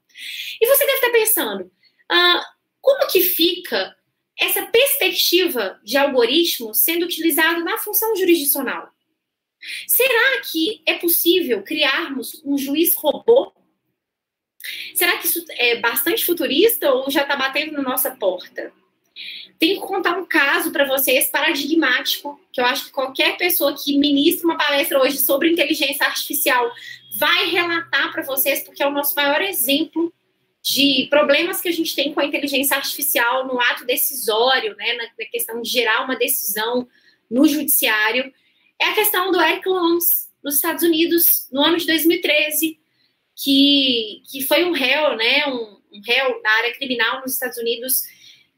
E você deve estar pensando, ah, como que fica essa perspectiva de algoritmo sendo utilizado na função jurisdicional. Será que é possível criarmos um juiz robô? Será que isso é bastante futurista ou já está batendo na nossa porta? Tenho que contar um caso para vocês paradigmático, que eu acho que qualquer pessoa que ministra uma palestra hoje sobre inteligência artificial vai relatar para vocês, porque é o nosso maior exemplo de problemas que a gente tem com a inteligência artificial no ato decisório, né, na, questão de gerar uma decisão no judiciário, é a questão do Eric Holmes nos Estados Unidos no ano de 2013, que, que foi um réu, né, um, um réu na área criminal nos Estados Unidos,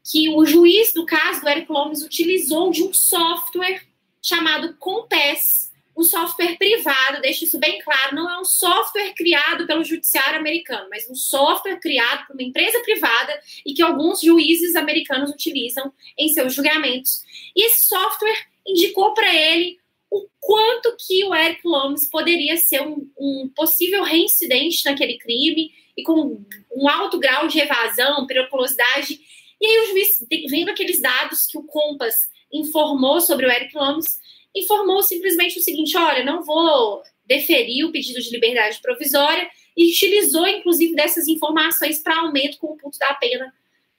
que o juiz do caso do Eric Holmes utilizou de um software chamado Compass, um software privado, deixe isso bem claro, não é um software criado pelo judiciário americano, mas um software criado por uma empresa privada e que alguns juízes americanos utilizam em seus julgamentos. E esse software indicou para ele o quanto que o Eric Lomes poderia ser um, um, possível reincidente naquele crime e com um alto grau de evasão, periculosidade. E aí o juiz, vendo aqueles dados que o Compass informou sobre o Eric Lomes, informou simplesmente o seguinte: olha, não vou deferir o pedido de liberdade provisória e utilizou, inclusive, dessas informações para aumento com o ponto da pena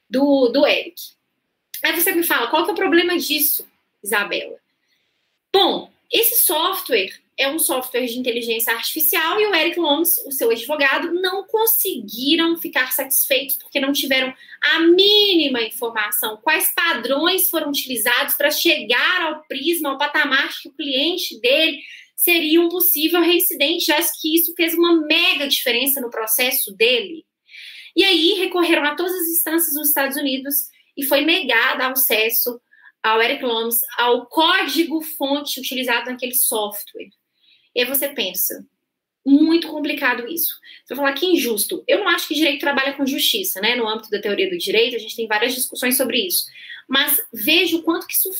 do, do Eric. Aí você me fala, qual que é o problema disso, Isabela? Bom, esse software é um software de inteligência artificial e o Eric Lomes, o seu advogado, não conseguiram ficar satisfeitos porque não tiveram a mínima informação. Quais padrões foram utilizados para chegar ao prisma, ao patamar que o cliente dele seria um possível reincidente, já que isso fez uma mega diferença no processo dele. E aí recorreram a todas as instâncias nos Estados Unidos e foi negado acesso ao Eric Lomes ao código-fonte utilizado naquele software. E aí você pensa, muito complicado isso. Você vai falar que injusto. Eu não acho que direito trabalha com justiça, né? No âmbito da teoria do direito, a gente tem várias discussões sobre isso. Mas vejo o quanto que isso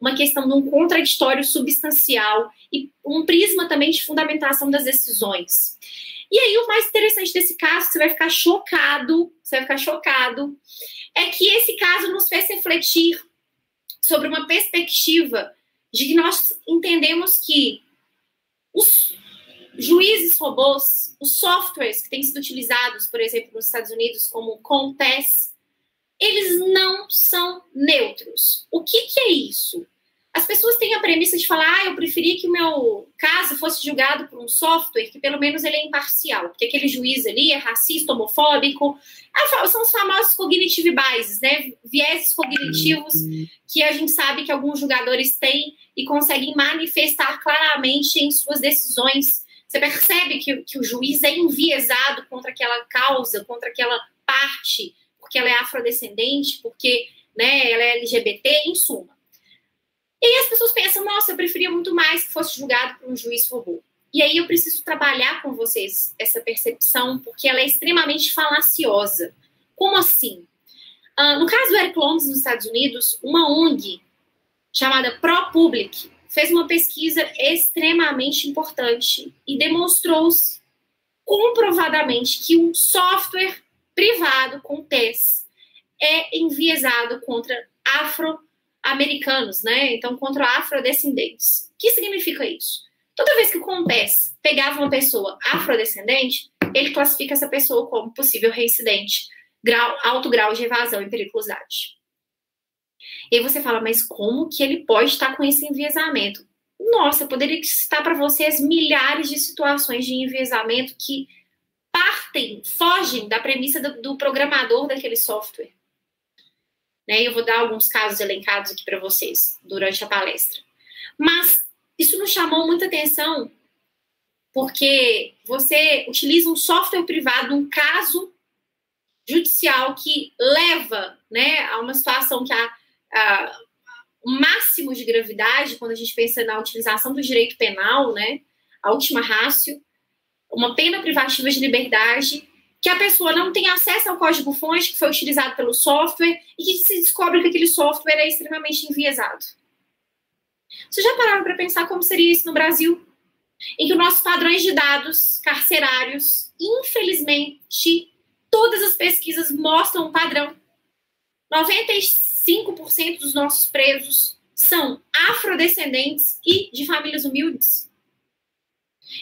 uma questão de um contraditório substancial e um prisma também de fundamentação das decisões. E aí, o mais interessante desse caso, você vai ficar chocado, você vai ficar chocado, é que esse caso nos fez refletir sobre uma perspectiva de que nós entendemos que os juízes robôs, os softwares que têm sido utilizados, por exemplo, nos Estados Unidos, como o Contest, eles não são neutros. O que, que é isso? As pessoas têm a premissa de falar, ah, eu preferia que o meu caso fosse julgado por um software que pelo menos ele é imparcial, porque aquele juiz ali é racista, homofóbico. Ah, são os famosos cognitive biases, né? Vieses cognitivos que a gente sabe que alguns julgadores têm e conseguem manifestar claramente em suas decisões. Você percebe que, que o juiz é enviesado contra aquela causa, contra aquela parte, porque ela é afrodescendente, porque né, ela é LGBT, em suma. E aí as pessoas pensam, nossa, eu preferia muito mais que fosse julgado por um juiz robô. E aí eu preciso trabalhar com vocês essa percepção, porque ela é extremamente falaciosa. Como assim? Uh, no caso do Eric Lombs, nos Estados Unidos, uma ONG chamada ProPublic fez uma pesquisa extremamente importante e demonstrou-se comprovadamente que um software privado com PES é enviesado contra afro-americanos, né? Então, contra afrodescendentes. O que significa isso? Toda vez que o COMPES pegava uma pessoa afrodescendente, ele classifica essa pessoa como possível reincidente, grau, alto grau de evasão e periculosidade. E aí você fala, mas como que ele pode estar com esse enviesamento? Nossa, eu poderia citar para vocês milhares de situações de enviesamento que partem, fogem da premissa do, do programador daquele software. Né? Eu vou dar alguns casos elencados aqui para vocês durante a palestra. Mas isso nos chamou muita atenção porque você utiliza um software privado, um caso judicial que leva né, a uma situação que a, o máximo de gravidade, quando a gente pensa na utilização do direito penal, né, a última rácio, uma pena privativa de liberdade, que a pessoa não tem acesso ao código-fonte que foi utilizado pelo software e que se descobre que aquele software é extremamente enviesado. Vocês já pararam para pensar como seria isso no Brasil? Em que os nossos padrões de dados carcerários, infelizmente, todas as pesquisas mostram um padrão. 95% dos nossos presos são afrodescendentes e de famílias humildes.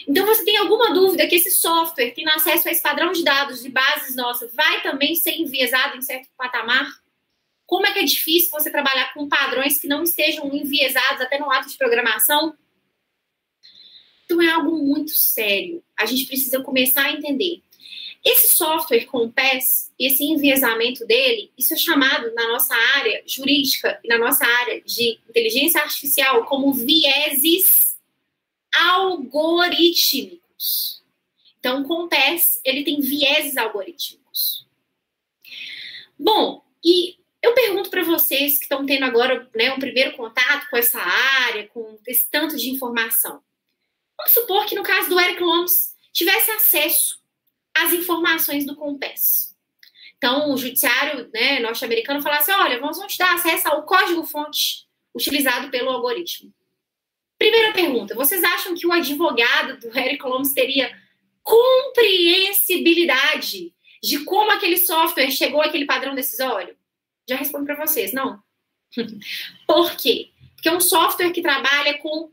Então, você tem alguma dúvida que esse software, tendo acesso a esse padrão de dados de bases nossas, vai também ser enviesado em certo patamar? Como é que é difícil você trabalhar com padrões que não estejam enviesados até no ato de programação? Então, é algo muito sério. A gente precisa começar a entender. Esse software com o PES, esse enviesamento dele, isso é chamado na nossa área jurídica e na nossa área de inteligência artificial como vieses algorítmicos. Então, o PES, ele tem vieses algorítmicos. Bom, e eu pergunto para vocês que estão tendo agora né, um primeiro contato com essa área, com esse tanto de informação. Vamos supor que no caso do Eric Lombs tivesse acesso às informações do COMPES. Então, o judiciário né, norte-americano falasse: olha, vamos te dar acesso ao código-fonte utilizado pelo algoritmo. Primeira pergunta: vocês acham que o advogado do Eric Holmes teria compreensibilidade de como aquele software chegou àquele padrão decisório? Já respondo para vocês, não. Por quê? Porque é um software que trabalha com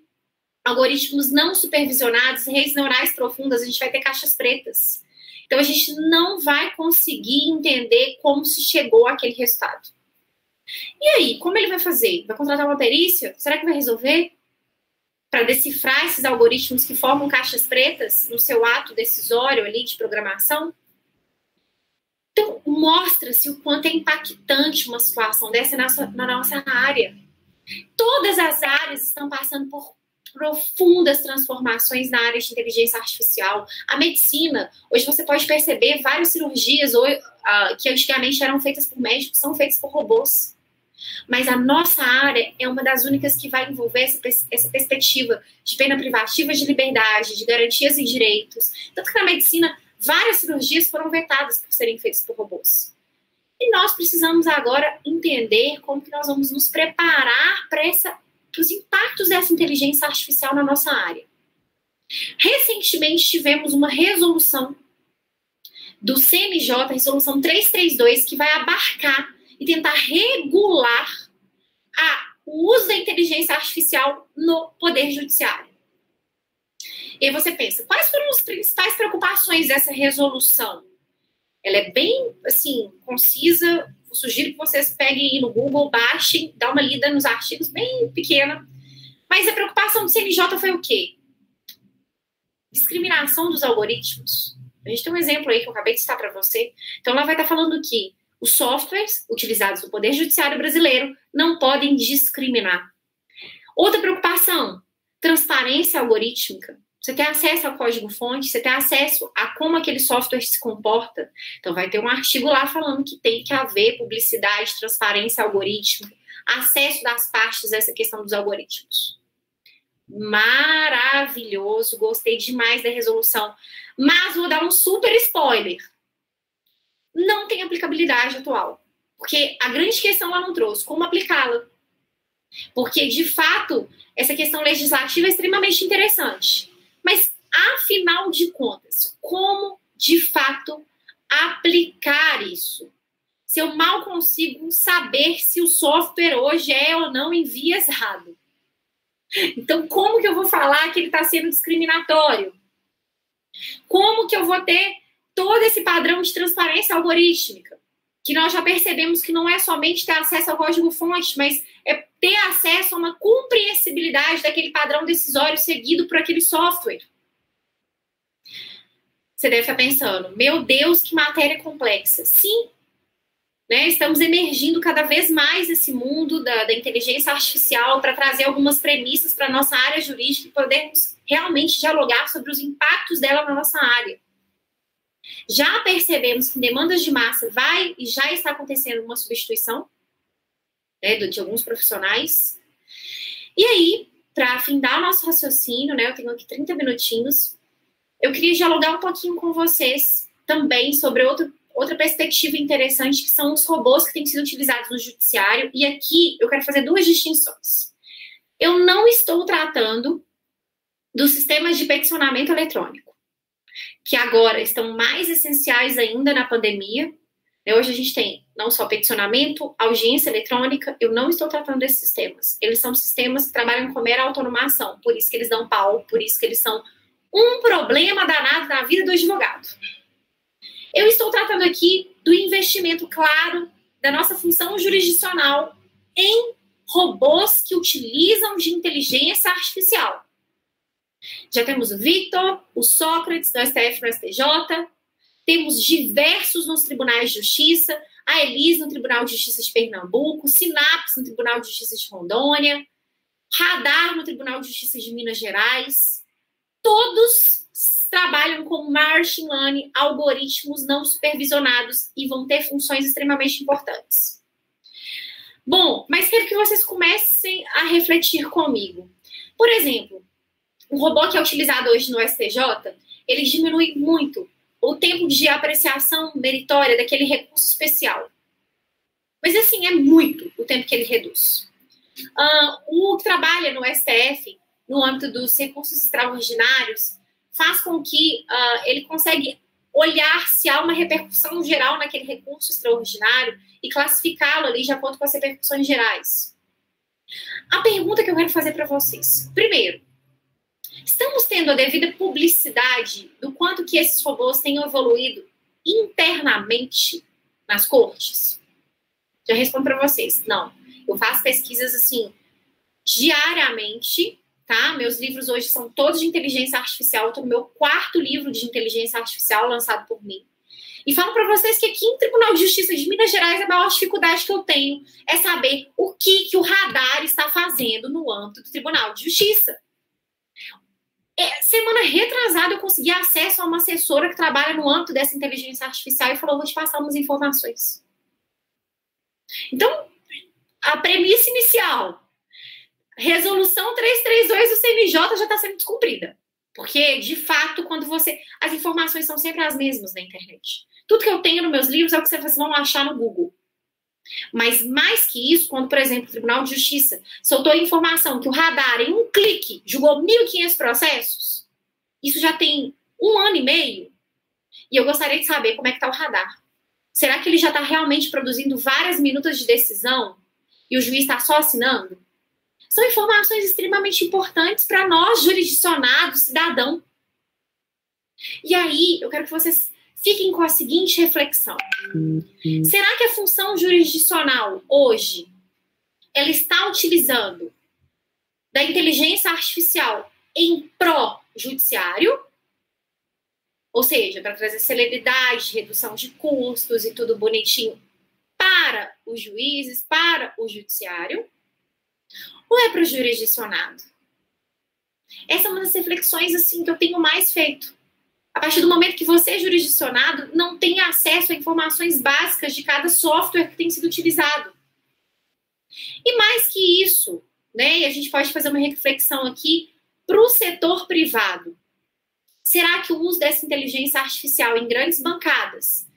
algoritmos não supervisionados, redes neurais profundas, a gente vai ter caixas pretas. Então a gente não vai conseguir entender como se chegou àquele resultado. E aí, como ele vai fazer? Vai contratar uma perícia? Será que vai resolver? Para decifrar esses algoritmos que formam caixas pretas no seu ato decisório ali de programação? Então, mostra-se o quanto é impactante uma situação dessa na, nossa, na nossa área. Todas as áreas estão passando por profundas transformações na área de inteligência artificial. A medicina, hoje você pode perceber várias cirurgias uh, que antigamente eram feitas por médicos, são feitas por robôs. Mas a nossa área é uma das únicas que vai envolver essa, essa perspectiva de pena privativa de liberdade, de garantias e direitos. Tanto que na medicina, várias cirurgias foram vetadas por serem feitas por robôs. E nós precisamos agora entender como que nós vamos nos preparar para os impactos dessa inteligência artificial na nossa área. Recentemente tivemos uma resolução do CNJ, resolução 332, que vai abarcar e tentar regular a, o uso da inteligência artificial no Poder Judiciário. E aí você pensa, quais foram as principais preocupações dessa resolução? Ela é bem, assim, concisa. Eu sugiro que vocês peguem no Google, baixem, dá uma lida nos artigos, bem pequena. Mas a preocupação do CNJ foi o quê? Discriminação dos algoritmos. A gente tem um exemplo aí que eu acabei de citar para você. Então, ela vai estar falando que os softwares utilizados no Poder Judiciário brasileiro não podem discriminar. Outra preocupação: transparência algorítmica. Você tem acesso ao código-fonte, você tem acesso a como aquele software se comporta. Então, vai ter um artigo lá falando que tem que haver publicidade, transparência algorítmica. acesso das partes a essa questão dos algoritmos. Maravilhoso, gostei demais da resolução. Mas vou dar um super spoiler. Não tem aplicabilidade atual. Porque a grande questão ela não trouxe como aplicá-la. Porque, de fato, essa questão legislativa é extremamente interessante. Mas, afinal de contas, como de fato aplicar isso? Se eu mal consigo saber se o software hoje é ou não enviesado. Então, como que eu vou falar que ele está sendo discriminatório? Como que eu vou ter todo esse padrão de transparência algorítmica? Que nós já percebemos que não é somente ter acesso ao código-fonte, mas é ter acesso a uma compreensibilidade daquele padrão decisório seguido por aquele software. Você deve estar pensando, meu Deus, que matéria complexa. Sim, né, estamos emergindo cada vez mais esse mundo da, da inteligência artificial para trazer algumas premissas para a nossa área jurídica e podermos realmente dialogar sobre os impactos dela na nossa área. Já percebemos que em demandas de massa vai e já está acontecendo uma substituição né, de alguns profissionais. E aí, para afindar nosso raciocínio, né, eu tenho aqui 30 minutinhos, eu queria dialogar um pouquinho com vocês também sobre outro, outra perspectiva interessante, que são os robôs que têm sido utilizados no judiciário. E aqui eu quero fazer duas distinções. Eu não estou tratando dos sistemas de peticionamento eletrônico, que agora estão mais essenciais ainda na pandemia. Hoje a gente tem não só peticionamento, audiência eletrônica, eu não estou tratando desses sistemas. Eles são sistemas que trabalham com mera automação, por isso que eles dão pau, por isso que eles são um problema danado na vida do advogado. Eu estou tratando aqui do investimento claro da nossa função jurisdicional em robôs que utilizam de inteligência artificial. Já temos o Victor, o Sócrates no STF no STJ, temos diversos nos tribunais de justiça, a Elis no Tribunal de Justiça de Pernambuco, Sinapse no Tribunal de Justiça de Rondônia, Radar no Tribunal de Justiça de Minas Gerais. Todos trabalham com machine learning, algoritmos não supervisionados e vão ter funções extremamente importantes. Bom, mas quero que vocês comecem a refletir comigo. Por exemplo, o robô que é utilizado hoje no STJ, ele diminui muito o tempo de apreciação meritória daquele recurso especial. Mas, assim, é muito o tempo que ele reduz. Uh, o que trabalha no STF, no âmbito dos recursos extraordinários, faz com que uh, ele consegue olhar se há uma repercussão geral naquele recurso extraordinário e classificá-lo ali de acordo com as repercussões gerais. A pergunta que eu quero fazer para vocês. Primeiro, estamos tendo a devida publicidade do quanto que esses robôs têm evoluído internamente nas cortes? Já respondo para vocês. Não. Eu faço pesquisas assim diariamente tá? Meus livros hoje são todos de inteligência artificial. Estou no meu quarto livro de inteligência artificial lançado por mim. E falo para vocês que aqui em Tribunal de Justiça de Minas Gerais a maior dificuldade que eu tenho é saber o que, que o radar está fazendo no âmbito do Tribunal de Justiça. É, semana retrasada eu consegui acesso a uma assessora que trabalha no âmbito dessa inteligência artificial e falou: vou te passar umas informações. Então, a premissa inicial resolução 332 do CNJ já está sendo descumprida. Porque, de fato, quando você. As informações são sempre as mesmas na internet. Tudo que eu tenho nos meus livros é o que vocês vão achar no Google. Mas mais que isso, quando, por exemplo, o Tribunal de Justiça soltou a informação que o radar, em um clique, julgou 1.500 processos, isso já tem um ano e meio. E eu gostaria de saber como é que está o radar. Será que ele já está realmente produzindo várias minutas de decisão e o juiz está só assinando? são informações extremamente importantes para nós, jurisdicionados, cidadão. E aí, eu quero que vocês fiquem com a seguinte reflexão: será que a função jurisdicional hoje ela está utilizando da inteligência artificial em pró-judiciário? Ou seja, para trazer celeridade, redução de custos e tudo bonitinho para os juízes, para o judiciário? ou é para o jurisdicionado? Essa é uma das reflexões assim que eu tenho mais feito. A partir do momento que você é jurisdicionado, não tem acesso a informações básicas de cada software que tem sido utilizado. E mais que isso, né? E a gente pode fazer uma reflexão aqui para o setor privado. Será que o uso dessa inteligência artificial em grandes bancadas,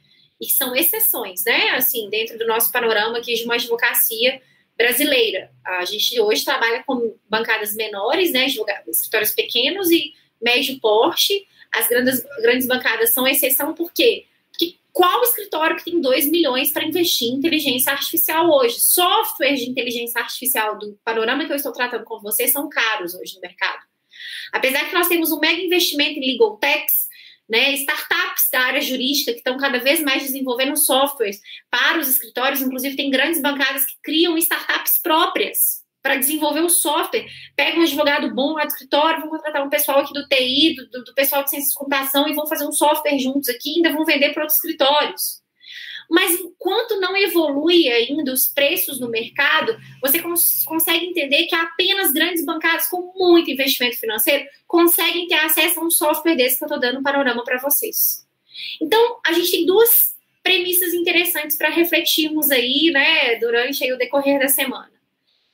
e são exceções, né? Assim, dentro do nosso panorama aqui de uma advocacia brasileira. A gente hoje trabalha com bancadas menores, né? Escritórios pequenos e médio porte. As grandes, grandes bancadas são exceção, por quê? Porque qual escritório que tem 2 milhões para investir em inteligência artificial hoje? Softwares de inteligência artificial do panorama que eu estou tratando com vocês são caros hoje no mercado. Apesar que nós temos um mega investimento em legal techs, né, startups da área jurídica que estão cada vez mais desenvolvendo softwares para os escritórios, inclusive tem grandes bancadas que criam startups próprias para desenvolver o software. Pega um advogado bom lá do escritório, vão contratar um pessoal aqui do TI, do, do pessoal de ciência de computação e vão fazer um software juntos aqui, ainda vão vender para outros escritórios. Mas enquanto não evolui ainda os preços no mercado, você cons consegue entender que apenas grandes bancadas com muito investimento financeiro conseguem ter acesso a um software desse que eu estou dando um panorama para vocês. Então, a gente tem duas premissas interessantes para refletirmos aí, né, durante aí o decorrer da semana.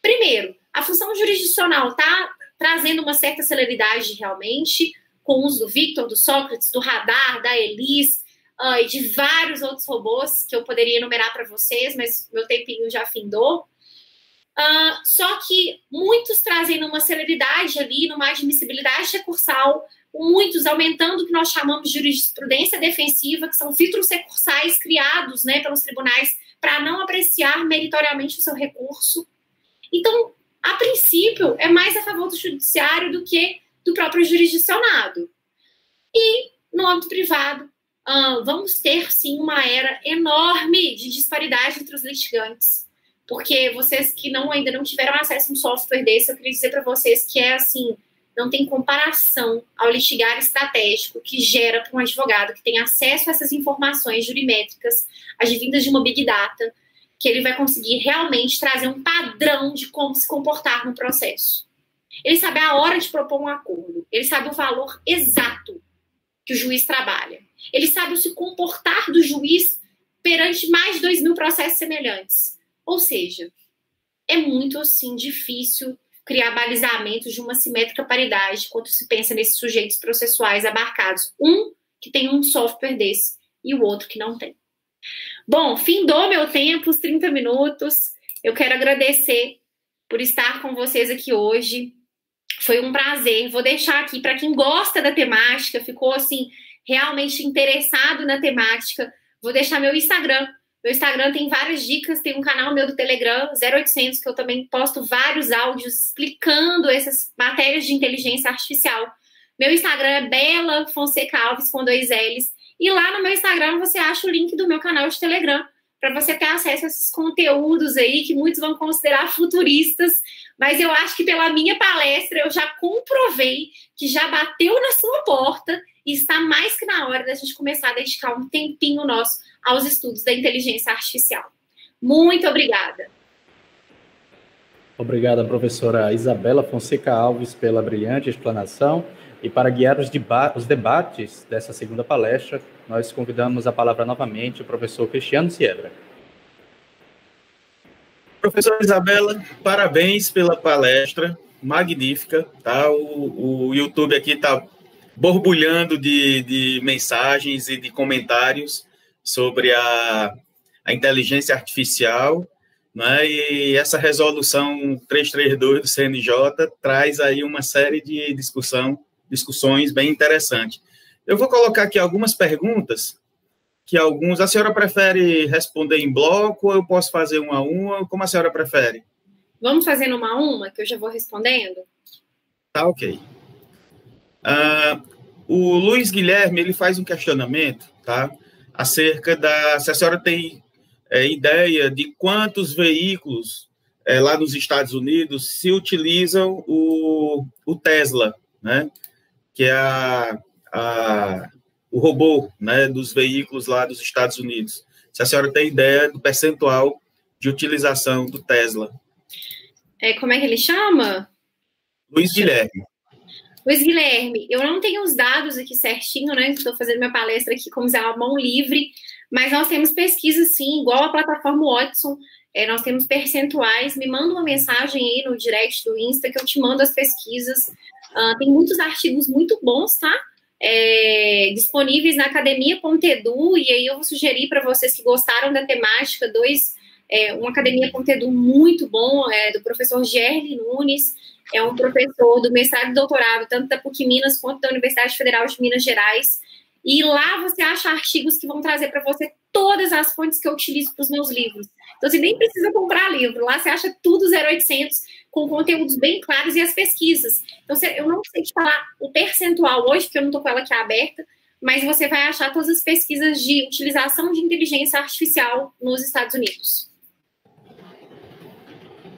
Primeiro, a função jurisdicional está trazendo uma certa celeridade realmente, com o uso do Victor, do Sócrates, do Radar, da Elis, uh, e de vários outros robôs que eu poderia enumerar para vocês, mas meu tempinho já findou. Uh, só que muitos trazem uma celeridade ali, numa admissibilidade recursal, muitos aumentando o que nós chamamos de jurisprudência defensiva, que são filtros recursais criados né, pelos tribunais para não apreciar meritoriamente o seu recurso. Então, a princípio, é mais a favor do judiciário do que do próprio jurisdicionado. E, no âmbito privado, uh, vamos ter sim uma era enorme de disparidade entre os litigantes. Porque vocês que não ainda não tiveram acesso a um software desse, eu queria dizer para vocês que é assim, não tem comparação ao litigar estratégico que gera para um advogado que tem acesso a essas informações jurimétricas, advindas de uma big data, que ele vai conseguir realmente trazer um padrão de como se comportar no processo. Ele sabe a hora de propor um acordo, ele sabe o valor exato que o juiz trabalha. Ele sabe o se comportar do juiz perante mais de 2 mil processos semelhantes. Ou seja, é muito assim difícil criar balizamentos de uma simétrica paridade quando se pensa nesses sujeitos processuais abarcados. Um que tem um software desse e o outro que não tem. Bom, findou meu tempo, os 30 minutos. Eu quero agradecer por estar com vocês aqui hoje. Foi um prazer. Vou deixar aqui para quem gosta da temática, ficou assim realmente interessado na temática, vou deixar meu Instagram. Meu Instagram tem várias dicas, tem um canal meu do Telegram, 0800, que eu também posto vários áudios explicando essas matérias de inteligência artificial. Meu Instagram é Bela Fonseca Alves com dois L's. E lá no meu Instagram você acha o link do meu canal de Telegram para você ter acesso a esses conteúdos aí que muitos vão considerar futuristas, mas eu acho que pela minha palestra eu já comprovei que já bateu na sua porta e está mais que na hora da gente começar a dedicar um tempinho nosso aos estudos da inteligência artificial. Muito obrigada. Obrigada, professora Isabela Fonseca Alves, pela brilhante explanação. E para guiar os, deba os debates dessa segunda palestra, nós convidamos a palavra novamente o professor Cristiano Siebra. Professora Isabela, parabéns pela palestra, magnífica, tá? O, o YouTube aqui está borbulhando de, de mensagens e de comentários sobre a, a inteligência artificial, né? e essa resolução 332 do CNJ traz aí uma série de discussão, discussões bem interessantes. Eu vou colocar aqui algumas perguntas que alguns. A senhora prefere responder em bloco ou eu posso fazer uma a uma? Como a senhora prefere? Vamos fazer uma a uma, que eu já vou respondendo? Tá, ok. Uh, o Luiz Guilherme ele faz um questionamento, tá? Acerca da se a senhora tem é, ideia de quantos veículos é, lá nos Estados Unidos se utilizam o, o Tesla, né? Que é a, a, o robô, né? Dos veículos lá dos Estados Unidos. Se a senhora tem ideia do percentual de utilização do Tesla? É, como é que ele chama? Luiz Guilherme. Luiz Guilherme, eu não tenho os dados aqui certinho, né? Estou fazendo minha palestra aqui como a mão livre, mas nós temos pesquisas, sim, igual a plataforma Watson, é, nós temos percentuais. Me manda uma mensagem aí no direct do Insta que eu te mando as pesquisas. Uh, tem muitos artigos muito bons, tá? É, disponíveis na academia.edu, e aí eu vou sugerir para vocês que gostaram da temática, dois, é, uma academia.edu muito bom, é, do professor Gerli Nunes, é um professor do mestrado e doutorado, tanto da PUC Minas quanto da Universidade Federal de Minas Gerais. E lá você acha artigos que vão trazer para você todas as fontes que eu utilizo para os meus livros. Então, você nem precisa comprar livro. Lá você acha tudo 0800, com conteúdos bem claros e as pesquisas. Então, eu não sei te falar o percentual hoje, porque eu não estou com ela aqui aberta, mas você vai achar todas as pesquisas de utilização de inteligência artificial nos Estados Unidos.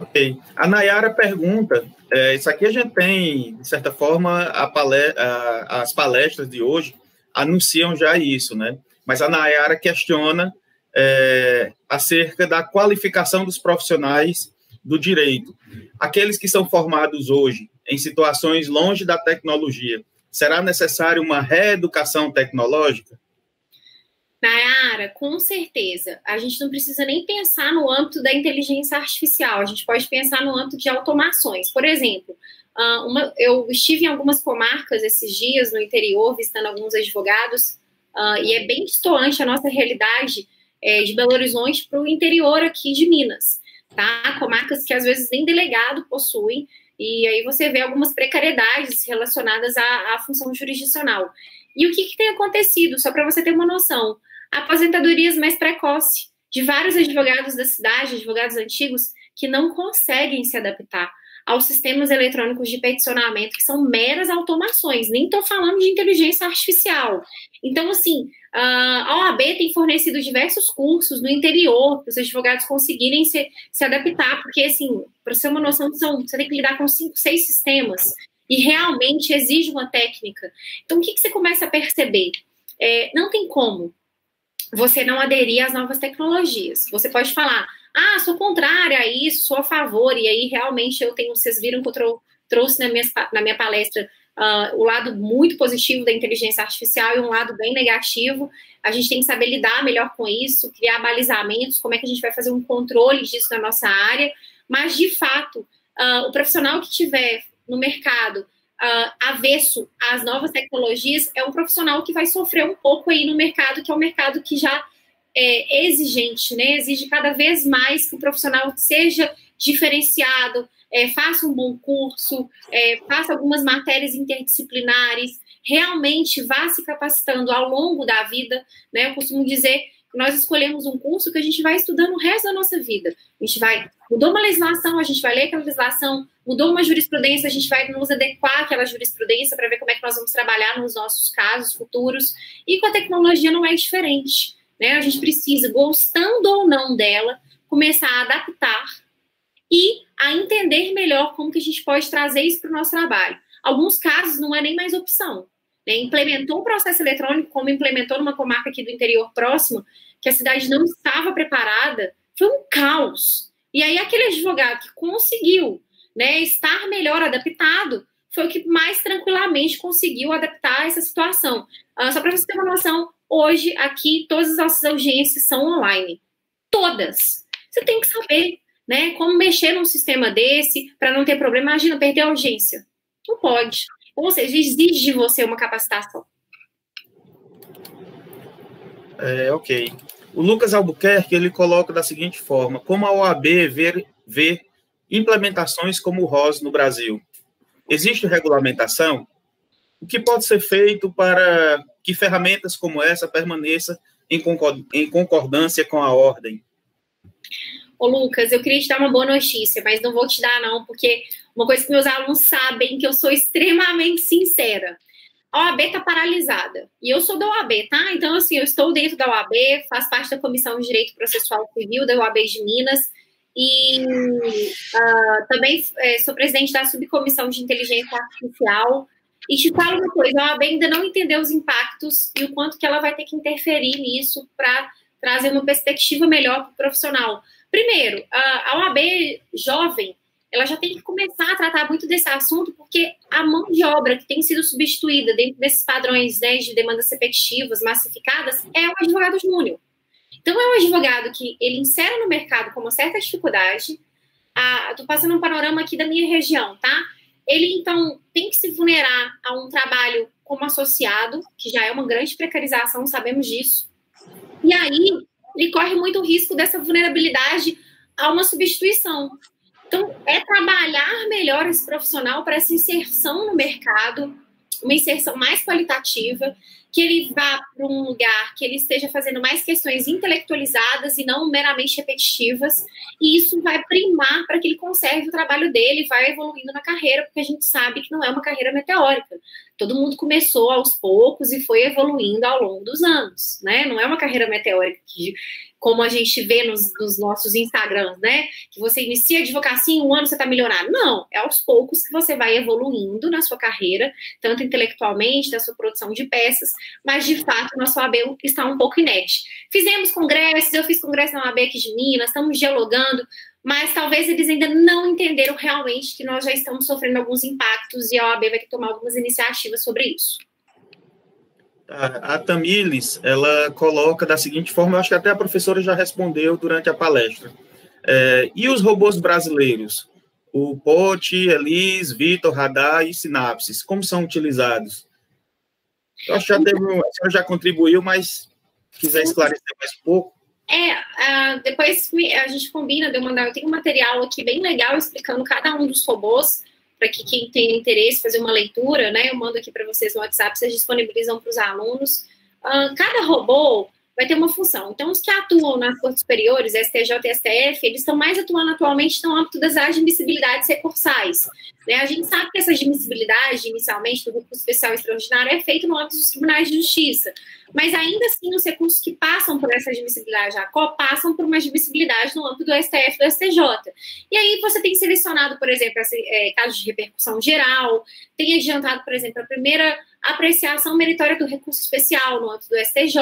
Ok. A Nayara pergunta: é, isso aqui a gente tem, de certa forma, a a, as palestras de hoje anunciam já isso, né? Mas a Nayara questiona é, acerca da qualificação dos profissionais do direito. Aqueles que são formados hoje em situações longe da tecnologia, será necessário uma reeducação tecnológica? Nayara, com certeza. A gente não precisa nem pensar no âmbito da inteligência artificial, a gente pode pensar no âmbito de automações. Por exemplo, ah, uma, eu estive em algumas comarcas esses dias no interior, visitando alguns advogados, uh, e é bem distoante a nossa realidade é, de Belo Horizonte para o interior aqui de Minas, tá? Comarcas que às vezes nem delegado possuem, e aí você vê algumas precariedades relacionadas à, à função jurisdicional. E o que, que tem acontecido, só para você ter uma noção? Aposentadorias mais precoces de vários advogados da cidade, advogados antigos, que não conseguem se adaptar aos sistemas eletrônicos de peticionamento, que são meras automações, nem estou falando de inteligência artificial. Então, assim, a OAB tem fornecido diversos cursos no interior para os advogados conseguirem se, se adaptar, porque, assim, para ter uma noção, são, você tem que lidar com cinco, seis sistemas e realmente exige uma técnica. Então, o que, que você começa a perceber? É, não tem como você não aderir às novas tecnologias. Você pode falar, ah, sou contrária a isso, sou a favor, e aí realmente eu tenho, vocês viram que eu trouxe na minha, na minha palestra uh, o lado muito positivo da inteligência artificial e um lado bem negativo. A gente tem que saber lidar melhor com isso, criar balizamentos, como é que a gente vai fazer um controle disso na nossa área, mas de fato, uh, o profissional que tiver no mercado uh, avesso às novas tecnologias é um profissional que vai sofrer um pouco aí no mercado, que é um mercado que já é exigente, né? Exige cada vez mais que o profissional seja diferenciado, é, faça um bom curso, é, faça algumas matérias interdisciplinares, realmente vá se capacitando ao longo da vida, né? Eu costumo dizer nós escolhemos um curso que a gente vai estudando o resto da nossa vida. A gente vai, mudou uma legislação, a gente vai ler aquela legislação, mudou uma jurisprudência, a gente vai nos adequar àquela jurisprudência para ver como é que nós vamos trabalhar nos nossos casos futuros. E com a tecnologia não é diferente. Né? A gente precisa, gostando ou não dela, começar a adaptar e a entender melhor como que a gente pode trazer isso para o nosso trabalho. Alguns casos não é nem mais opção. Né? Implementou o processo eletrônico, como implementou numa comarca aqui do interior próximo, que a cidade não estava preparada, foi um caos. E aí aquele advogado que conseguiu né, estar melhor adaptado foi o que mais tranquilamente conseguiu adaptar essa situação. Uh, só para você ter uma noção, Hoje, aqui, todas as nossas audiências são online. Todas. Você tem que saber, né? Como mexer num sistema desse para não ter problema. Imagina perder a audiência. Não pode. Ou seja, exige de você uma capacitação. É, ok. O Lucas Albuquerque ele coloca da seguinte forma: como a OAB vê, vê implementações como o ROS no Brasil? Existe regulamentação? O que pode ser feito para que ferramentas como essa permaneçam em concordância com a ordem? Ô, Lucas, eu queria te dar uma boa notícia, mas não vou te dar, não, porque uma coisa que meus alunos sabem que eu sou extremamente sincera. A OAB está paralisada. E eu sou da OAB, tá? Então, assim, eu estou dentro da OAB, faço parte da Comissão de Direito Processual Civil da OAB de Minas. E uh, também é, sou presidente da Subcomissão de Inteligência Artificial e te falo uma coisa, a OAB ainda não entendeu os impactos e o quanto que ela vai ter que interferir nisso para trazer uma perspectiva melhor para o profissional. Primeiro, a OAB jovem, ela já tem que começar a tratar muito desse assunto, porque a mão de obra que tem sido substituída dentro desses padrões né, de demandas repetitivas, massificadas, é o advogado júnior. Então, é um advogado que ele insere no mercado com uma certa dificuldade. Estou passando um panorama aqui da minha região, tá? Ele, então, tem que se vulnerar a um trabalho como associado, que já é uma grande precarização, sabemos disso. E aí, ele corre muito risco dessa vulnerabilidade a uma substituição. Então, é trabalhar melhor esse profissional para essa inserção no mercado, uma inserção mais qualitativa, que ele vá para um lugar que ele esteja fazendo mais questões intelectualizadas e não meramente repetitivas, e isso vai primar para que ele conserve o trabalho dele, vai evoluindo na carreira, porque a gente sabe que não é uma carreira meteórica. Todo mundo começou aos poucos e foi evoluindo ao longo dos anos, né? Não é uma carreira meteórica que como a gente vê nos, nos, nossos Instagrams, né? Que você inicia a advocacia em um ano você está milionário. Não, é aos poucos que você vai evoluindo na sua carreira, tanto intelectualmente, da sua produção de peças, mas de fato nosso OAB está um pouco inerte. Fizemos congressos, eu fiz congresso na OAB aqui de Minas, estamos dialogando, mas talvez eles ainda não entenderam realmente que nós já estamos sofrendo alguns impactos e a OAB vai ter que tomar algumas iniciativas sobre isso. A, a Tamires, ela coloca da seguinte forma, eu acho que até a professora já respondeu durante a palestra. É, e os robôs brasileiros? O POT, Elis, Vitor, Radar e Sinapses, como são utilizados? Eu acho que já, teve, a senhora já contribuiu, mas quiser esclarecer mais um pouco. É, uh, depois a gente combina de eu mandar. Eu tenho um material aqui bem legal explicando cada um dos robôs para que quem tem interesse fazer uma leitura, né? Eu mando aqui para vocês no WhatsApp, vocês disponibilizam para os alunos. Uh, cada robô vai ter uma função. Então, os que atuam nas cortes superiores, STJ e STF, eles estão mais atuando atualmente no âmbito das admissibilidades recursais. Né? A gente sabe que essa admissibilidade, inicialmente, do recurso especial extraordinário, é feita no âmbito dos tribunais de justiça. Mas, ainda assim, os recursos que passam por essa admissibilidade ACO passam por uma admissibilidade no âmbito do STF e do STJ. E aí, você tem selecionado, por exemplo, esse, é, casos de repercussão geral, tem adiantado, por exemplo, a primeira apreciação meritória do recurso especial no âmbito do STJ.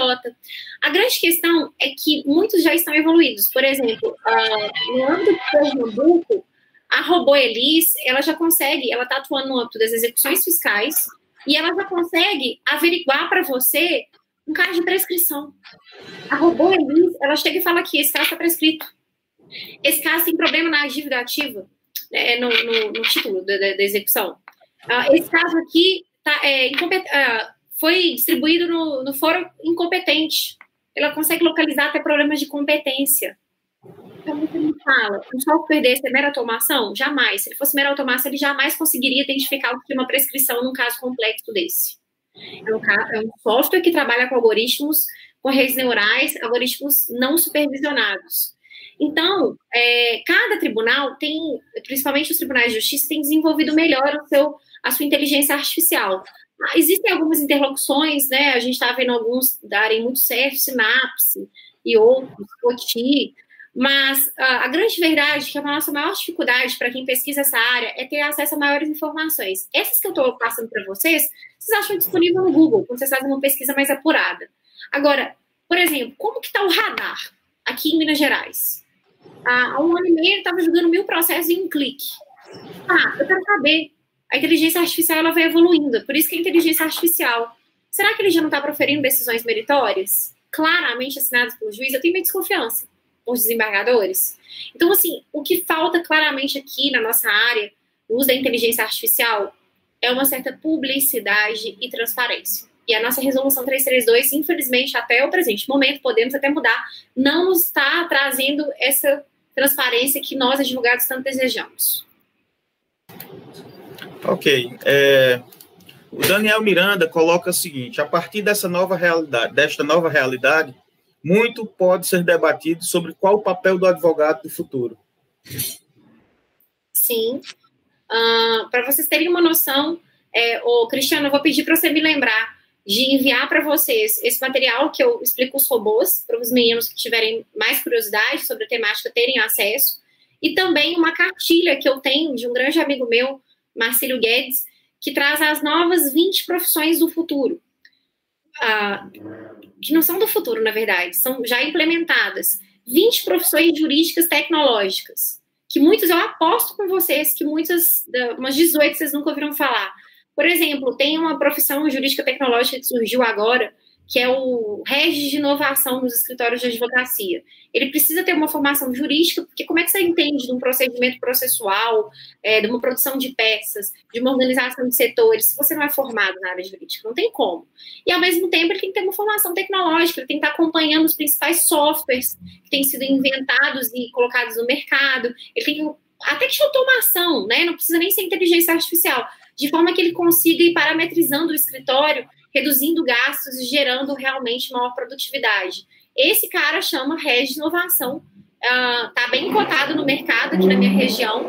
A grande questão é que muitos já estão evoluídos. Por exemplo, uh, no âmbito do Pernambuco, a robô Elis, ela já consegue, ela está atuando no âmbito das execuções fiscais e ela já consegue averiguar para você um caso de prescrição. A robô Elis, ela chega e fala que esse caso está prescrito. Esse caso tem problema na dívida ativa, né, no, no, no, título da, da execução. Uh, esse caso aqui tá, é, uh, foi distribuído no, no fórum incompetente. Ela consegue localizar até problemas de competência. Então, você me fala, um software desse é mera automação? Jamais. Se ele fosse mera automação, ele jamais conseguiria identificar o que uma prescrição num caso complexo desse. É um, é um software que trabalha com algoritmos, com redes neurais, algoritmos não supervisionados. Então, é, cada tribunal tem, principalmente os tribunais de justiça, tem desenvolvido melhor o seu, a sua inteligência artificial. Existem algumas interlocuções, né? A gente está vendo alguns darem muito certo, Sinapse e outros, Poti, mas a, a grande verdade é que a nossa maior dificuldade para quem pesquisa essa área é ter acesso a maiores informações. Essas que eu estou passando para vocês, vocês acham disponível no Google, quando vocês fazem uma pesquisa mais apurada. Agora, por exemplo, como que está o radar aqui em Minas Gerais? há um ano e meio ele estava jogando mil processos em um clique. Ah, eu quero saber. A inteligência artificial ela vai evoluindo, por isso que é inteligência artificial. Será que ele já não está proferindo decisões meritórias? Claramente assinadas pelo juiz? Eu tenho minha desconfiança com os desembargadores. Então, assim, o que falta claramente aqui na nossa área, no uso da inteligência artificial, é uma certa publicidade e transparência. E a nossa resolução 332, infelizmente, até o presente momento, podemos até mudar, não está trazendo essa transparência que nós, advogados, tanto desejamos. Ok. É, o Daniel Miranda coloca o seguinte: a partir dessa nova realidade, desta nova realidade, muito pode ser debatido sobre qual o papel do advogado do futuro. Sim. Uh, para vocês terem uma noção, é, ô, Cristiano, eu vou pedir para você me lembrar de enviar para vocês esse material que eu explico os robôs, para os meninos que tiverem mais curiosidade sobre a temática terem acesso, e também uma cartilha que eu tenho de um grande amigo meu, Marcelo Guedes, que traz as novas 20 profissões do futuro. Ah, que não são do futuro, na verdade, são já implementadas. 20 profissões jurídicas tecnológicas, que muitos, eu aposto com vocês, que muitas, umas 18 vocês nunca ouviram falar. Por exemplo, tem uma profissão jurídica tecnológica que surgiu agora, que é o Regis de Inovação nos escritórios de advocacia. Ele precisa ter uma formação jurídica, porque como é que você entende de um procedimento processual, é, de uma produção de peças, de uma organização de setores, se você não é formado na área jurídica? Não tem como. E, ao mesmo tempo, ele tem que ter uma formação tecnológica, ele tem que estar acompanhando os principais softwares que têm sido inventados e colocados no mercado, ele tem até que automação, né? Não precisa nem ser inteligência artificial, de forma que ele consiga ir parametrizando o escritório reduzindo gastos e gerando realmente maior produtividade. Esse cara chama Regi Inovação, está uh, bem cotado no mercado aqui na minha região.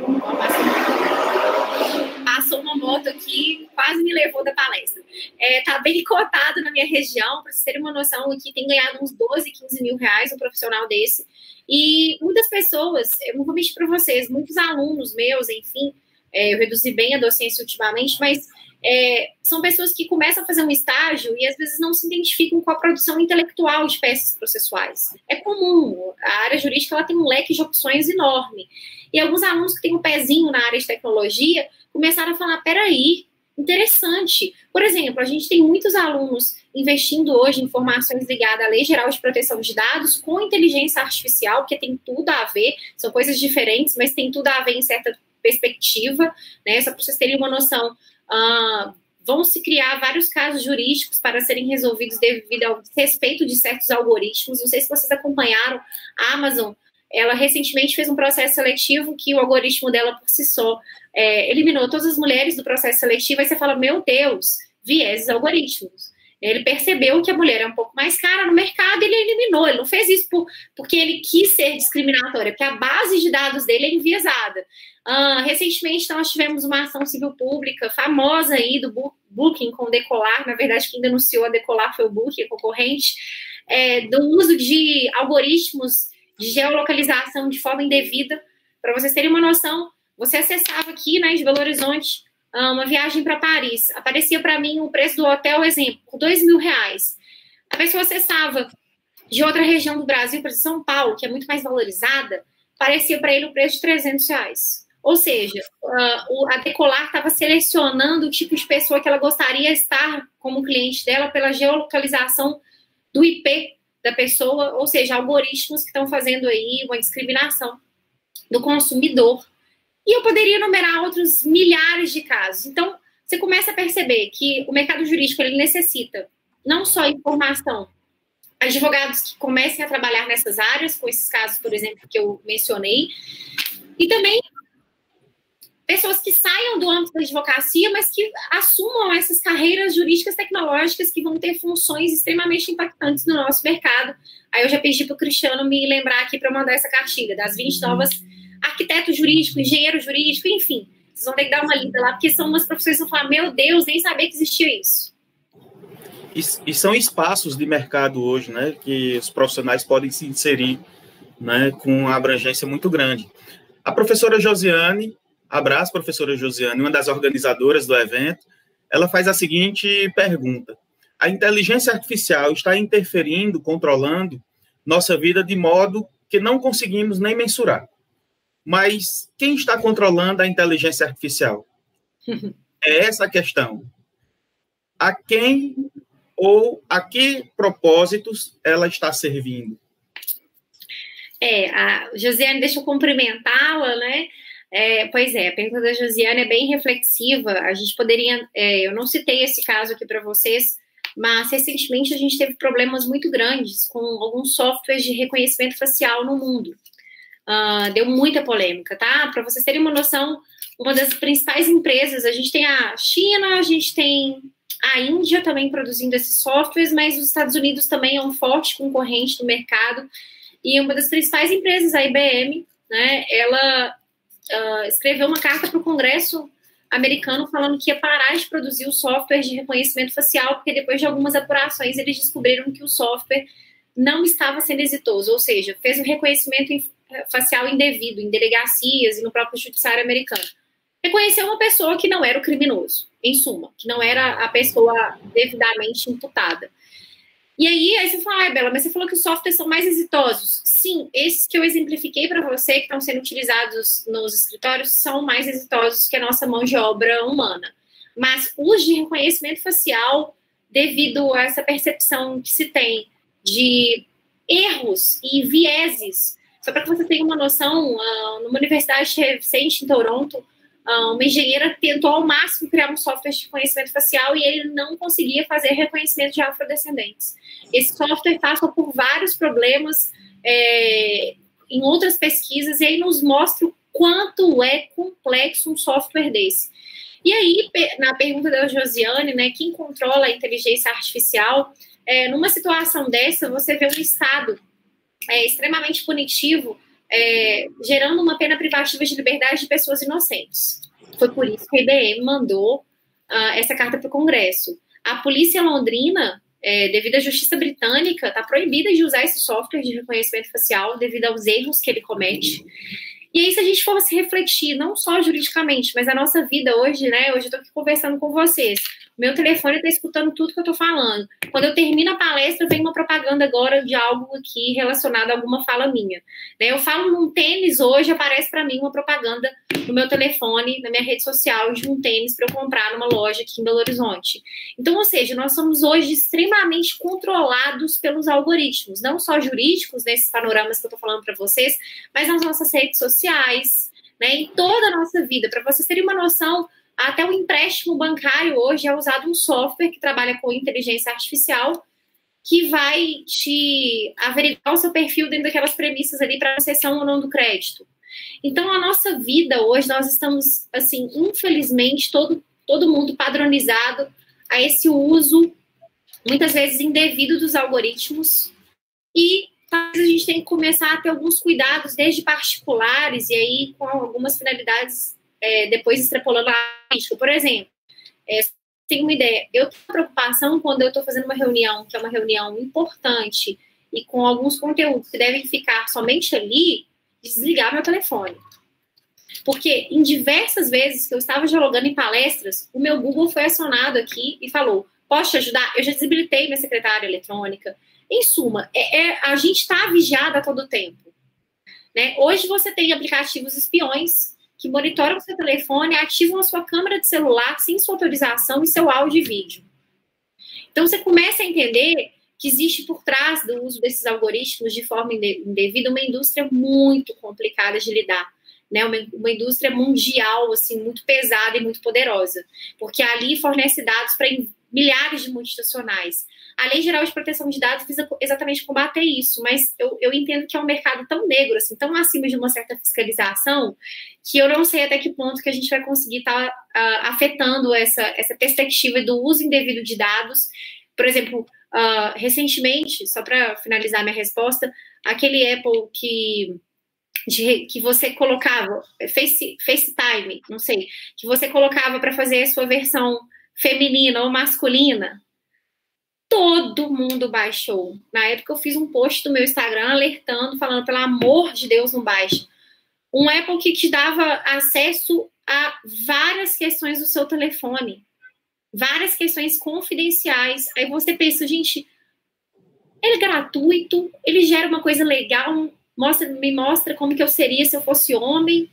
Passou uma moto aqui, quase me levou da palestra. Está é, tá bem cotado na minha região, para vocês terem uma noção, aqui tem ganhado uns 12, 15 mil reais um profissional desse. E muitas pessoas, eu não vou mentir para vocês, muitos alunos meus, enfim, é, eu reduzi bem a docência ultimamente, mas é, são pessoas que começam a fazer um estágio e às vezes não se identificam com a produção intelectual de peças processuais. É comum, a área jurídica ela tem um leque de opções enorme. E alguns alunos que têm um pezinho na área de tecnologia começaram a falar: peraí, interessante. Por exemplo, a gente tem muitos alunos investindo hoje em informações ligadas à Lei Geral de Proteção de Dados com inteligência artificial, que tem tudo a ver, são coisas diferentes, mas tem tudo a ver em certa perspectiva, né? Só para vocês terem uma noção, uh, vão se criar vários casos jurídicos para serem resolvidos devido ao respeito de certos algoritmos. Não sei se vocês acompanharam, a Amazon, ela recentemente fez um processo seletivo que o algoritmo dela por si só é, eliminou todas as mulheres do processo seletivo, aí você fala, meu Deus, vieses algoritmos. Ele percebeu que a mulher é um pouco mais cara no mercado e ele eliminou. Ele não fez isso por, porque ele quis ser discriminatório, é porque a base de dados dele é enviesada. Uh, recentemente, nós tivemos uma ação civil pública famosa aí do Booking com o Decolar. Na verdade, quem denunciou a Decolar foi o Booking, concorrente, é, do uso de algoritmos de geolocalização de forma indevida. Para vocês terem uma noção, você acessava aqui né, de Belo Horizonte uma viagem para Paris. Aparecia para mim o preço do hotel, exemplo, dois mil reais. A pessoa acessava de outra região do Brasil, para São Paulo, que é muito mais valorizada, parecia para ele o preço de 300 reais. Ou seja, uh, a Decolar estava selecionando o tipo de pessoa que ela gostaria de estar como cliente dela pela geolocalização do IP da pessoa, ou seja, algoritmos que estão fazendo aí uma discriminação do consumidor. E eu poderia enumerar outros milhares de casos. Então, você começa a perceber que o mercado jurídico ele necessita não só informação, advogados que comecem a trabalhar nessas áreas, com esses casos, por exemplo, que eu mencionei, e também pessoas que saiam do âmbito da advocacia, mas que assumam essas carreiras jurídicas tecnológicas que vão ter funções extremamente impactantes no nosso mercado. Aí eu já pedi para o Cristiano me lembrar aqui para mandar essa cartilha das 20 novas arquiteto jurídico, engenheiro jurídico, enfim. Vocês vão ter que dar uma lida lá, porque são umas profissões que vão falar, meu Deus, nem sabia que existia isso. E, e, são espaços de mercado hoje, né, que os profissionais podem se inserir, né, com uma abrangência muito grande. A professora Josiane Abraço, professora Josiane, uma das organizadoras do evento. Ela faz a seguinte pergunta: A inteligência artificial está interferindo, controlando nossa vida de modo que não conseguimos nem mensurar. Mas quem está controlando a inteligência artificial? É essa a questão. A quem ou a que propósitos ela está servindo? É, a Josiane, deixa eu cumprimentá-la, né? É, pois é, a pergunta da Josiane é bem reflexiva. A gente poderia. É, eu não citei esse caso aqui para vocês, mas recentemente a gente teve problemas muito grandes com alguns softwares de reconhecimento facial no mundo. Uh, deu muita polêmica, tá? Para vocês terem uma noção, uma das principais empresas, a gente tem a China, a gente tem a Índia também produzindo esses softwares, mas os Estados Unidos também é um forte concorrente do mercado. E uma das principais empresas, a IBM, né, ela uh, escreveu uma carta para o Congresso americano falando que ia parar de produzir o software de reconhecimento facial, porque depois de algumas apurações eles descobriram que o software não estava sendo exitoso, ou seja, fez um reconhecimento facial indevido em delegacias e no próprio judiciário americano. Reconheceu uma pessoa que não era o criminoso, em suma, que não era a pessoa devidamente imputada. E aí, aí você fala, ah, Bela, mas você falou que os softwares são mais exitosos. Sim, esses que eu exemplifiquei para você, que estão sendo utilizados nos escritórios, são mais exitosos que a nossa mão de obra humana. Mas os de reconhecimento facial devido a essa percepção que se tem de erros e vieses. Só para que você tenha uma noção, uh, numa universidade recente em Toronto, uh, uma engenheira tentou ao máximo criar um software de reconhecimento facial e ele não conseguia fazer reconhecimento de afrodescendentes. Esse software passa por vários problemas é, em outras pesquisas e aí nos mostra o quanto é complexo um software desse. E aí, na pergunta da Josiane, né, quem controla a inteligência artificial, é, numa situação dessa, você vê um Estado é, extremamente punitivo, é, gerando uma pena privativa de liberdade de pessoas inocentes. Foi por isso que a IBM mandou uh, essa carta para o Congresso. A polícia londrina, é, devido à justiça britânica, está proibida de usar esse software de reconhecimento facial devido aos erros que ele comete. E aí, se a gente fosse refletir, não só juridicamente, mas a nossa vida hoje, né? Hoje eu estou aqui conversando com vocês. Meu telefone está escutando tudo que eu estou falando. Quando eu termino a palestra, vem uma propaganda agora de algo aqui relacionado a alguma fala minha. Né? Eu falo num tênis hoje, aparece para mim uma propaganda no meu telefone, na minha rede social, de um tênis para eu comprar numa loja aqui em Belo Horizonte. Então, ou seja, nós somos hoje extremamente controlados pelos algoritmos, não só jurídicos, nesses panoramas que eu estou falando para vocês, mas nas nossas redes sociais, né, em toda a nossa vida. Para vocês terem uma noção, até o empréstimo bancário hoje é usado um software que trabalha com inteligência artificial que vai te averiguar o seu perfil dentro daquelas premissas ali para concessão ou não do crédito. Então, a nossa vida hoje, nós estamos, assim, infelizmente, todo, todo mundo padronizado a esse uso, muitas vezes indevido dos algoritmos. E talvez a gente tenha que começar a ter alguns cuidados, desde particulares, e aí com algumas finalidades é, depois extrapolando a. Por exemplo, é, tem uma ideia, eu tenho preocupação quando eu estou fazendo uma reunião, que é uma reunião importante, e com alguns conteúdos que devem ficar somente ali, desligar meu telefone. Porque em diversas vezes que eu estava dialogando em palestras, o meu Google foi acionado aqui e falou: Posso te ajudar? Eu já desabilitei minha secretária eletrônica. Em suma, é, é a gente está vigiado a todo tempo. Né? Hoje você tem aplicativos espiões que monitoram o seu telefone, ativam a sua câmera de celular sem sua autorização e seu áudio e vídeo. Então você começa a entender que existe por trás do uso desses algoritmos de forma indevida uma indústria muito complicada de lidar. Né, uma, uma indústria mundial assim muito pesada e muito poderosa, porque ali fornece dados para milhares de multinacionais. A Lei Geral de Proteção de Dados visa exatamente combater isso, mas eu, eu entendo que é um mercado tão negro, assim, tão acima de uma certa fiscalização, que eu não sei até que ponto que a gente vai conseguir estar tá, uh, afetando essa, essa perspectiva do uso indevido de dados. Por exemplo, uh, recentemente, só para finalizar minha resposta, aquele Apple que de, que você colocava, Face, FaceTime, não sei, que você colocava para fazer a sua versão feminina ou masculina, todo mundo baixou. Na época eu fiz um post no meu Instagram alertando, falando, pelo amor de Deus, não baixe. Um Apple que te dava acesso a várias questões do seu telefone. Várias questões confidenciais. Aí você pensa, gente, ele é gratuito, ele gera uma coisa legal, mostra, me mostra como que eu seria se eu fosse homem.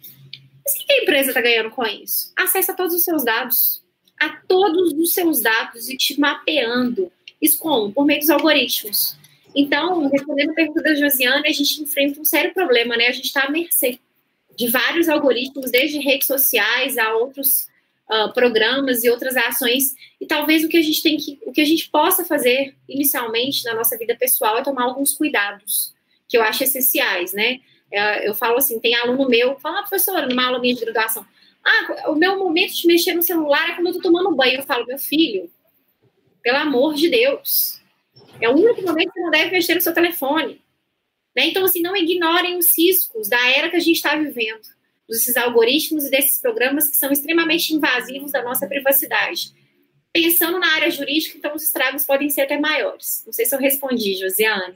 Mas o que a empresa está ganhando com isso? Acesso a todos os seus dados. A todos os seus dados e te mapeando isso como? Por meio dos algoritmos. Então, respondendo a pergunta da Josiane, a gente enfrenta um sério problema, né? A gente está à mercê de vários algoritmos, desde redes sociais a outros uh, programas e outras ações. E talvez o que a gente tem que, o que a gente possa fazer inicialmente na nossa vida pessoal é tomar alguns cuidados, que eu acho essenciais, né? Uh, eu falo assim, tem aluno meu, fala, ah, professora, numa aula minha de graduação, ah, o meu momento de mexer no celular é quando eu tô tomando banho. Eu falo, meu filho, pelo amor de Deus. É o único momento que você não deve mexer no seu telefone. Né? Então, assim, não ignorem os riscos da era que a gente está vivendo, desses algoritmos e desses programas que são extremamente invasivos da nossa privacidade. Pensando na área jurídica, então os estragos podem ser até maiores. Não sei se eu respondi, Josiane.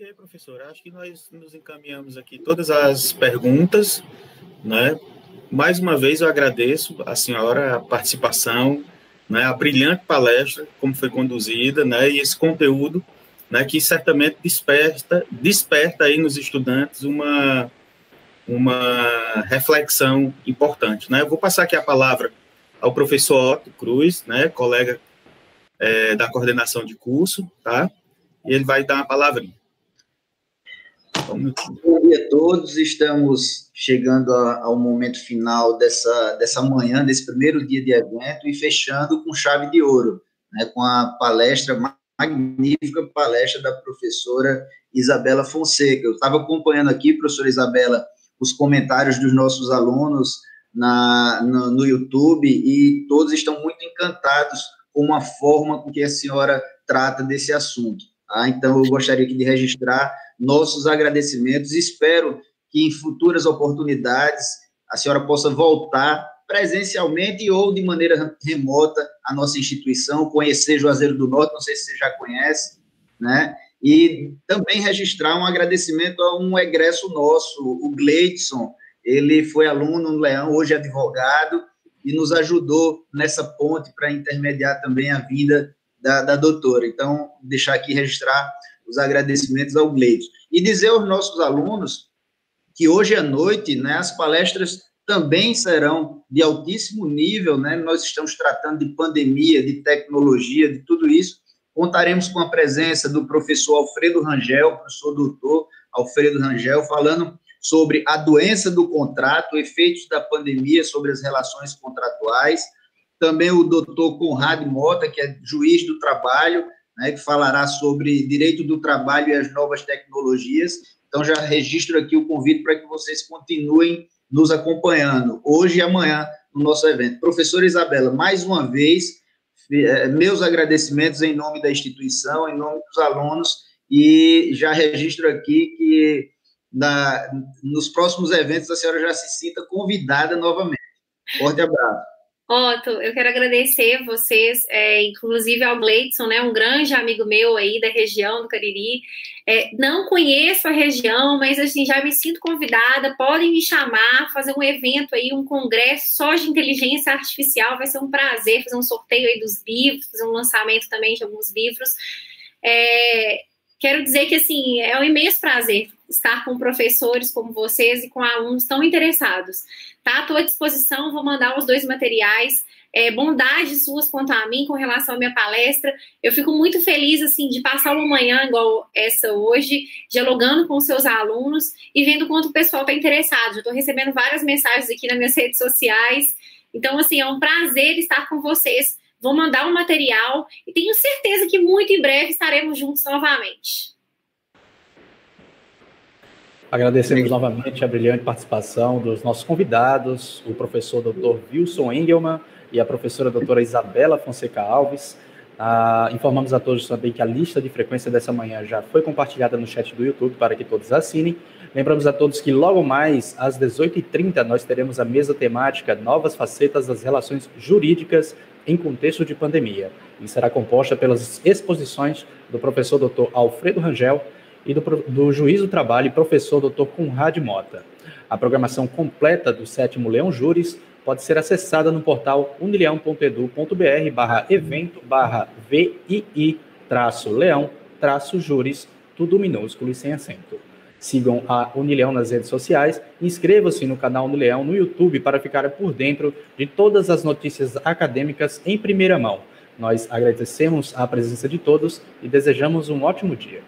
Ok, professora. Acho que nós nos encaminhamos aqui todas as perguntas, né? Mais uma vez eu agradeço a senhora a participação, né, a brilhante palestra, como foi conduzida, né, e esse conteúdo, né, que certamente desperta, desperta aí nos estudantes uma, uma reflexão importante. Né? Eu vou passar aqui a palavra ao professor Otto Cruz, né, colega é, da coordenação de curso, tá? E ele vai dar uma palavrinha. Bom dia a todos, estamos chegando ao momento final dessa, dessa manhã, desse primeiro dia de evento e fechando com chave de ouro, né, com a palestra, magnífica palestra da professora Isabela Fonseca. Eu estava acompanhando aqui, professora Isabela, os comentários dos nossos alunos na, no YouTube e todos estão muito encantados com a forma com que a senhora trata desse assunto. Tá? Então, eu gostaria aqui de registrar nossos agradecimentos. Espero que em futuras oportunidades a senhora possa voltar presencialmente ou de maneira remota à nossa instituição, conhecer Juazeiro do Norte, não sei se você já conhece, né? E também registrar um agradecimento a um egresso nosso, o Gleidson, ele foi aluno no Leão, hoje é advogado, e nos ajudou nessa ponte para intermediar também a vinda da, da doutora. Então, deixar aqui registrar os agradecimentos ao Gleidson. E dizer aos nossos alunos que hoje à noite, né, as palestras também serão de altíssimo nível, né? Nós estamos tratando de pandemia, de tecnologia, de tudo isso. Contaremos com a presença do professor Alfredo Rangel, professor doutor Alfredo Rangel, falando sobre a doença do contrato, efeitos da pandemia sobre as relações contratuais. Também o doutor Conrado Mota, que é juiz do trabalho, né, que falará sobre direito do trabalho e as novas tecnologias. Então, já registro aqui o convite para que vocês continuem nos acompanhando, hoje e amanhã, no nosso evento. Professora Isabela, mais uma vez, eh, meus agradecimentos em nome da instituição, em nome dos alunos, e já registro aqui que na, nos próximos eventos a senhora já se sinta convidada novamente. Forte abraço. Otto, eu quero agradecer vocês, é, inclusive ao Gleidson, né, um grande amigo meu aí da região do Cariri. É, não conheço a região, mas assim, já me sinto convidada. Podem me chamar, fazer um evento aí, um congresso só de inteligência artificial. Vai ser um prazer fazer um sorteio aí dos livros, fazer um lançamento também de alguns livros. É, quero dizer que assim, é um imenso prazer estar com professores como vocês e com alunos tão interessados. Tá à tua disposição, vou mandar os dois materiais. É, suas quanto a mim com relação à minha palestra. Eu fico muito feliz assim de passar uma manhã igual essa hoje, dialogando com seus alunos e vendo quanto o pessoal está interessado. estou recebendo várias mensagens aqui nas minhas redes sociais. Então, assim, é um prazer estar com vocês. Vou mandar o um material e tenho certeza que muito em breve estaremos juntos novamente. Agradecemos Sim. novamente a brilhante participação dos nossos convidados, o professor Dr. Wilson Engelmann e a professora doutora Isabela Fonseca Alves. Ah, informamos a todos também que a lista de frequência dessa manhã já foi compartilhada no chat do YouTube para que todos assinem. Lembramos a todos que logo mais, às 18h30, nós teremos a mesa temática Novas Facetas das Relações Jurídicas em Contexto de Pandemia. E será composta pelas exposições do professor Dr. Alfredo Rangel, e do, do juiz do trabalho e professor Dr. Conrad Mota. A programação completa do sétimo Leão Júris pode ser acessada no portal unileão.edu.br barra evento barra VII traço leão traço júris, tudo minúsculo e sem acento. Sigam a Unileão nas redes sociais e inscrevam-se no canal Unileão no YouTube para ficar por dentro de todas as notícias acadêmicas em primeira mão. Nós agradecemos a presença de todos e desejamos um ótimo dia.